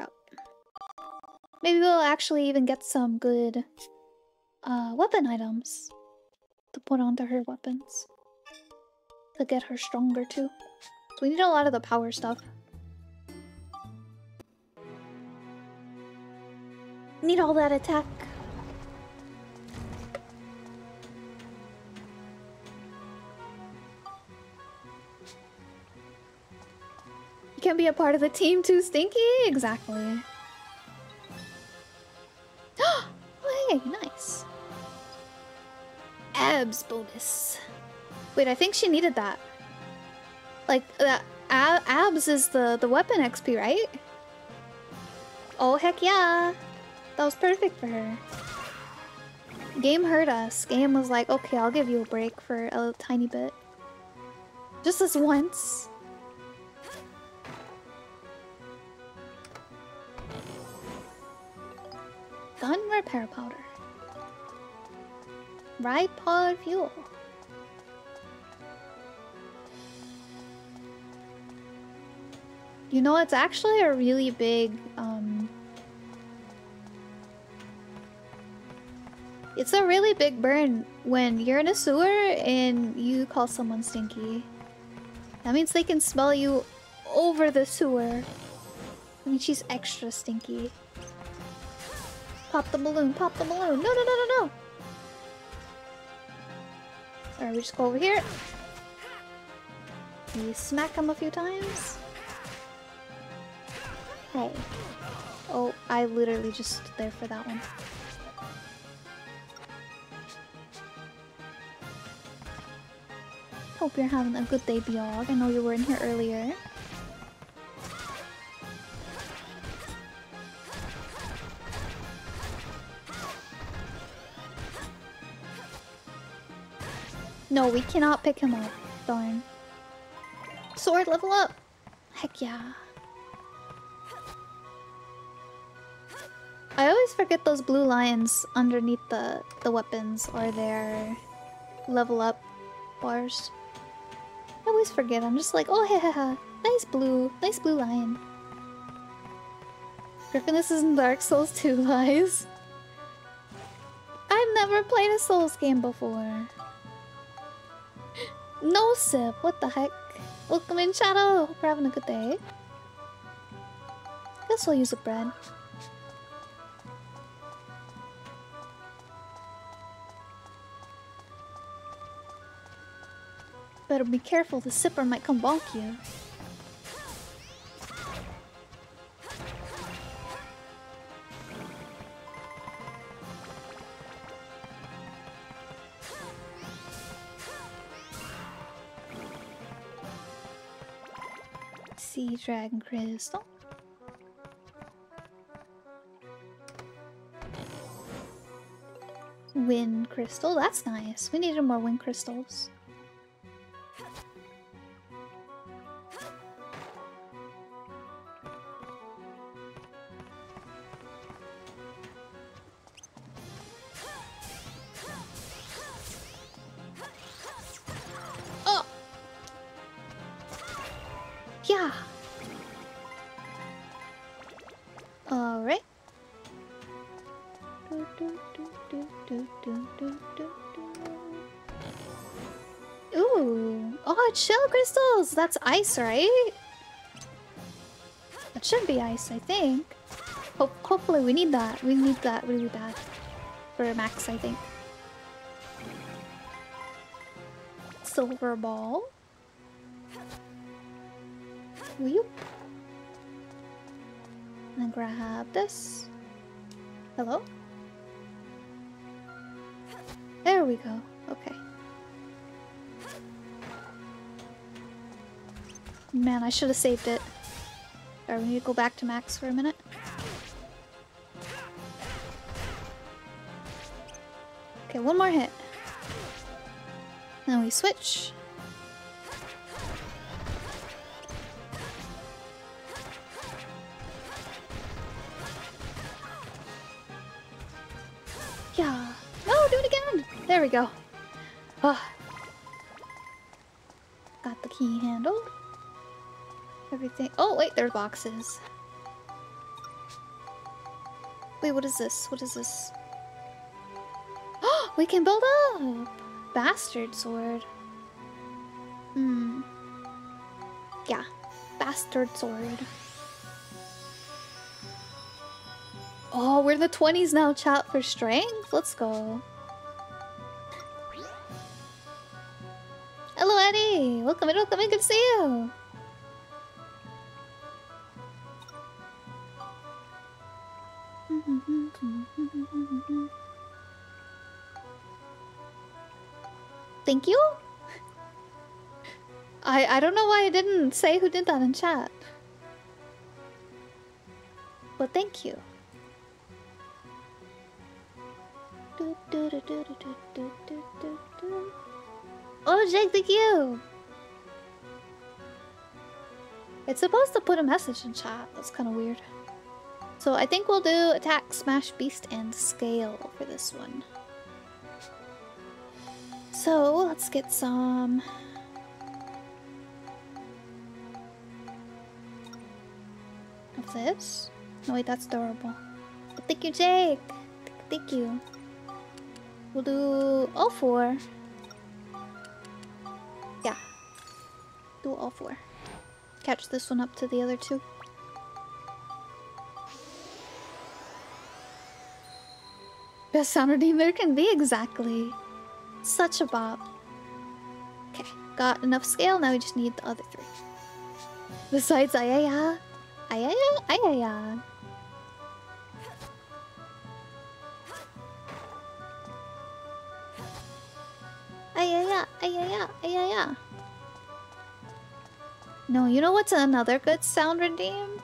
Maybe we'll actually even get some good uh, weapon items to put onto her weapons. To get her stronger too. So we need a lot of the power stuff. Need all that attack. You can't be a part of the team too stinky? Exactly. Hey, nice. Abs bonus. Wait, I think she needed that. Like, that ab abs is the, the weapon XP, right? Oh, heck yeah. That was perfect for her. Game heard us. Game was like, okay, I'll give you a break for a tiny bit. Just this once. Gun repair powder. Ridepod fuel. You know, it's actually a really big, um... It's a really big burn when you're in a sewer and you call someone stinky. That means they can smell you over the sewer. I mean, she's extra stinky. Pop the balloon, pop the balloon. No, no, no, no, no. Alright, we just go over here. We smack him a few times. Hey. Oh, I literally just stood there for that one. Hope you're having a good day, Biog. I know you were in here earlier. No, we cannot pick him up. Darn. Sword level up! Heck yeah. I always forget those blue lines underneath the, the weapons or their level up bars. I always forget. I'm just like, oh, ha ha. Nice blue. Nice blue lion. Griffin, this isn't Dark Souls 2 lies. I've never played a Souls game before. No sip, what the heck? Welcome in, Shadow. Hope you're having a good day. Guess we'll use the bread. Better be careful, the sipper might come bonk you. Dragon Crystal. Wind Crystal, that's nice. We needed more Wind Crystals. That's ice, right? That should be ice, I think. Ho hopefully we need that. We need that really bad. For Max, I think. Silver ball. Whoop. And grab this. Hello? There we go. Man, I should have saved it. Alright, we need to go back to Max for a minute. Okay, one more hit. Then we switch. Yeah. No, do it again. There we go. Ah. Got the key handle. Everything. Oh, wait, there's boxes. Wait, what is this? What is this? we can build up! Bastard sword. Hmm. Yeah. Bastard sword. Oh, we're in the 20s now, chat, for strength? Let's go. Hello, Eddie! Welcome in, welcome in, good to see you! I don't know why I didn't say who did that in chat. Well, thank you. Oh, Jake, thank you! It's supposed to put a message in chat. That's kind of weird. So I think we'll do attack, smash, beast, and scale for this one. So let's get some... this? No, wait, that's durable. But thank you, Jake! Thank you. We'll do all four. Yeah. Do all four. Catch this one up to the other two. Best sound name there can be, exactly. Such a bop. Okay, got enough scale, now we just need the other three. Besides Ayaya. あややあややあややあややあやや No, you know what's another good sound redeem?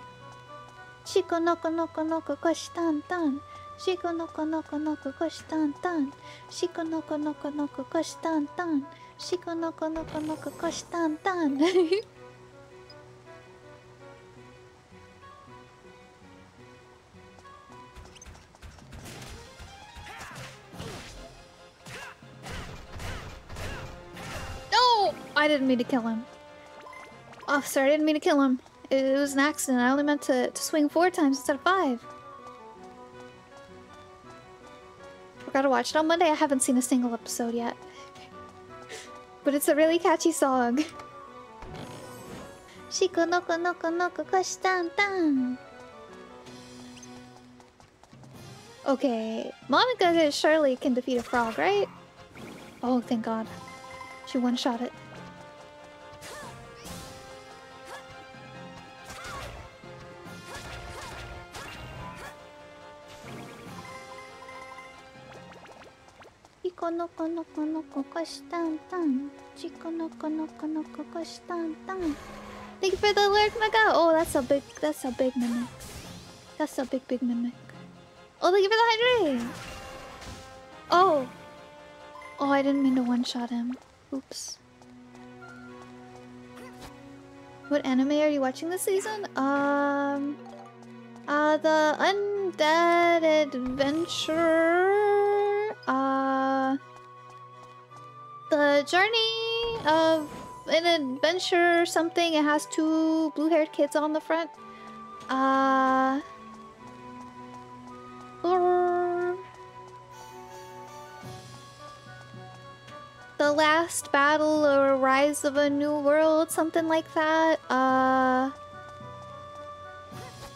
シコノコノコノココシタンタンシコノコノコノココシタンタンシコノコノコノココシタンタンシコノコノコノココシタンタン I didn't mean to kill him. Sorry, I didn't mean to kill him. It, it was an accident. I only meant to, to swing four times instead of five. Forgot to watch it on Monday. I haven't seen a single episode yet. but it's a really catchy song. Shiko noko noko noko koshi tan tan. Okay, Monica surely can defeat a frog, right? Oh, thank God. She one-shot it. Shika no ko no ko no ko koshi tan tan. Shika no ko no ko no ko koshi tan tan. Thank you for the lyric, Mega. Oh, that's a big, that's a big mimic. That's a big, big mimic. Oh, thank you for the hydrate. Oh. Oh, I didn't mean to one-shot him. Oops. What anime are you watching this season? Um, uh, the Undead Adventure. Uh, the Journey of an Adventure or something. It has two blue-haired kids on the front. Uh. The last battle or rise of a new world, something like that. Uh,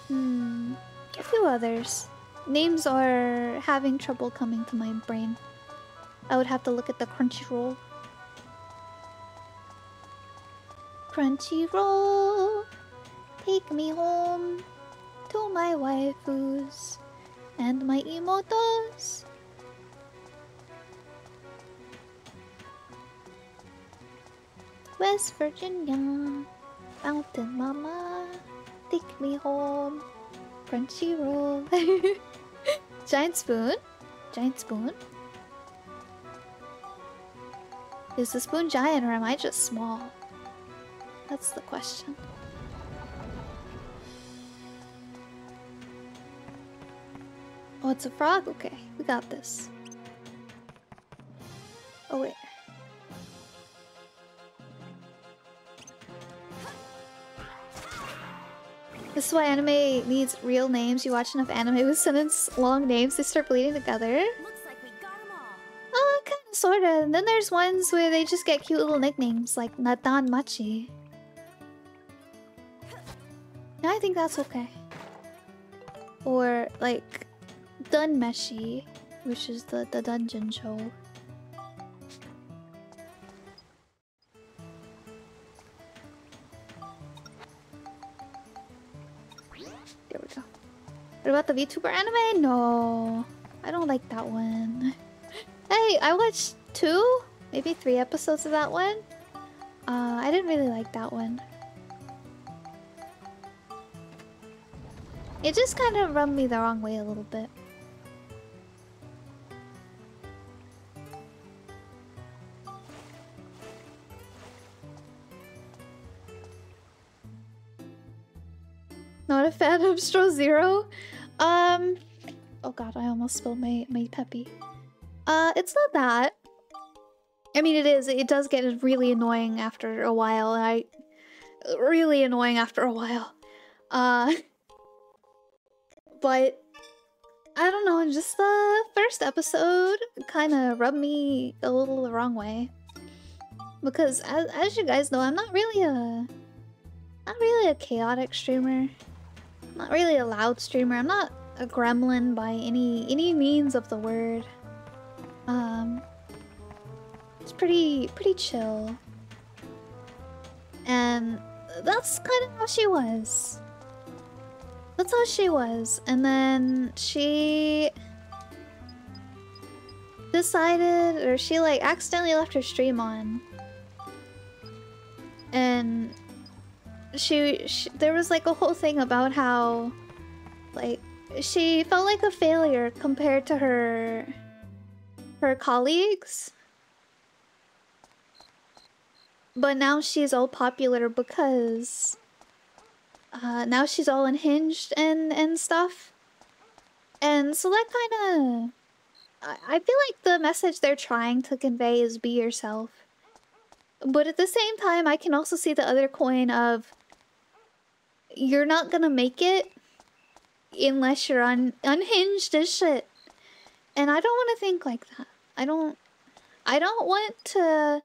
hmm, a few others. Names are having trouble coming to my brain. I would have to look at the Crunchyroll. Crunchyroll, take me home to my waifus and my emotos. West Virginia, Mountain Mama, take me home, Crunchyroll. Giant spoon? Giant spoon? Is the spoon giant or am I just small? That's the question. Oh, it's a frog? Okay, we got this. Is why anime needs real names. You watch enough anime with sentence long names, they start bleeding together. Looks like we got 'em all. Oh, kind of, sort of. And then there's ones where they just get cute little nicknames, like Natan Machi. I think that's okay. Or, like, Dun Meshi, which is the, the dungeon show. About the VTuber anime? No. I don't like that one. Hey, I watched two, maybe three episodes of that one. Uh, I didn't really like that one. It just kind of rubbed me the wrong way a little bit. Not a fan of Stro Zero. Um. Oh god, I almost spilled my my peppy. Uh, it's not that. I mean, it is. It does get really annoying after a while. I really annoying after a while. Uh, but I don't know. Just the first episode kind of rubbed me a little the wrong way because, as, as you guys know, I'm not really a not really a chaotic streamer. Not really a loud streamer. I'm not a gremlin by any any means of the word. Um, it's pretty pretty chill, and that's kind of how she was. That's how she was, and then she decided, or she like accidentally left her stream on, and she, she there was like a whole thing about how like she felt like a failure compared to her her colleagues. But now she's all popular because uh, now she's all unhinged and and stuff. And so that kind of I, I feel like the message they're trying to convey is be yourself. But at the same time i can also see the other coin of you're not gonna make it unless you're un- unhinged as shit. And I don't want to think like that. I don't I don't want to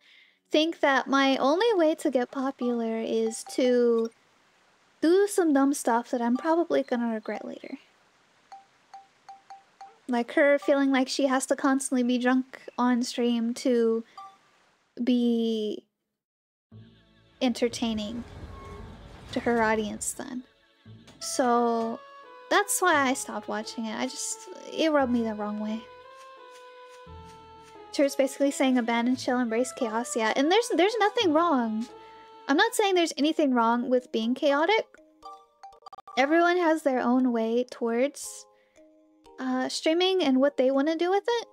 think that my only way to get popular is to do some dumb stuff that I'm probably to regret later. Like her feeling like she has to constantly be drunk on stream to be entertaining to her audience then. So that's why I stopped watching it. I just it rubbed me the wrong way. Tur's basically saying abandon chill, embrace chaos, yeah. And there's there's nothing wrong. I'm not saying there's anything wrong with being chaotic. Everyone has their own way towards uh, streaming and what they want to do with it.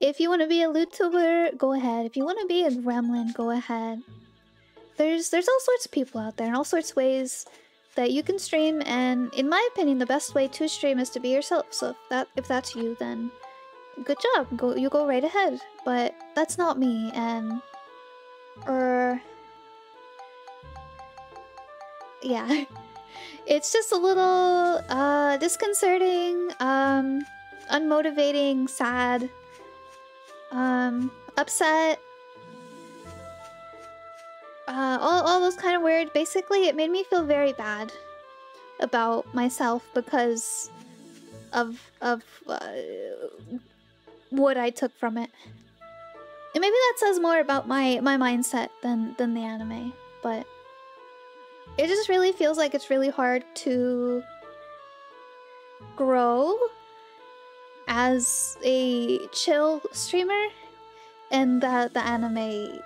If you want to be a YouTuber, go ahead. If you want to be a gremlin, go ahead. There's there's all sorts of people out there and all sorts of ways that you can stream and in my opinion the best way to stream is to be yourself. So if that if that's you then good job. Go you go right ahead. But that's not me and or yeah. It's just a little uh disconcerting, um unmotivating, sad, um upset uh, all, all those kind of weird. Basically, it made me feel very bad about myself because of of uh, what I took from it. And maybe that says more about my my mindset than than the anime, but it just really feels like it's really hard to grow as a chill streamer and that the anime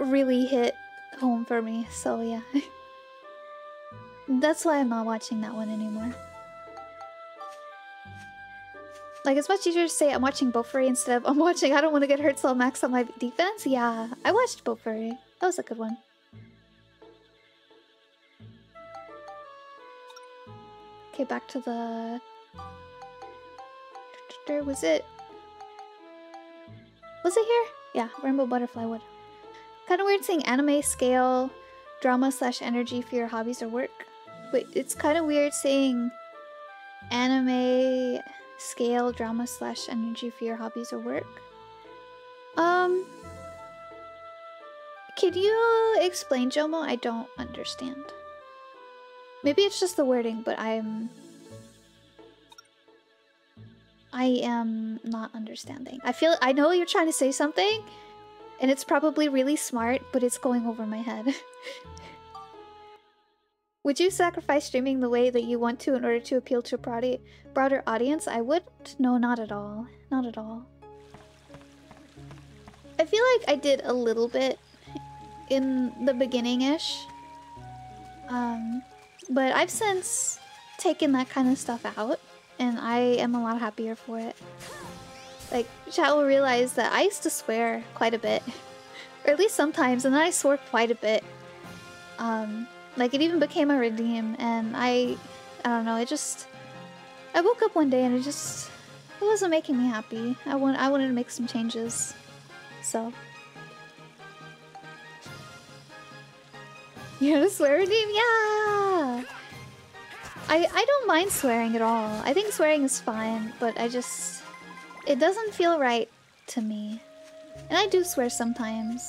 really hit home for me, so yeah. That's why I'm not watching that one anymore. Like, it's much easier to say I'm watching Bofuri instead of I'm watching I don't want to get hurt so I'll max out my defense. Yeah, I watched Bofuri. That was a good one. Okay, back to the... Was it... Was it here? Yeah, Rainbow Butterfly Wood. Kind of weird saying anime scale drama slash energy for your hobbies or work. Wait, it's kind of weird saying anime scale drama slash energy for your hobbies or work. Um, could you explain, Jomo? I don't understand. Maybe it's just the wording, but I'm... I am not understanding. I feel- I know you're trying to say something, and it's probably really smart, but it's going over my head. Would you sacrifice streaming the way that you want to in order to appeal to a broader audience? I would. No, not at all. Not at all. I feel like I did a little bit in the beginning-ish. Um, but I've since taken that kind of stuff out, and I am a lot happier for it. Like, chat will realize that I used to swear quite a bit. or at least sometimes, and then I swore quite a bit. Um, like it even became a redeem and I I don't know, it just I woke up one day and it just it wasn't making me happy. I want I wanted to make some changes. So You're gonna swear redeem? Yeah! I I don't mind swearing at all. I think swearing is fine, but I just it doesn't feel right to me. And I do swear sometimes.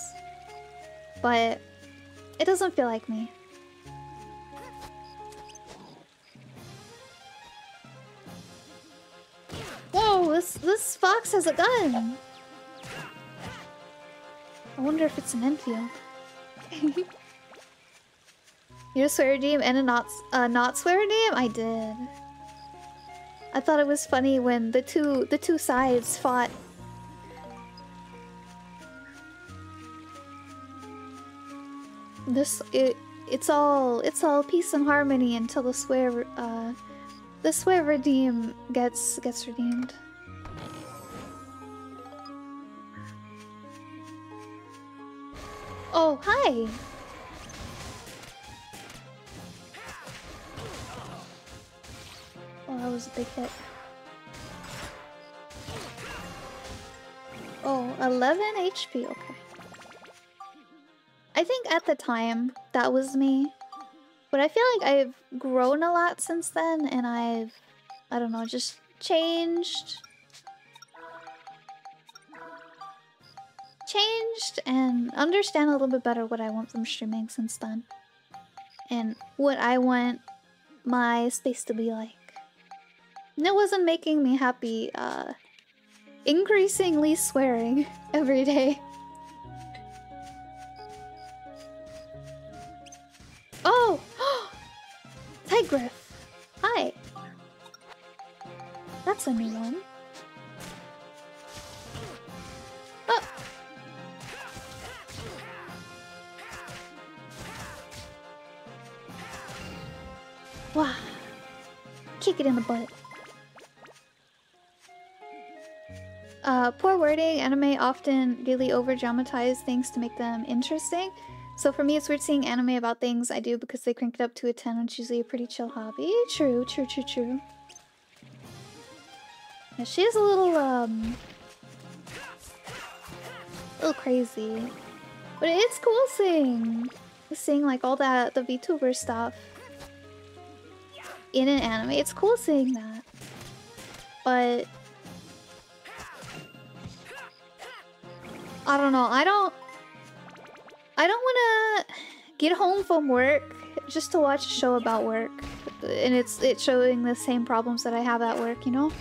But it doesn't feel like me. Whoa, this this fox has a gun. I wonder if it's an Enfield. you a swear redeem and a not uh, not swear redeem? I did. I thought it was funny when the two the two sides fought. This it it's all it's all peace and harmony until the swear uh this way redeem gets gets redeemed. Oh, hi! That was a big hit. Oh, 11 HP, okay. I think at the time, that was me. But I feel like I've grown a lot since then, and I've, I don't know, just changed. Changed and understand a little bit better what I want from streaming since then. And what I want my space to be like. And it wasn't making me happy, uh, increasingly swearing every day. Oh! Tigriff! Hi! That's a new one. Oh! Wow. Kick it in the butt. Uh, poor wording, anime often really over dramatize things to make them interesting. So for me, it's weird seeing anime about things I do because they crank it up to a 10, which is usually a pretty chill hobby. True, true, true, true. She is a little, um... A little crazy. But it's cool seeing... Seeing, like, all that, the VTuber stuff in an anime. It's cool seeing that. But... I don't know, I don't... I don't want to get home from work just to watch a show about work. And it's it's showing the same problems that I have at work, you know?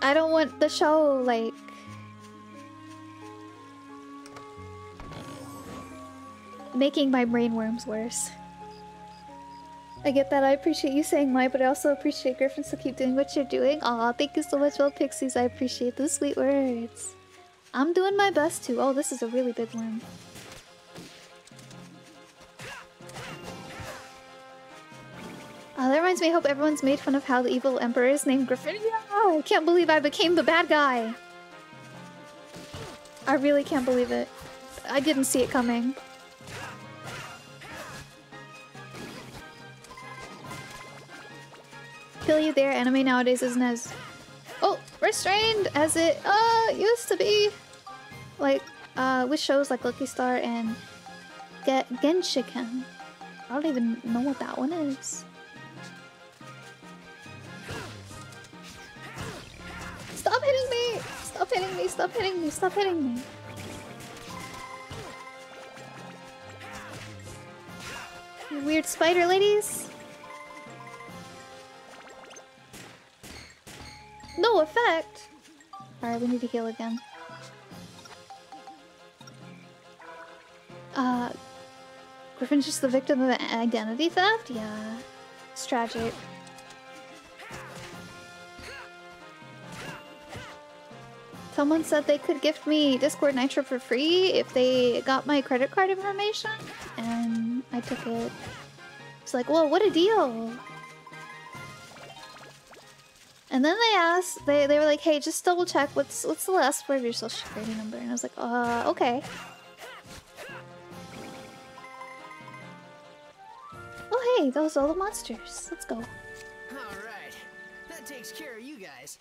I don't want the show, like... Making my brain worms worse. I get that. I appreciate you saying my, but I also appreciate Griffin, so keep doing what you're doing. Aw, thank you so much, Well Pixies. I appreciate the sweet words. I'm doing my best to. Oh, this is a really big one. Uh, that reminds me, I hope everyone's made fun of how the evil emperor is named Griffin. Yeah, I can't believe I became the bad guy. I really can't believe it. I didn't see it coming. Feel you there, anime nowadays isn't as... Oh, restrained as it uh, used to be. Like, uh, with shows like Lucky Star and Get Genshiken. I don't even know what that one is. Stop hitting me! Stop hitting me! Stop hitting me! Stop hitting me! Weird spider ladies! No effect! Alright, we need to heal again. Uh, Griffin's just the victim of identity theft? Yeah. It's tragic. Someone said they could gift me Discord Nitro for free if they got my credit card information, and I took it. It's like, whoa, what a deal! And then they asked, they, they were like, hey, just double check, what's what's the last word of your social security number? And I was like, uh, okay. Oh hey, those are all the monsters. Let's go. Alright. That takes care of you guys.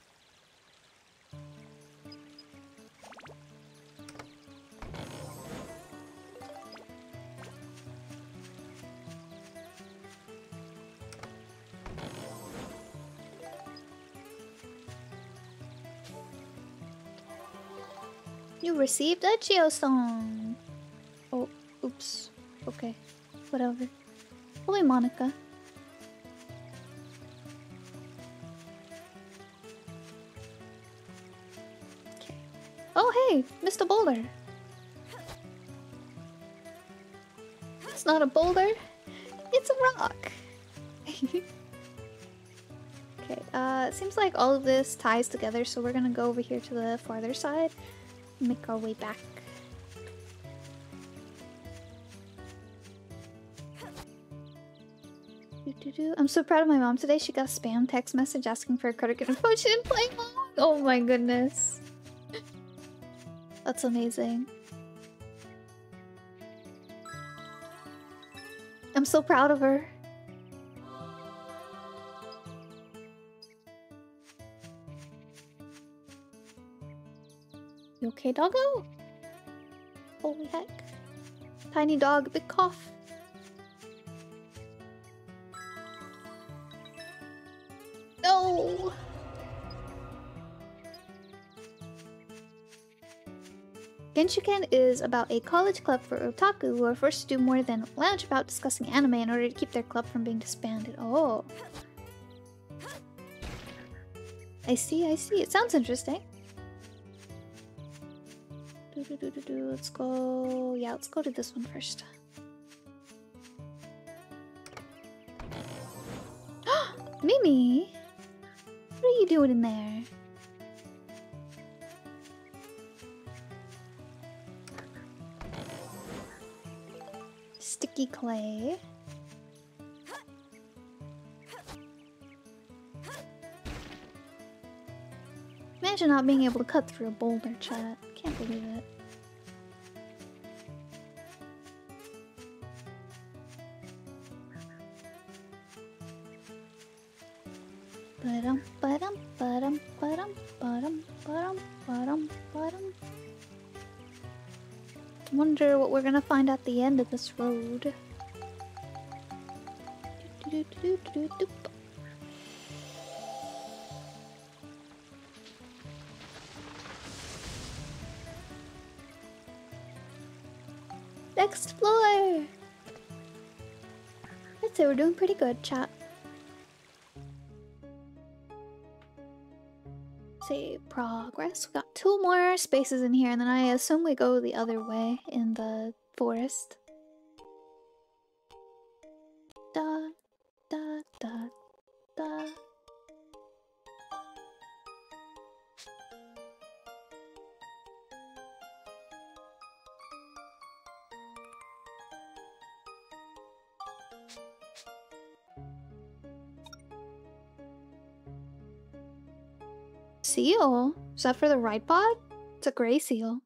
You received a geostone. Oh, oops. Okay, whatever. Holy Monica. Okay. Oh hey, Mr. Boulder. It's not a boulder. It's a rock. okay, uh, it seems like all of this ties together, so we're gonna go over here to the farther side make our way back. I'm so proud of my mom today. She got a spam text message asking for a credit card info. Oh, she didn't play long. Oh my goodness. That's amazing. I'm so proud of her. You okay, doggo? Holy heck. Tiny dog, big cough. No! Genshiken is about a college club for otaku who are forced to do more than lounge about discussing anime in order to keep their club from being disbanded. Oh. I see, I see. It sounds interesting. Do, do, do, let's go. Yeah, let's go to this one first. Mimi! What are you doing in there? Sticky clay. Imagine not being able to cut through a boulder, chat. Can't believe it. Ba-dum, ba-dum, ba-dum, ba-dum, ba-dum, ba-dum, ba-dum, ba-dum. Wonder what we're gonna find at the end of this road. Do, do, do, Explore! I'd say we're doing pretty good, chat. Say progress. We got two more spaces in here, and then I assume we go the other way in the forest. That for the right pod? It's a gray seal.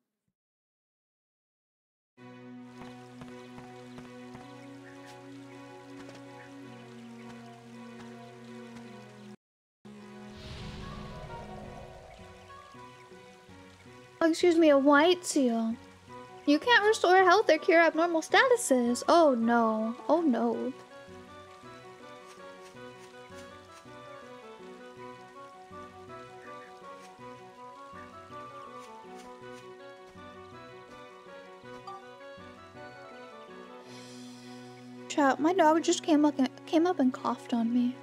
Oh, excuse me, a white seal. You can't restore health or cure abnormal statuses. Oh no. Oh no. My dog just came up and came up and coughed on me.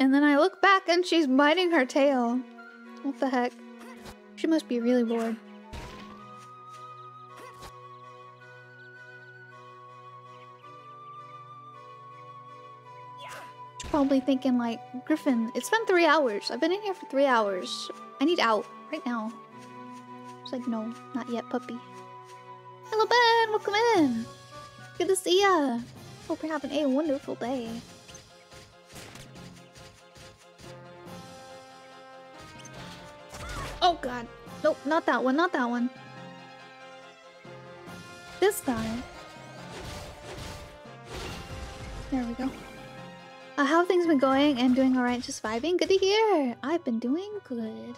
And then I look back and she's biting her tail. What the heck? She must be really bored. Probably thinking like, Griffin, it's been three hours. I've been in here for three hours. I need out right now. It's like, no, not yet, puppy. Hello, Ben. Welcome in. Good to see ya. Hope you're having a wonderful day. Oh god. Nope, not that one, not that one. This guy. There we go. Uh, how have things been going and doing alright, just vibing? Good to hear! I've been doing good.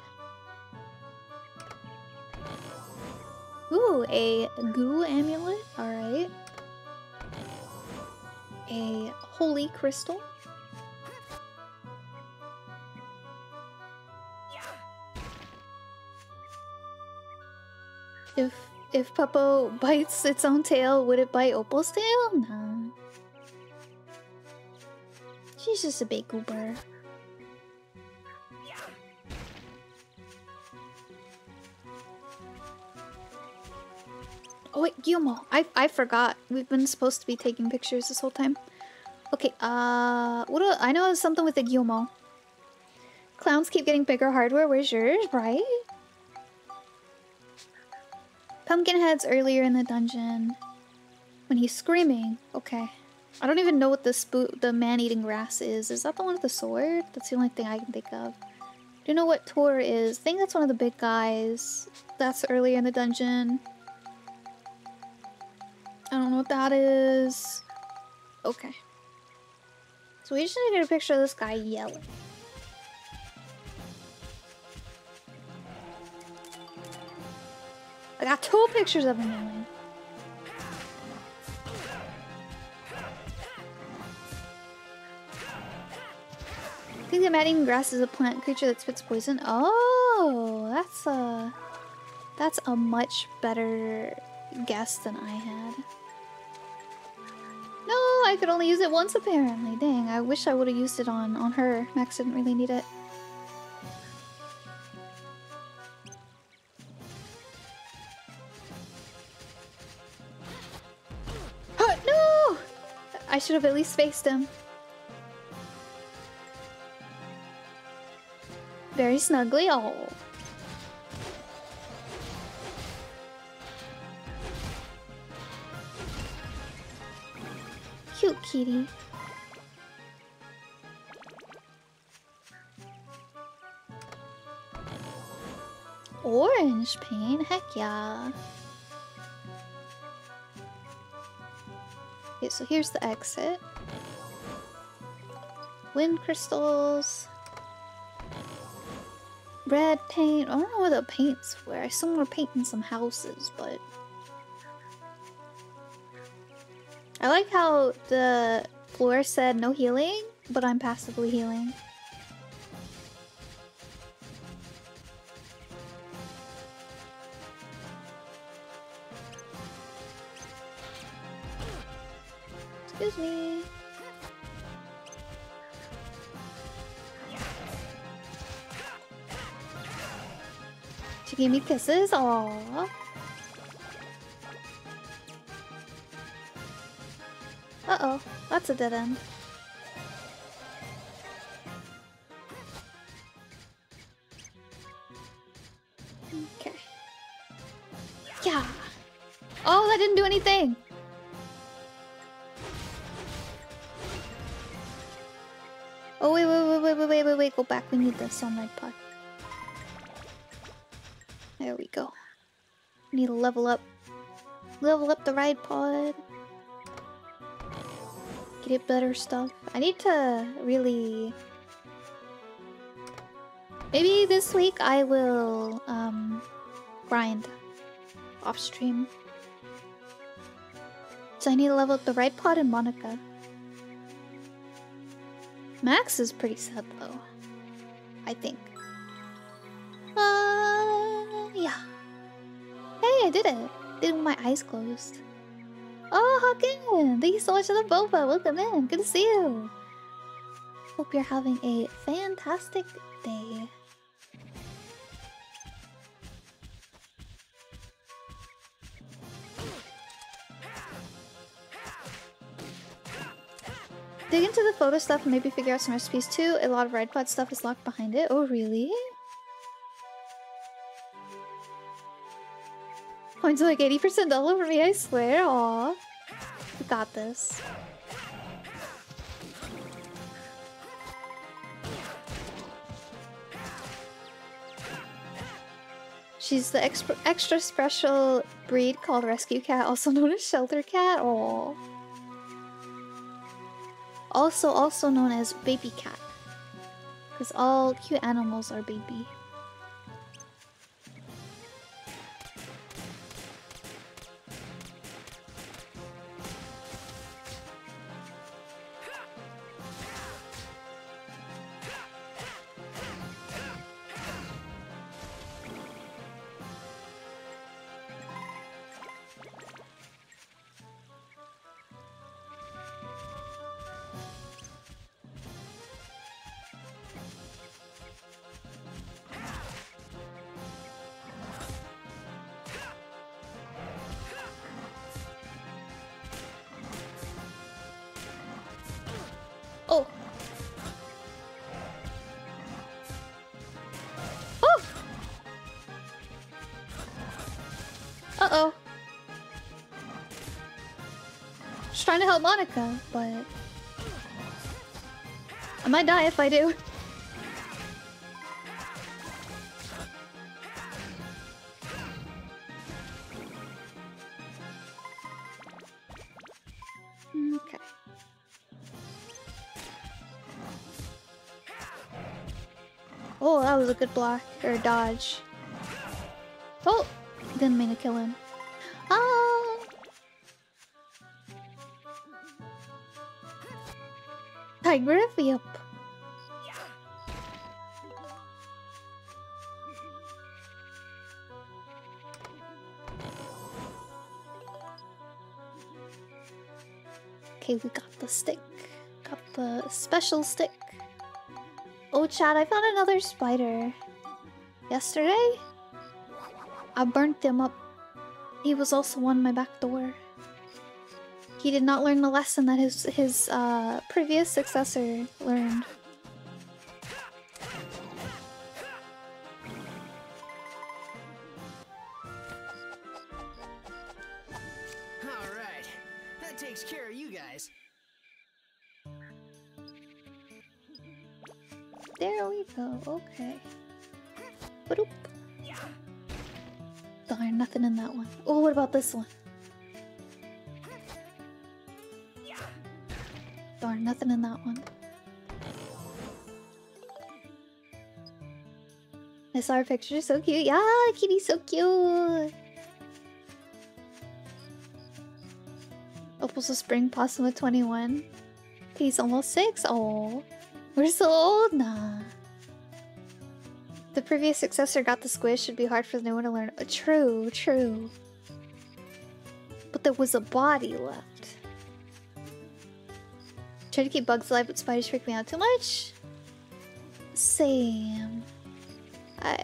Ooh, a goo amulet, alright. A holy crystal. If if Puppo bites its own tail, would it bite Opal's tail? No. She's just a big goober. Oh wait, Guillermo. I I forgot. We've been supposed to be taking pictures this whole time. Okay, uh what do, I know something with the Guillermo. Clowns keep getting bigger hardware. Where's yours, right? Pumpkinhead's earlier in the dungeon. When he's screaming. Okay. I don't even know what the spook the man-eating grass is. Is that the one with the sword? That's the only thing I can think of. Do you know what Tor is? I think that's one of the big guys. That's earlier in the dungeon. I don't know what that is. Okay. So we just need to get a picture of this guy yelling. I got two pictures of him yelling. Think the man-eating grass is a plant creature that spits poison. Oh, that's a that's a much better guess than I had. No, I could only use it once apparently. Dang, I wish I would have used it on on her. Max didn't really need it. No! I should have at least faced him. Very snugly. Oh. Cute kitty. Orange paint? Heck yeah. Okay, so here's the exit. Wind crystals. Red paint. I don't know what the paint's for. I assume we're painting some houses, but... I like how the floor said no healing, but I'm passively healing. Excuse me. She gave me kisses. Aww. Uh oh, that's a dead end. Okay. Yeah. Oh, that didn't do anything. Oh wait, wait, wait, wait, wait, wait, wait, wait. Go back. We need the sunlight pot. There we go. Need to level up. Level up the Ridepod. Get it better stuff. I need to really... Maybe this week I will um, grind off stream. So I need to level up the Ridepod and Monica. Max is pretty sad though. I think. Uh, yeah. Hey, I did it. Did it with my eyes closed. Oh, Hawkin! Thank you so much for the boba. Welcome in. Good to see you. Hope you're having a fantastic day. Dig into the photo stuff and maybe figure out some recipes too. A lot of Ridepod stuff is locked behind it. Oh, really? Points are like 80% all for me, I swear. Aw. We got this. She's the extra, extra special breed called Rescue Cat, also known as Shelter Cat. Oh. Also, also known as Baby Cat. Because all cute animals are baby. Monica, but... I might die if I do. Okay. Oh, that was a good block or dodge. Oh, didn't mean to kill him. Ah. Tiger Yep. Okay, we got the stick. Got the special stick. Oh, Chad, I found another spider. Yesterday? I burnt him up. He was also on my back door. He did not learn the lesson that his his uh, previous successor learned. Alright. That takes care of you guys. There we go. Okay. Ba-doop. Darn, nothing in that one. Oh, what about this one? Her picture, so cute. Yeah, kitty's so cute. Opal's a spring possum with 21. He's almost 6. Oh, we're so old nah. The previous successor got the squish, should be hard for the new one to learn. Uh, true, true. But there was a body left. Try to keep bugs alive, but spiders freak me out too much. Same. Uh,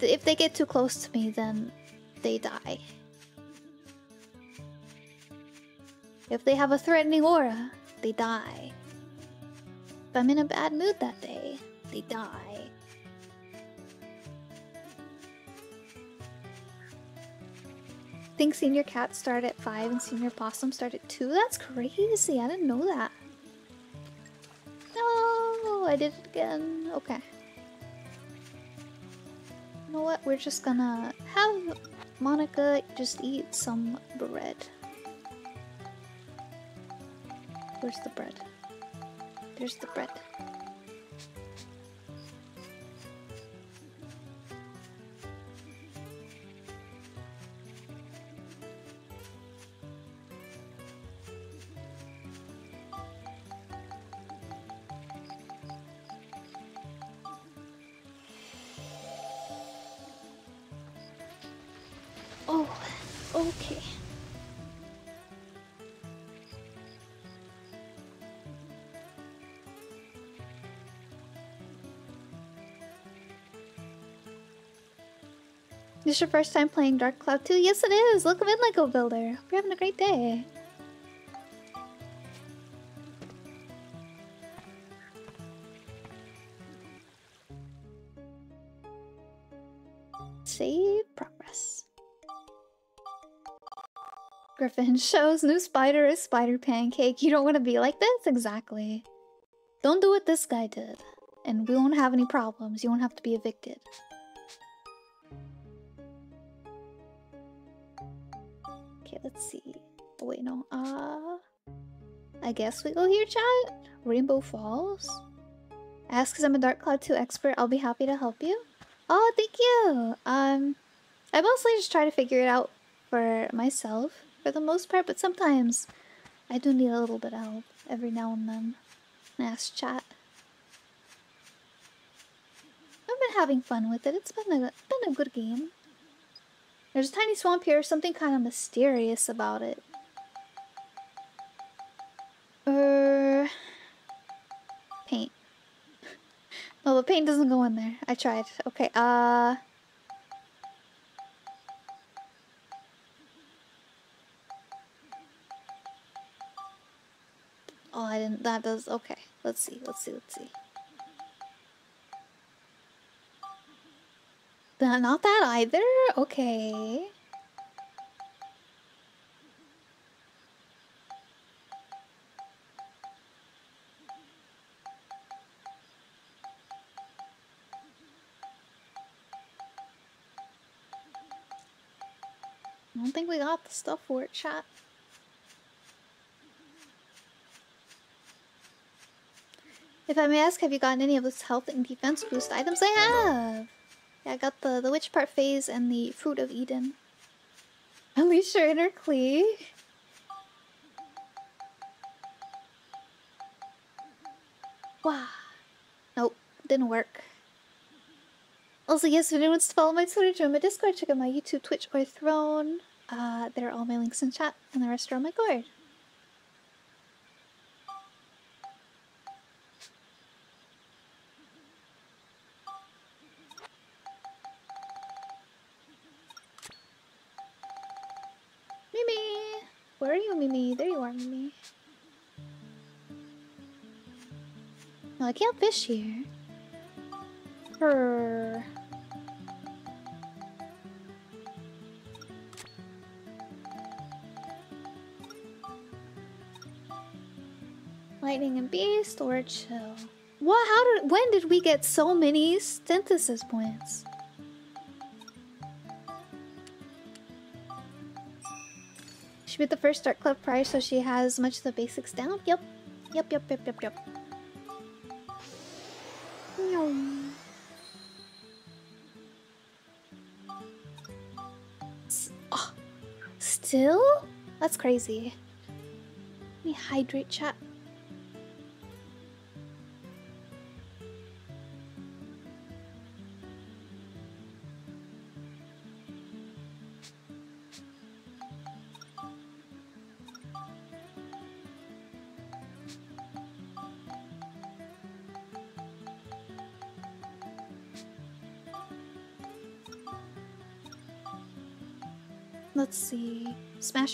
if they get too close to me, then they die. If they have a threatening aura, they die. If I'm in a bad mood that day, they die. think senior cat start at 5 and senior possum start at 2? That's crazy. I didn't know that. No, I did it again. Okay. You know what? We're just gonna have Monica just eat some bread. Where's the bread? There's the bread. This your first time playing Dark Cloud 2? Yes it is! Welcome in Lego Builder! Hope you're having a great day. Save progress. Griffin shows new spider is spider pancake. You don't want to be like this? Exactly. Don't do what this guy did. And we won't have any problems. You won't have to be evicted. Let's see. Oh, wait, no. Uh, I guess we go here, chat? Rainbow Falls? Ask because I'm a Dark Cloud 2 expert. I'll be happy to help you. Oh, thank you! Um, I mostly just try to figure it out for myself for the most part, but sometimes I do need a little bit of help every now and then. Ask chat. I've been having fun with it. It's been a been a good game. There's a tiny swamp here, something kind of mysterious about it. Er, paint. no, the paint doesn't go in there. I tried. Okay. Uh. Oh, I didn't. That does. Okay. Let's see. Let's see. Let's see. Not that either? Okay. I don't think we got the stuff for it, chat. If I may ask, have you gotten any of those health and defense boost items? I have! Yeah, I got the, the witch part phase and the fruit of Eden. Unleash your inner Klee. Wow. Nope, didn't work. Also, yes, if anyone wants to follow my Twitter, join my Discord, check out my YouTube, Twitch, or Throne. Uh, there are all my links in chat, and the rest are on my card. I can't fish here. Her. Lightning and Beast or Chill? What? How did? When did we get so many synthesis points? She beat the first Start Club prize, so she has much of the basics down. Yep. Yep, yep, yep, yep, yep. That's crazy. Let me hydrate chat.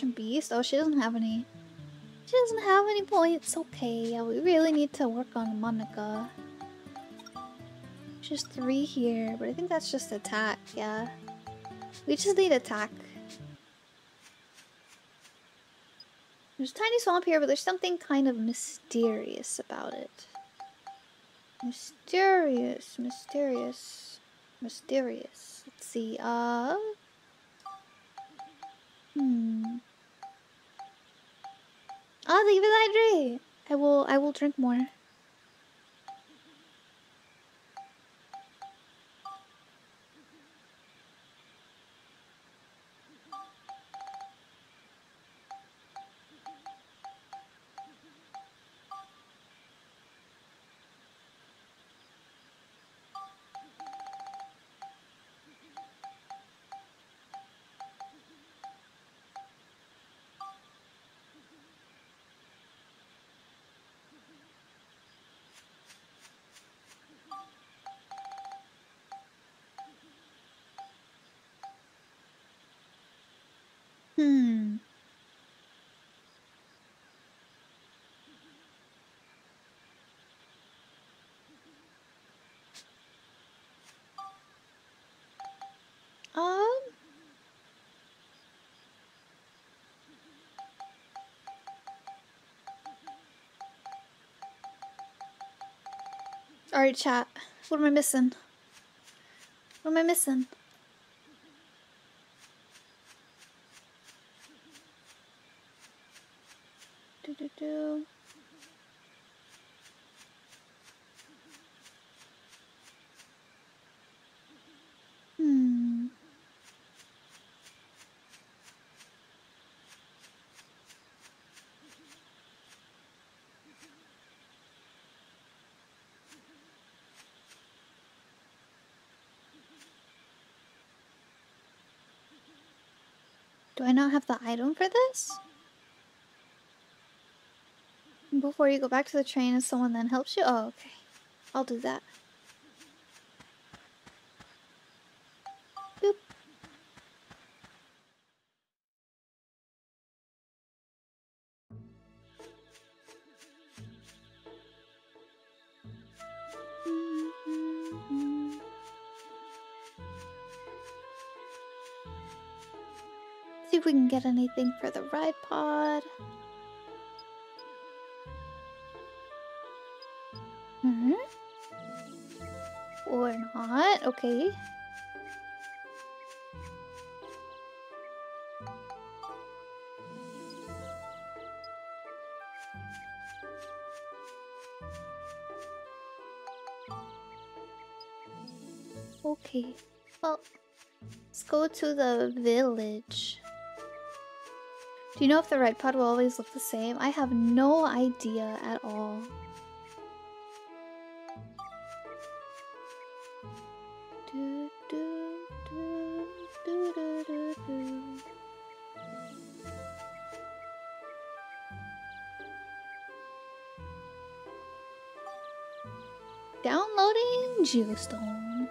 And Beast. Oh, she doesn't have any. She doesn't have any points. Okay, yeah, we really need to work on Monica. Just three here, but I think that's just attack, yeah. We just need attack. There's a tiny swamp here, but there's something kind of mysterious about it. Mysterious, mysterious, mysterious. Let's see, uh... Hmm. Oh, you for the hydrate! I will, I will drink more. Hmm. Um. Alright, chat. What am I missing? What am I missing? Do do do. Hmm. Do I not have the item for this? Before you go back to the train and someone then helps you? Oh, okay. I'll do that. Get anything for the ride pod. Hmm? Or not, okay. Okay. Well, let's go to the village. Do you know if the Ridepod will always look the same? I have no idea at all. Do, do, do, do, do, do, do. Downloading Geostone.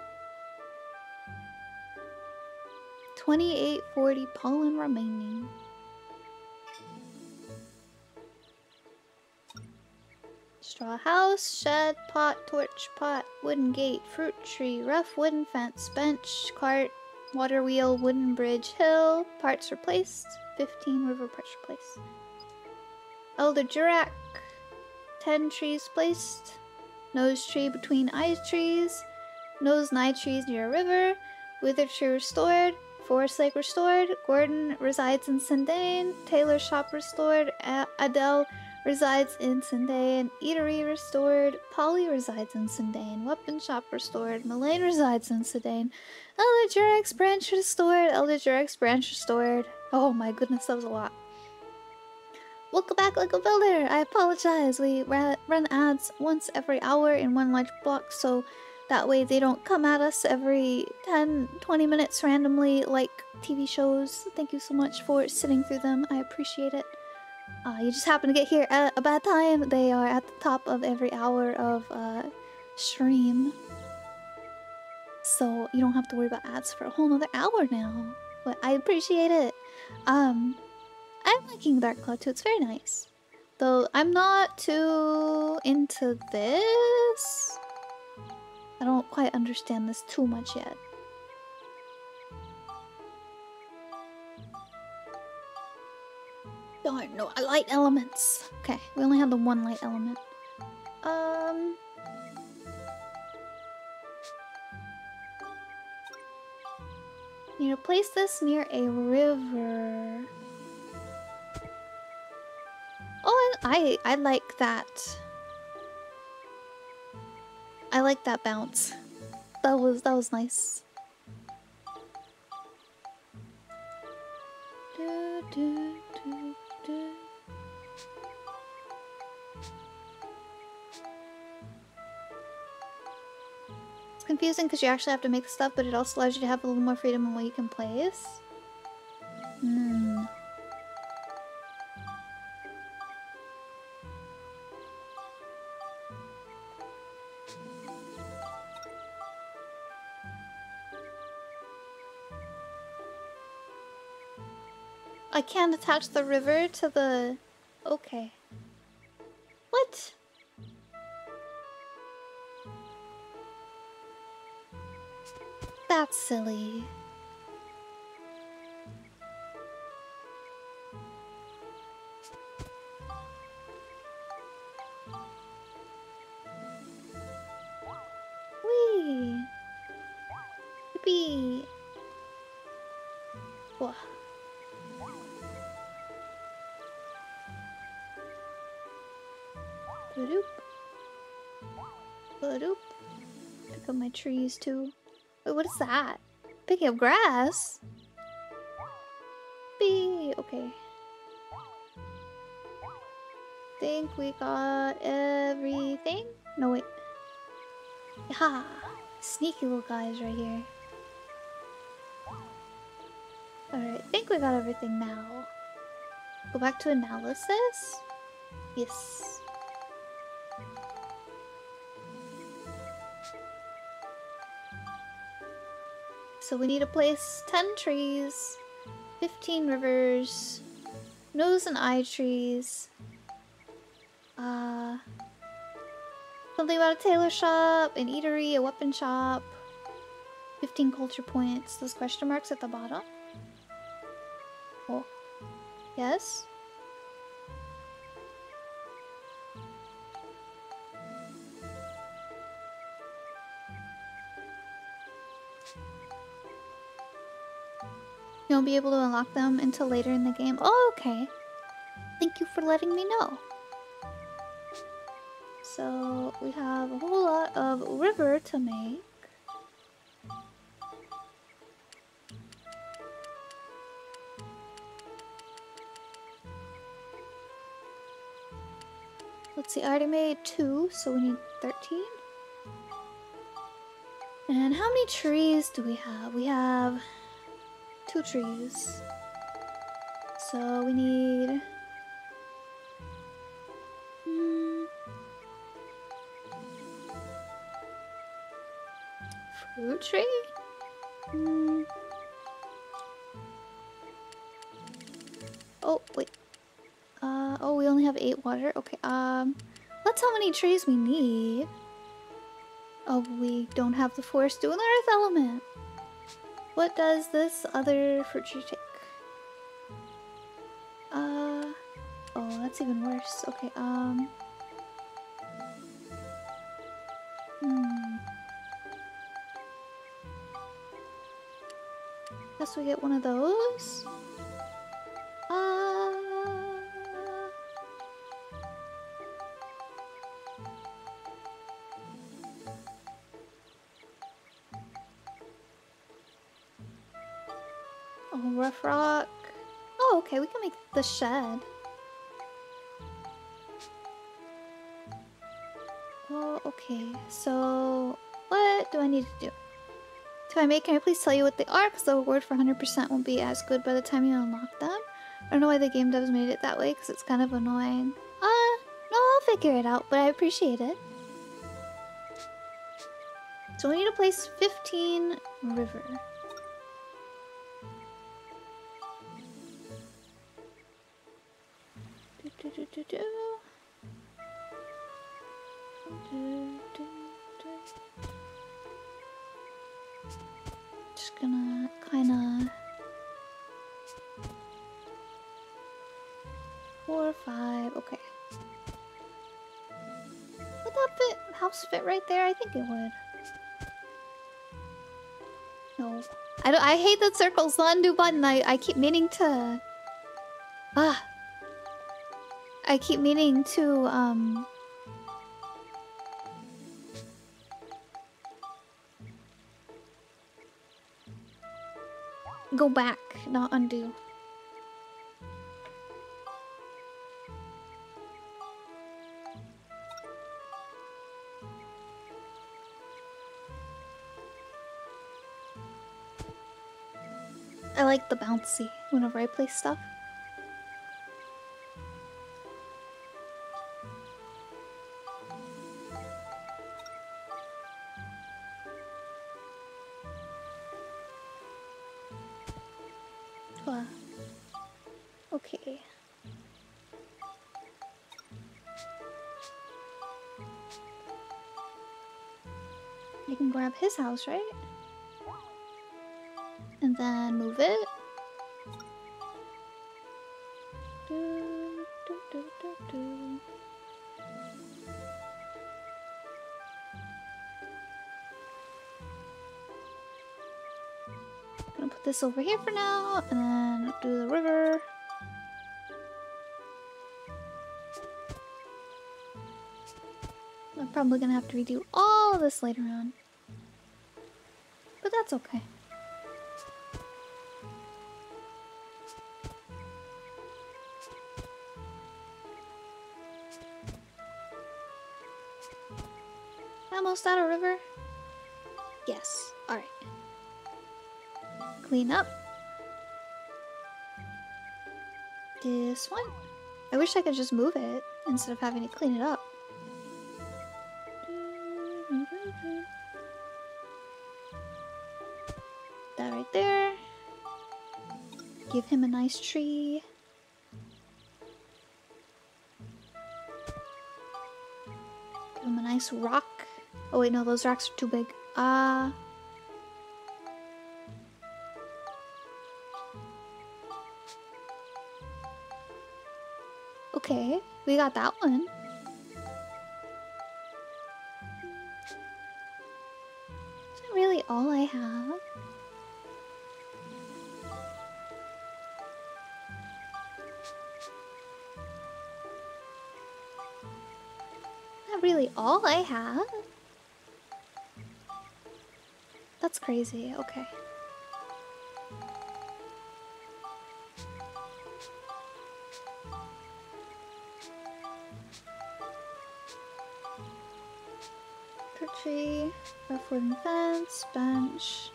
2840 pollen remaining. Straw house, shed, pot, torch, pot, wooden gate, fruit tree, rough wooden fence, bench, cart, water wheel, wooden bridge, hill, parts replaced, 15 river parts replaced. Elder Jurak, 10 trees placed, nose tree between eyes trees, nose nigh trees near a river, wither tree restored, forest lake restored, Gordon resides in Sindain, tailor shop restored, Adele resides in Sindain, Eatery restored, Polly resides in Sindain, Weapon shop restored, Melaine resides in Elder Jurak's branch restored, Elder Jurak's branch restored. Oh my goodness, that was a lot. Welcome back, Lego Builder! I apologize, we run ads once every hour in one large block, so that way they don't come at us every 10 20 minutes randomly like TV shows. Thank you so much for sitting through them, I appreciate it. Uh, you just happen to get here at a bad time. They are at the top of every hour of uh, stream. So you don't have to worry about ads for a whole nother hour now. But I appreciate it. Um, I'm liking Dark Cloud too. It's very nice. Though I'm not too into this. I don't quite understand this too much yet. Darn, no, I light elements. Okay, we only have the one light element. Um. Need to place this near a river. Oh, and I I like that. I like that bounce. That was that was nice. Do, do, do, confusing because you actually have to make stuff, but it also allows you to have a little more freedom in what you can place. Hmm. I can't attach the river to the... Okay. What? That's silly. Wee. Yippee. Whoa. Ba-doop. Ba-doop. Pick up my trees too. What is that? Picking up grass? Bee. Okay. Think we got everything? No, wait. Ha! Sneaky little guys right here. Alright, think we got everything now. Go back to analysis? Yes. So we need to place 10 trees, 15 rivers, nose and eye trees. Uh, something about a tailor shop, an eatery, a weapon shop. 15 culture points. Those question marks at the bottom. Oh. Yes? You won't be able to unlock them until later in the game. Oh, okay. Thank you for letting me know. So, we have a whole lot of river to make. Let's see, I already made two, so we need 13. And how many trees do we have? We have two trees. So we need... Hmm. fruit tree? Hmm. Oh, wait. Uh, oh, we only have eight water. Okay, um, that's how many trees we need. Oh, we don't have the forest doing the earth element. What does this other fruit tree take? Uh, oh, that's even worse. Okay, um, hmm. Guess we get one of those. Shed. Oh, okay. So, what do I need to do? To I make, can I please tell you what they are? Because the reward for 100% won't be as good by the time you unlock them. I don't know why the game devs made it that way, because it's kind of annoying. Uh, no, I'll figure it out, but I appreciate it. So we need to place 15 river. Do, do, do, do. Just gonna kind of four, five. Okay. Would that fit? House fit right there? I think it would. No. I don't. I hate that circle's undo button. I I keep meaning to. Ah. I keep meaning to um. Go back, not undo. I like the bouncy whenever I play stuff. His house, right? And then move it. Do, do, do. Gonna put this over here for now, and then do the river. I'm probably gonna have to redo all of this later on. But that's okay. Almost out of river? Yes. Alright. Clean up. This one. I wish I could just move it instead of having to clean it up. That right there. Give him a nice tree. Give him a nice rock. Oh wait, no, those rocks are too big. Ah. Okay, we got that one. Is that really all I have? Really all I have? That's crazy. Okay. Tree, rough wooden fence, bench,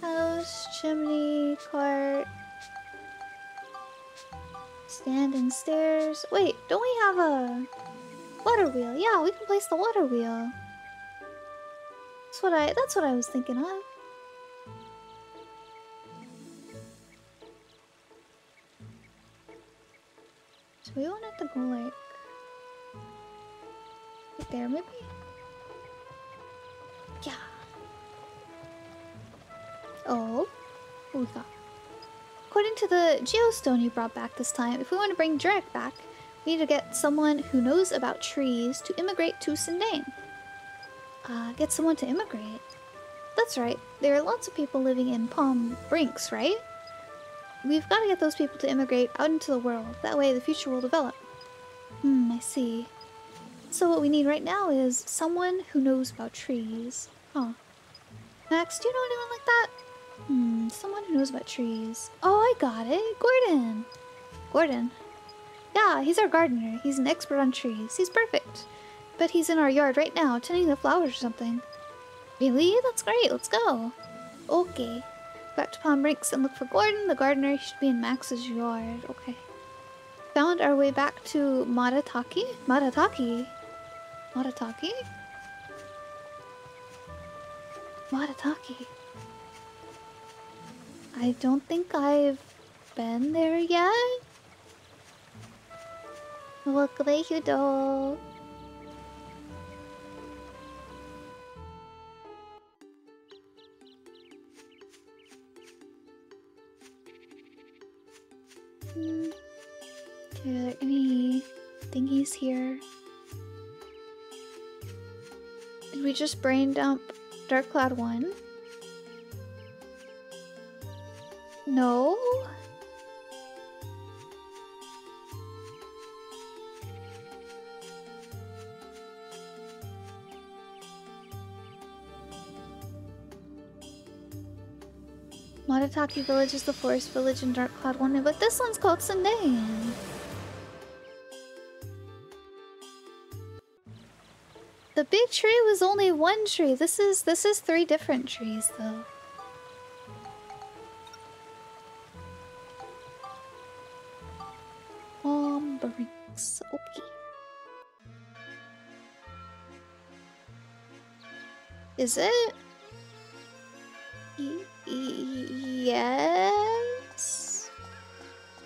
house, chimney, cart, stand and stairs. Wait, don't we have a water wheel? Yeah, we can place the water wheel. That's what I that's what I was thinking of. So we want it to go like right there maybe? Yeah. Oh, what we got? According to the geostone you brought back this time, if we want to bring Drake back, we need to get someone who knows about trees to immigrate to Sindain. Uh, get someone to immigrate. That's right. There are lots of people living in Palm Brinks, right? We've got to get those people to immigrate out into the world. That way the future will develop. Hmm, I see. So what we need right now is someone who knows about trees. Huh. Max, do you know anyone like that? Hmm, someone who knows about trees. Oh, I got it. Gordon. Gordon. Yeah, he's our gardener. He's an expert on trees. He's perfect. But he's in our yard right now, tending the flowers or something. Really? That's great. Let's go. Okay. Back to Palm Brinks and look for Gordon, the gardener. He should be in Max's yard. Okay. Found our way back to Matataki? Matataki? Matataki? Matataki. I don't think I've been there yet. Welcome, Hudo. Hmm. Are there any thingies here? Did we just brain dump Dark Cloud 1? No? Matataki Village is the forest village in Dark Cloud 1, but this one's called Sandain. The big tree was only one tree. This is this is three different trees though. Um, bricks. Okay. Is it? Yes.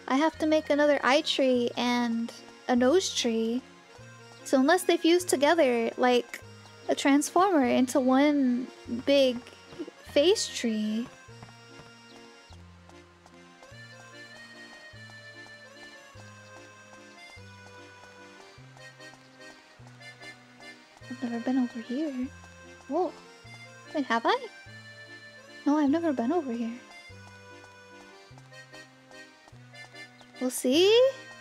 I have to make another eye tree and a nose tree. So unless they fuse together like a transformer into one big face tree. I've never been over here. Whoa. Wait, have I? No, I've never been over here. We'll see?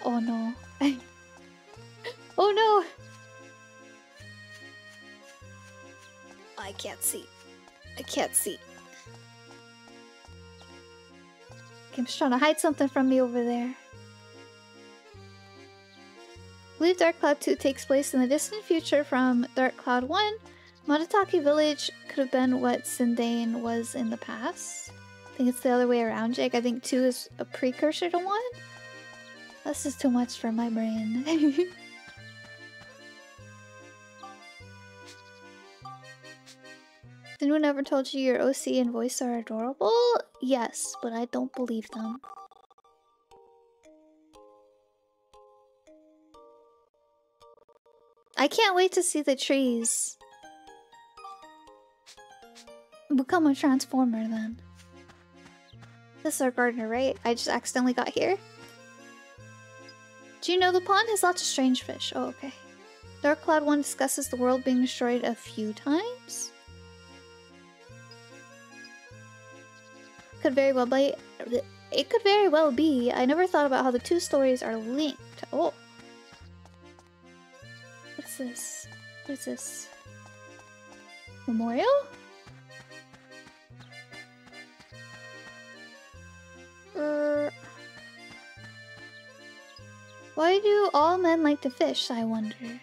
Oh no. oh no! I can't see. I can't see. Game's trying to hide something from me over there. I believe Dark Cloud 2 takes place in the distant future from Dark Cloud 1. Matataki Village could have been what Sandain was in the past. I think it's the other way around, Jake. I think 2 is a precursor to 1. This is too much for my brain. Anyone ever told you your OC and voice are adorable? Yes, but I don't believe them. I can't wait to see the trees. Become a transformer then. This is our gardener, right? I just accidentally got here. Do you know the pond has lots of strange fish? Oh, okay. Dark Cloud 1 discusses the world being destroyed a few times? Could very well be. It could very well be. I never thought about how the two stories are linked. Oh. What's this? What's this? Memorial? Er... Why do all men like to fish, I wonder?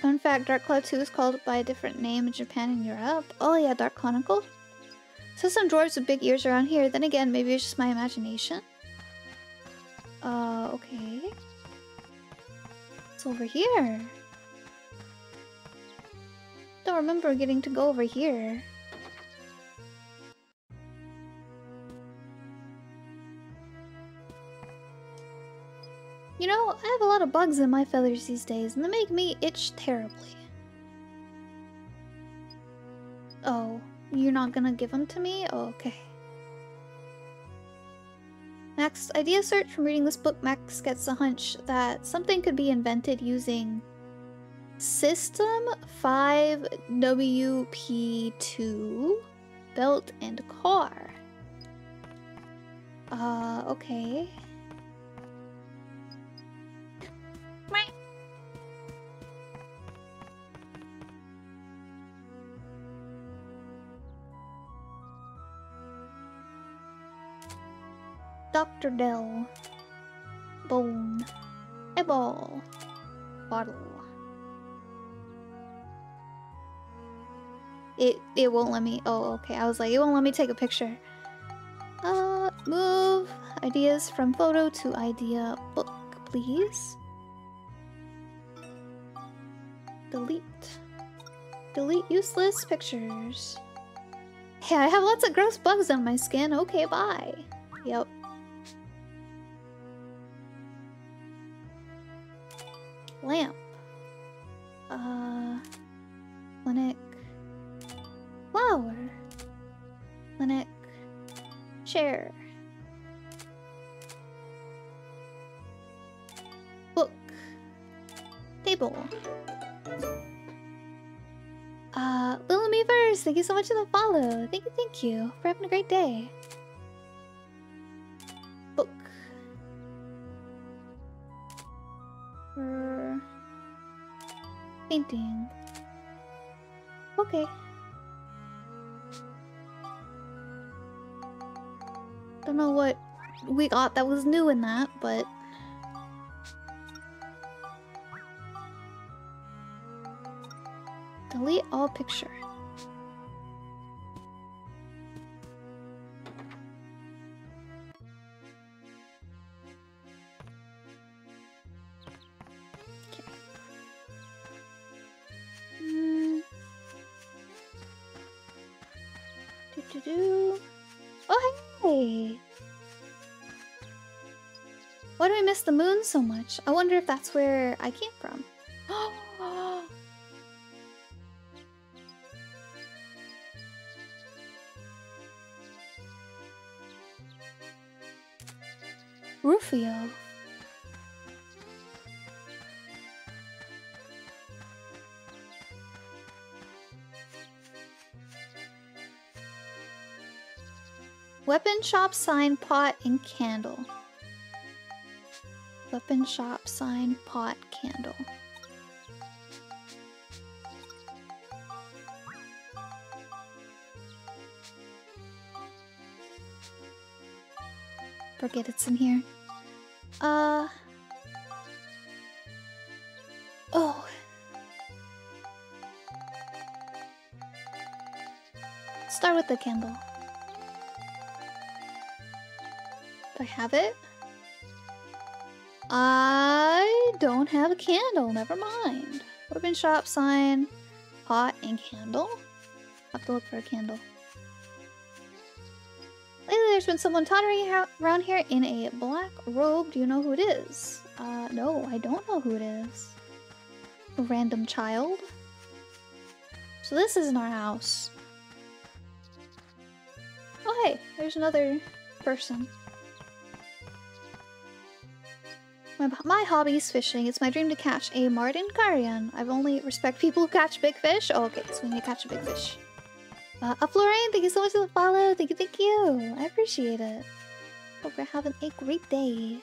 Fun fact, Dark Cloud 2 is called by a different name in Japan and Europe. Oh yeah, Dark Chronicle? So some dwarves with big ears around here. Then again, maybe it's just my imagination. Uh, okay. It's over here. Don't remember getting to go over here. You know, I have a lot of bugs in my feathers these days, and they make me itch terribly. Oh, you're not gonna give them to me? Oh, okay. Next, idea search from reading this book, Max gets a hunch that something could be invented using System 5WP2 belt and car. Uh, okay. Dr. Dell. Bone. A ball. Bottle. It it won't let me oh okay. I was like it won't let me take a picture. Uh move ideas from photo to idea book, please. Delete. Delete useless pictures. Hey, I have lots of gross bugs on my skin. Okay, bye. Yep. Lamp. Uh, flower, clinic, chair, book, table. Uh, Lil Meavers, thank you so much for the follow. Thank you, thank you for having a great day. We got that was new in that, but delete all picture. The moon so much? I wonder if that's where I came from. Rufio. Weapon shop sign, pot, and candle. Weapon shop sign, pot, candle. Forget it's in here. Uh. Oh. Start with the candle. Do I have it? I don't have a candle, never mind. Weapon shop sign, pot, and candle. Have to look for a candle. Lately, there's been someone tottering around here in a black robe. Do you know who it is? Uh, no, I don't know who it is. A random child. So this isn't our house. Oh hey, there's another person. My, my hobby is fishing. It's my dream to catch a Mardan Garayan. I've only respect people who catch big fish. Oh, okay, so we need to catch a big fish. Uh, up thank you so much for the follow. Thank you, thank you. I appreciate it. Hope you're having a great day.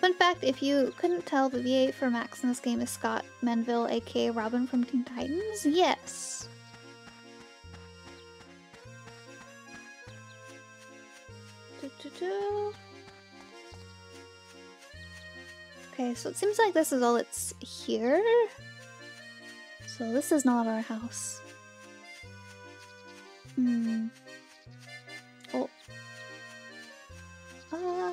Fun fact, if you couldn't tell, the VA for Max in this game is Scott Menville, aka Robin from Teen Titans. Yes. Do, do, do. Okay, so it seems like this is all it's here. So this is not our house. Hmm. Oh. Uh...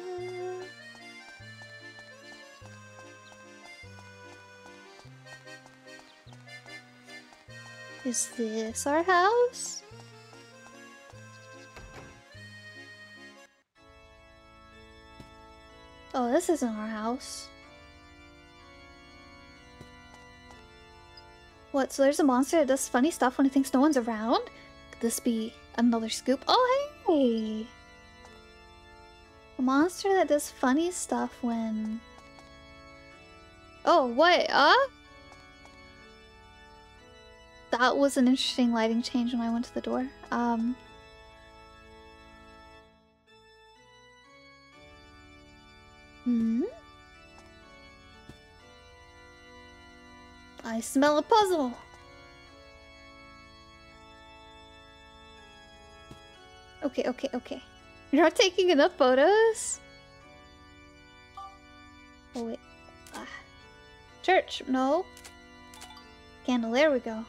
Is this our house? Oh, this isn't our house. What, so there's a monster that does funny stuff when it thinks no one's around? Could this be another scoop? Oh, hey! A monster that does funny stuff when... Oh, what? Uh? That was an interesting lighting change when I went to the door. Um... Hmm? I smell a puzzle. Okay, okay, okay. You're not taking enough photos? Oh, wait. Ah. Church, no. Candle, there we go.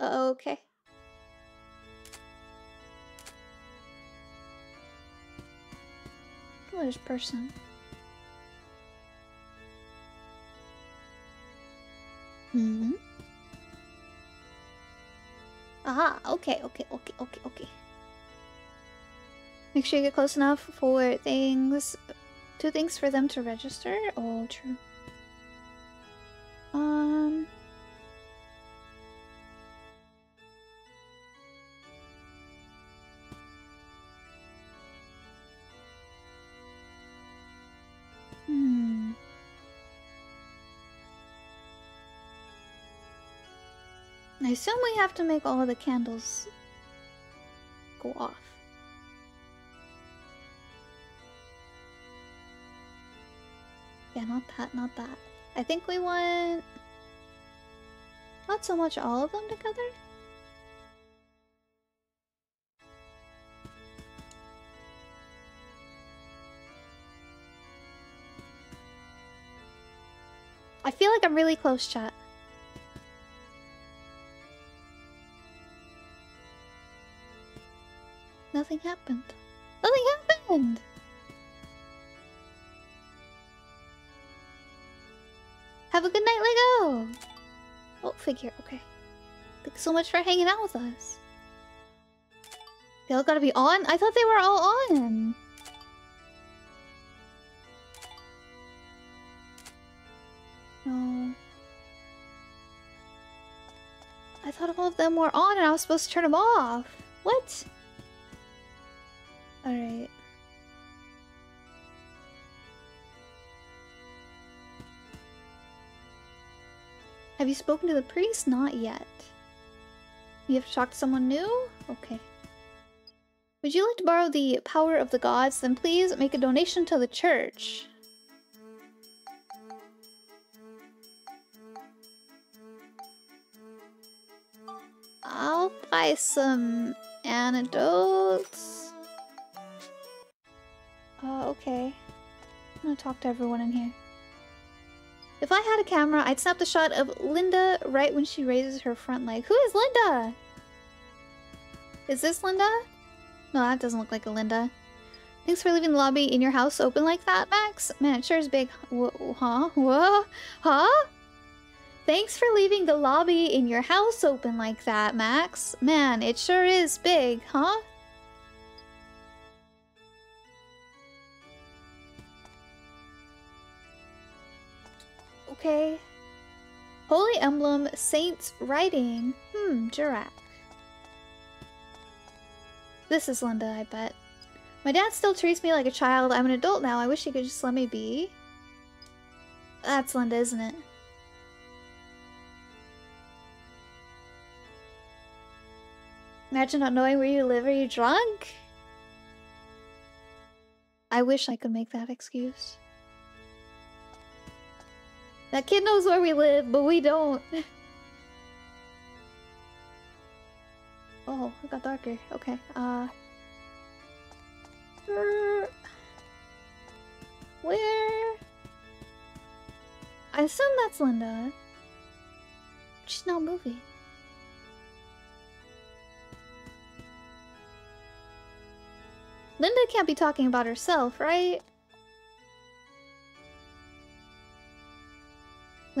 Okay. Person. Hmm. Ah, okay, okay, okay, okay, okay. Make sure you get close enough for things... Two things for them to register? Oh, true. Um... I assume we have to make all of the candles go off. Yeah, not that, not that. I think we want... Not so much all of them together? I feel like I'm really close, chat. Happened. Nothing happened! Have a good night, Lego! Oh, figure, okay. Thanks so much for hanging out with us. They all gotta be on? I thought they were all on! No. I thought all of them were on and I was supposed to turn them off. What? Alright. Have you spoken to the priest? Not yet. You have to talk to someone new? Okay. Would you like to borrow the power of the gods? Then please make a donation to the church. I'll buy some antidotes. Uh, okay. I'm gonna talk to everyone in here. If I had a camera, I'd snap the shot of Linda right when she raises her front leg. Who is Linda? Is this Linda? No, that doesn't look like a Linda. Thanks for leaving the lobby in your house open like that, Max. Man, it sure is big. Huh? Huh? Thanks for leaving the lobby in your house open like that, Max. Man, it sure is big, huh? Okay. Holy Emblem, Saints Writing. Hmm, Jurak. This is Linda, I bet. My dad still treats me like a child. I'm an adult now. I wish he could just let me be. That's Linda, isn't it? Imagine not knowing where you live. Are you drunk? I wish I could make that excuse. That kid knows where we live, but we don't. oh, it got darker. Okay, uh... Where? I assume that's Linda. She's not moving. Linda can't be talking about herself, right?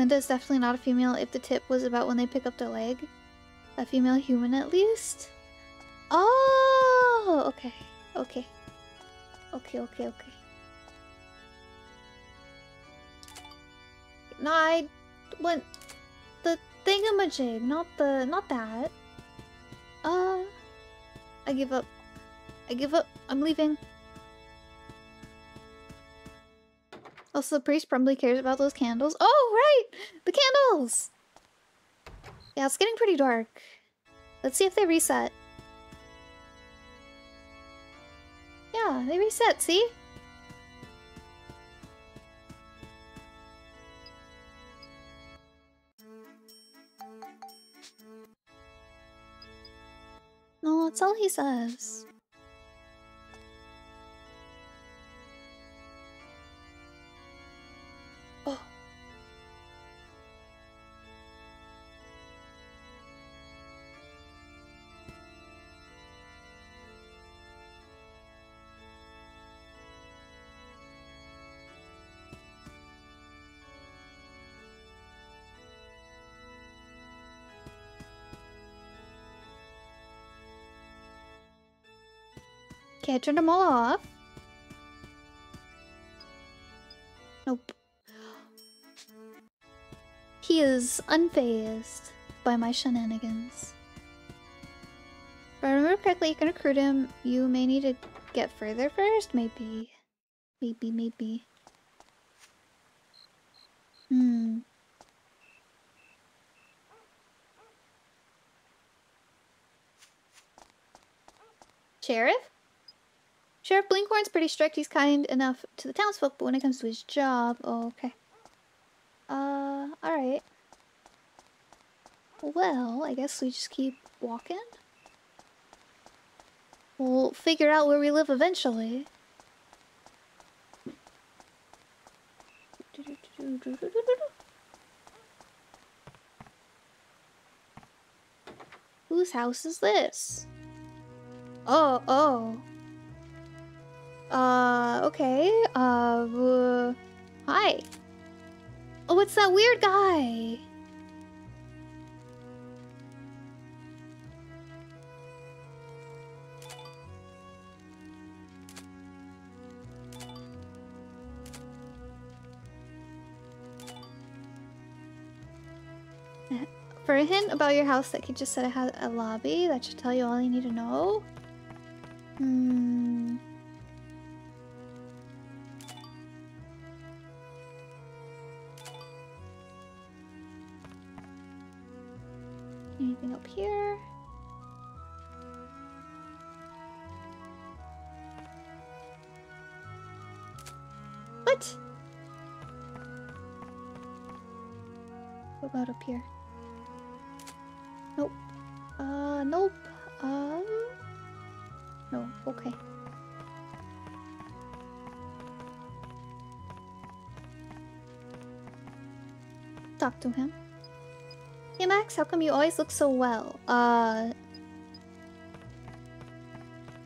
Linda is definitely not a female if the tip was about when they pick up the leg. A female human at least? Oh, okay. Okay. Okay, okay, okay. No, I want the thingamajig, not the, not that. Uh, I give up. I give up. I'm leaving. Also, the priest probably cares about those candles. Oh, right! The candles! Yeah, it's getting pretty dark. Let's see if they reset. Yeah, they reset, see? No, that's all he says. Okay, I turned them all off. Nope. He is unfazed by my shenanigans. If I remember correctly, you can recruit him. You may need to get further first, maybe. Maybe, maybe. Hmm. Sheriff? Sheriff Blinkhorn's pretty strict. He's kind enough to the townsfolk, but when it comes to his job... Oh, okay. Uh, alright. Well, I guess we just keep walking? We'll figure out where we live eventually. Whose house is this? Oh, oh. Uh, okay. Uh, hi. Oh, it's that weird guy. For a hint about your house that kid just said it has a lobby, that should tell you all you need to know. Hmm. Anything up here? What? What about up here? Nope. Uh, nope. Uh, no. Okay. Talk to him. Hey Max, how come you always look so well? Uh...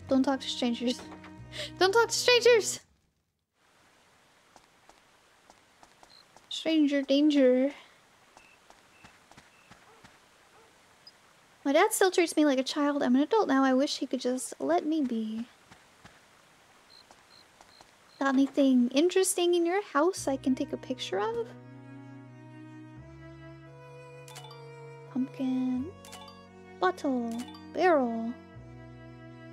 Don't talk to strangers. Don't talk to strangers! Stranger danger. My dad still treats me like a child. I'm an adult now. I wish he could just let me be. Got anything interesting in your house I can take a picture of? Pumpkin. Bottle. Barrel.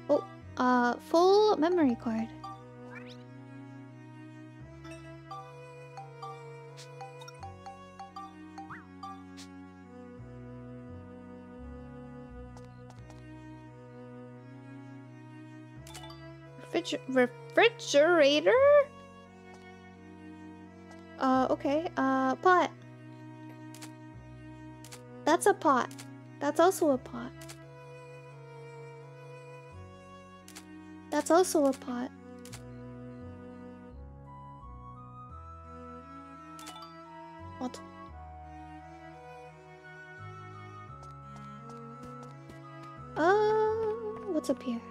Oh, uh, full memory card. Refriger refrigerator? Uh, okay. Uh, pot. That's a pot. That's also a pot. That's also a pot. What? Uh, what's up here?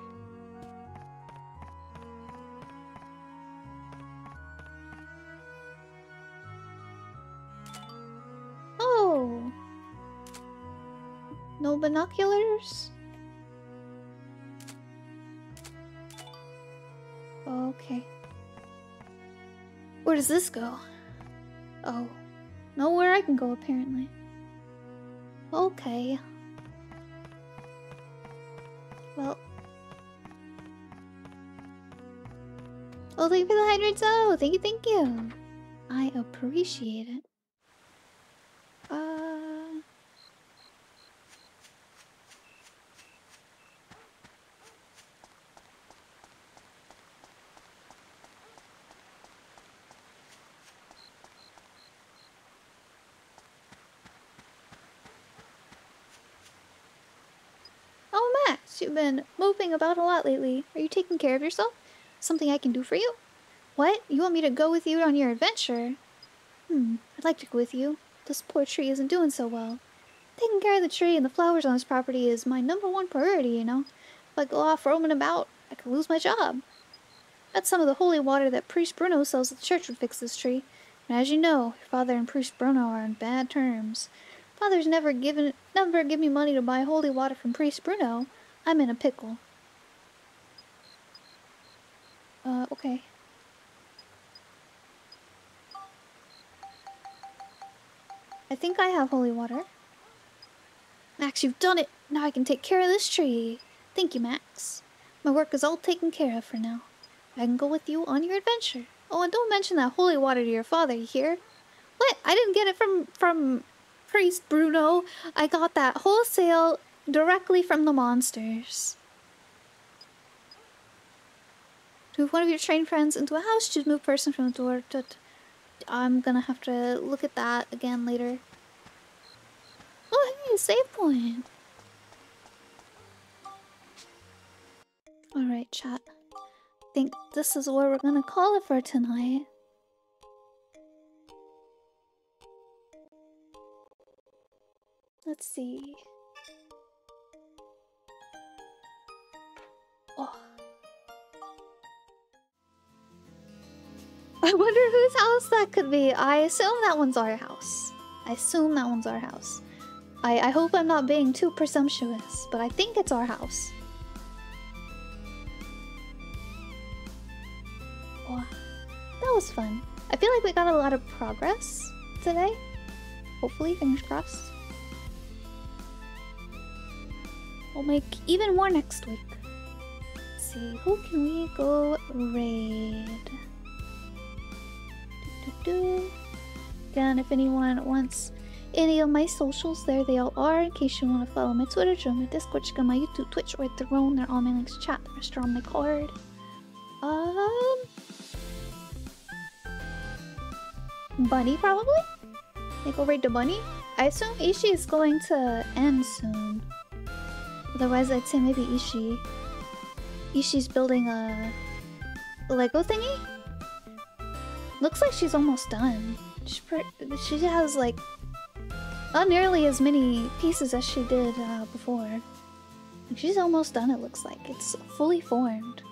Binoculars? Okay. Where does this go? Oh. Nowhere I can go, apparently. Okay. Well. Oh, thank you for the hydrates. Oh, thank you, thank you. I appreciate it. Uh. Oh, Max, you've been moping about a lot lately. Are you taking care of yourself? Something I can do for you? What? You want me to go with you on your adventure? Hmm, I'd like to go with you. This poor tree isn't doing so well. Taking care of the tree and the flowers on this property is my number one priority, you know. If I go off roaming about, I could lose my job. That's some of the holy water that Priest Bruno sells at the church would fix this tree. And as you know, your father and Priest Bruno are on bad terms. Father's never given never give me money to buy holy water from Priest Bruno. I'm in a pickle. Uh, okay. I think I have holy water. Max, you've done it! Now I can take care of this tree. Thank you, Max. My work is all taken care of for now. I can go with you on your adventure. Oh, and don't mention that holy water to your father, you hear? What? I didn't get it from from Priest Bruno. I got that wholesale directly from the monsters. To move one of your trained friends into a house, choose move person from the door. To, I'm gonna have to look at that again later. Oh, hey, save point. Alright, chat. I think this is where we're gonna call it for tonight. Let's see. I wonder whose house that could be. I assume that one's our house. I assume that one's our house. I, I hope I'm not being too presumptuous, but I think it's our house. Oh, that was fun. I feel like we got a lot of progress today. Hopefully, fingers crossed. We'll make even more next week. See, who can we go raid? Do, do, do. Again, if anyone wants any of my socials, there they all are. In case you want to follow my Twitter, join my Discord, check out my YouTube, Twitch, or Throne. They're all my links chat. The rest are on my card. Um, Bunny probably. They go raid the bunny. I assume Ishi is going to end soon. Otherwise, I'd say maybe Ishi. Ishi's building a Lego thingy. Looks like she's almost done. She, she has like not nearly as many pieces as she did uh, before. She's almost done. It looks like it's fully formed.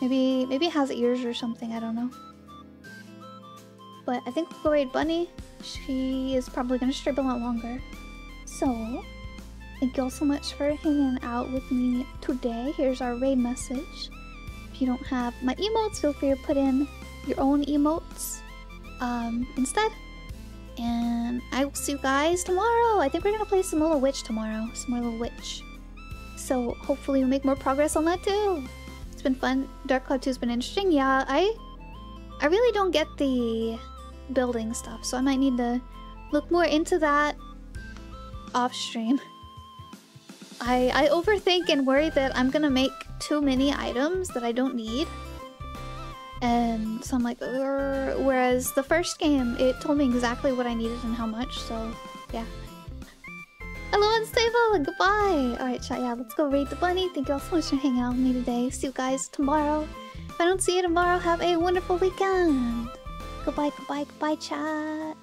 Maybe maybe it has ears or something. I don't know. But I think we'll go raid Bunny. She is probably gonna strip a lot longer. So thank you all so much for hanging out with me today. Here's our raid message. If you don't have my emotes, feel free to put in your own emotes um, instead. And I will see you guys tomorrow. I think we're gonna play some little witch tomorrow. Some more little witch. So hopefully we'll make more progress on that too. It's been fun. Dark Cloud 2 has been interesting. Yeah, I I really don't get the building stuff, so I might need to look more into that off stream. I I overthink and worry that I'm gonna make too many items that I don't need. And so I'm like, whereas the first game, it told me exactly what I needed and how much, so yeah. Hello, unstable, goodbye! Alright, chat, yeah, let's go raid the bunny. Thank you all so much for hanging out with me today. See you guys tomorrow. If I don't see you tomorrow, have a wonderful weekend. Goodbye, goodbye, goodbye, chat.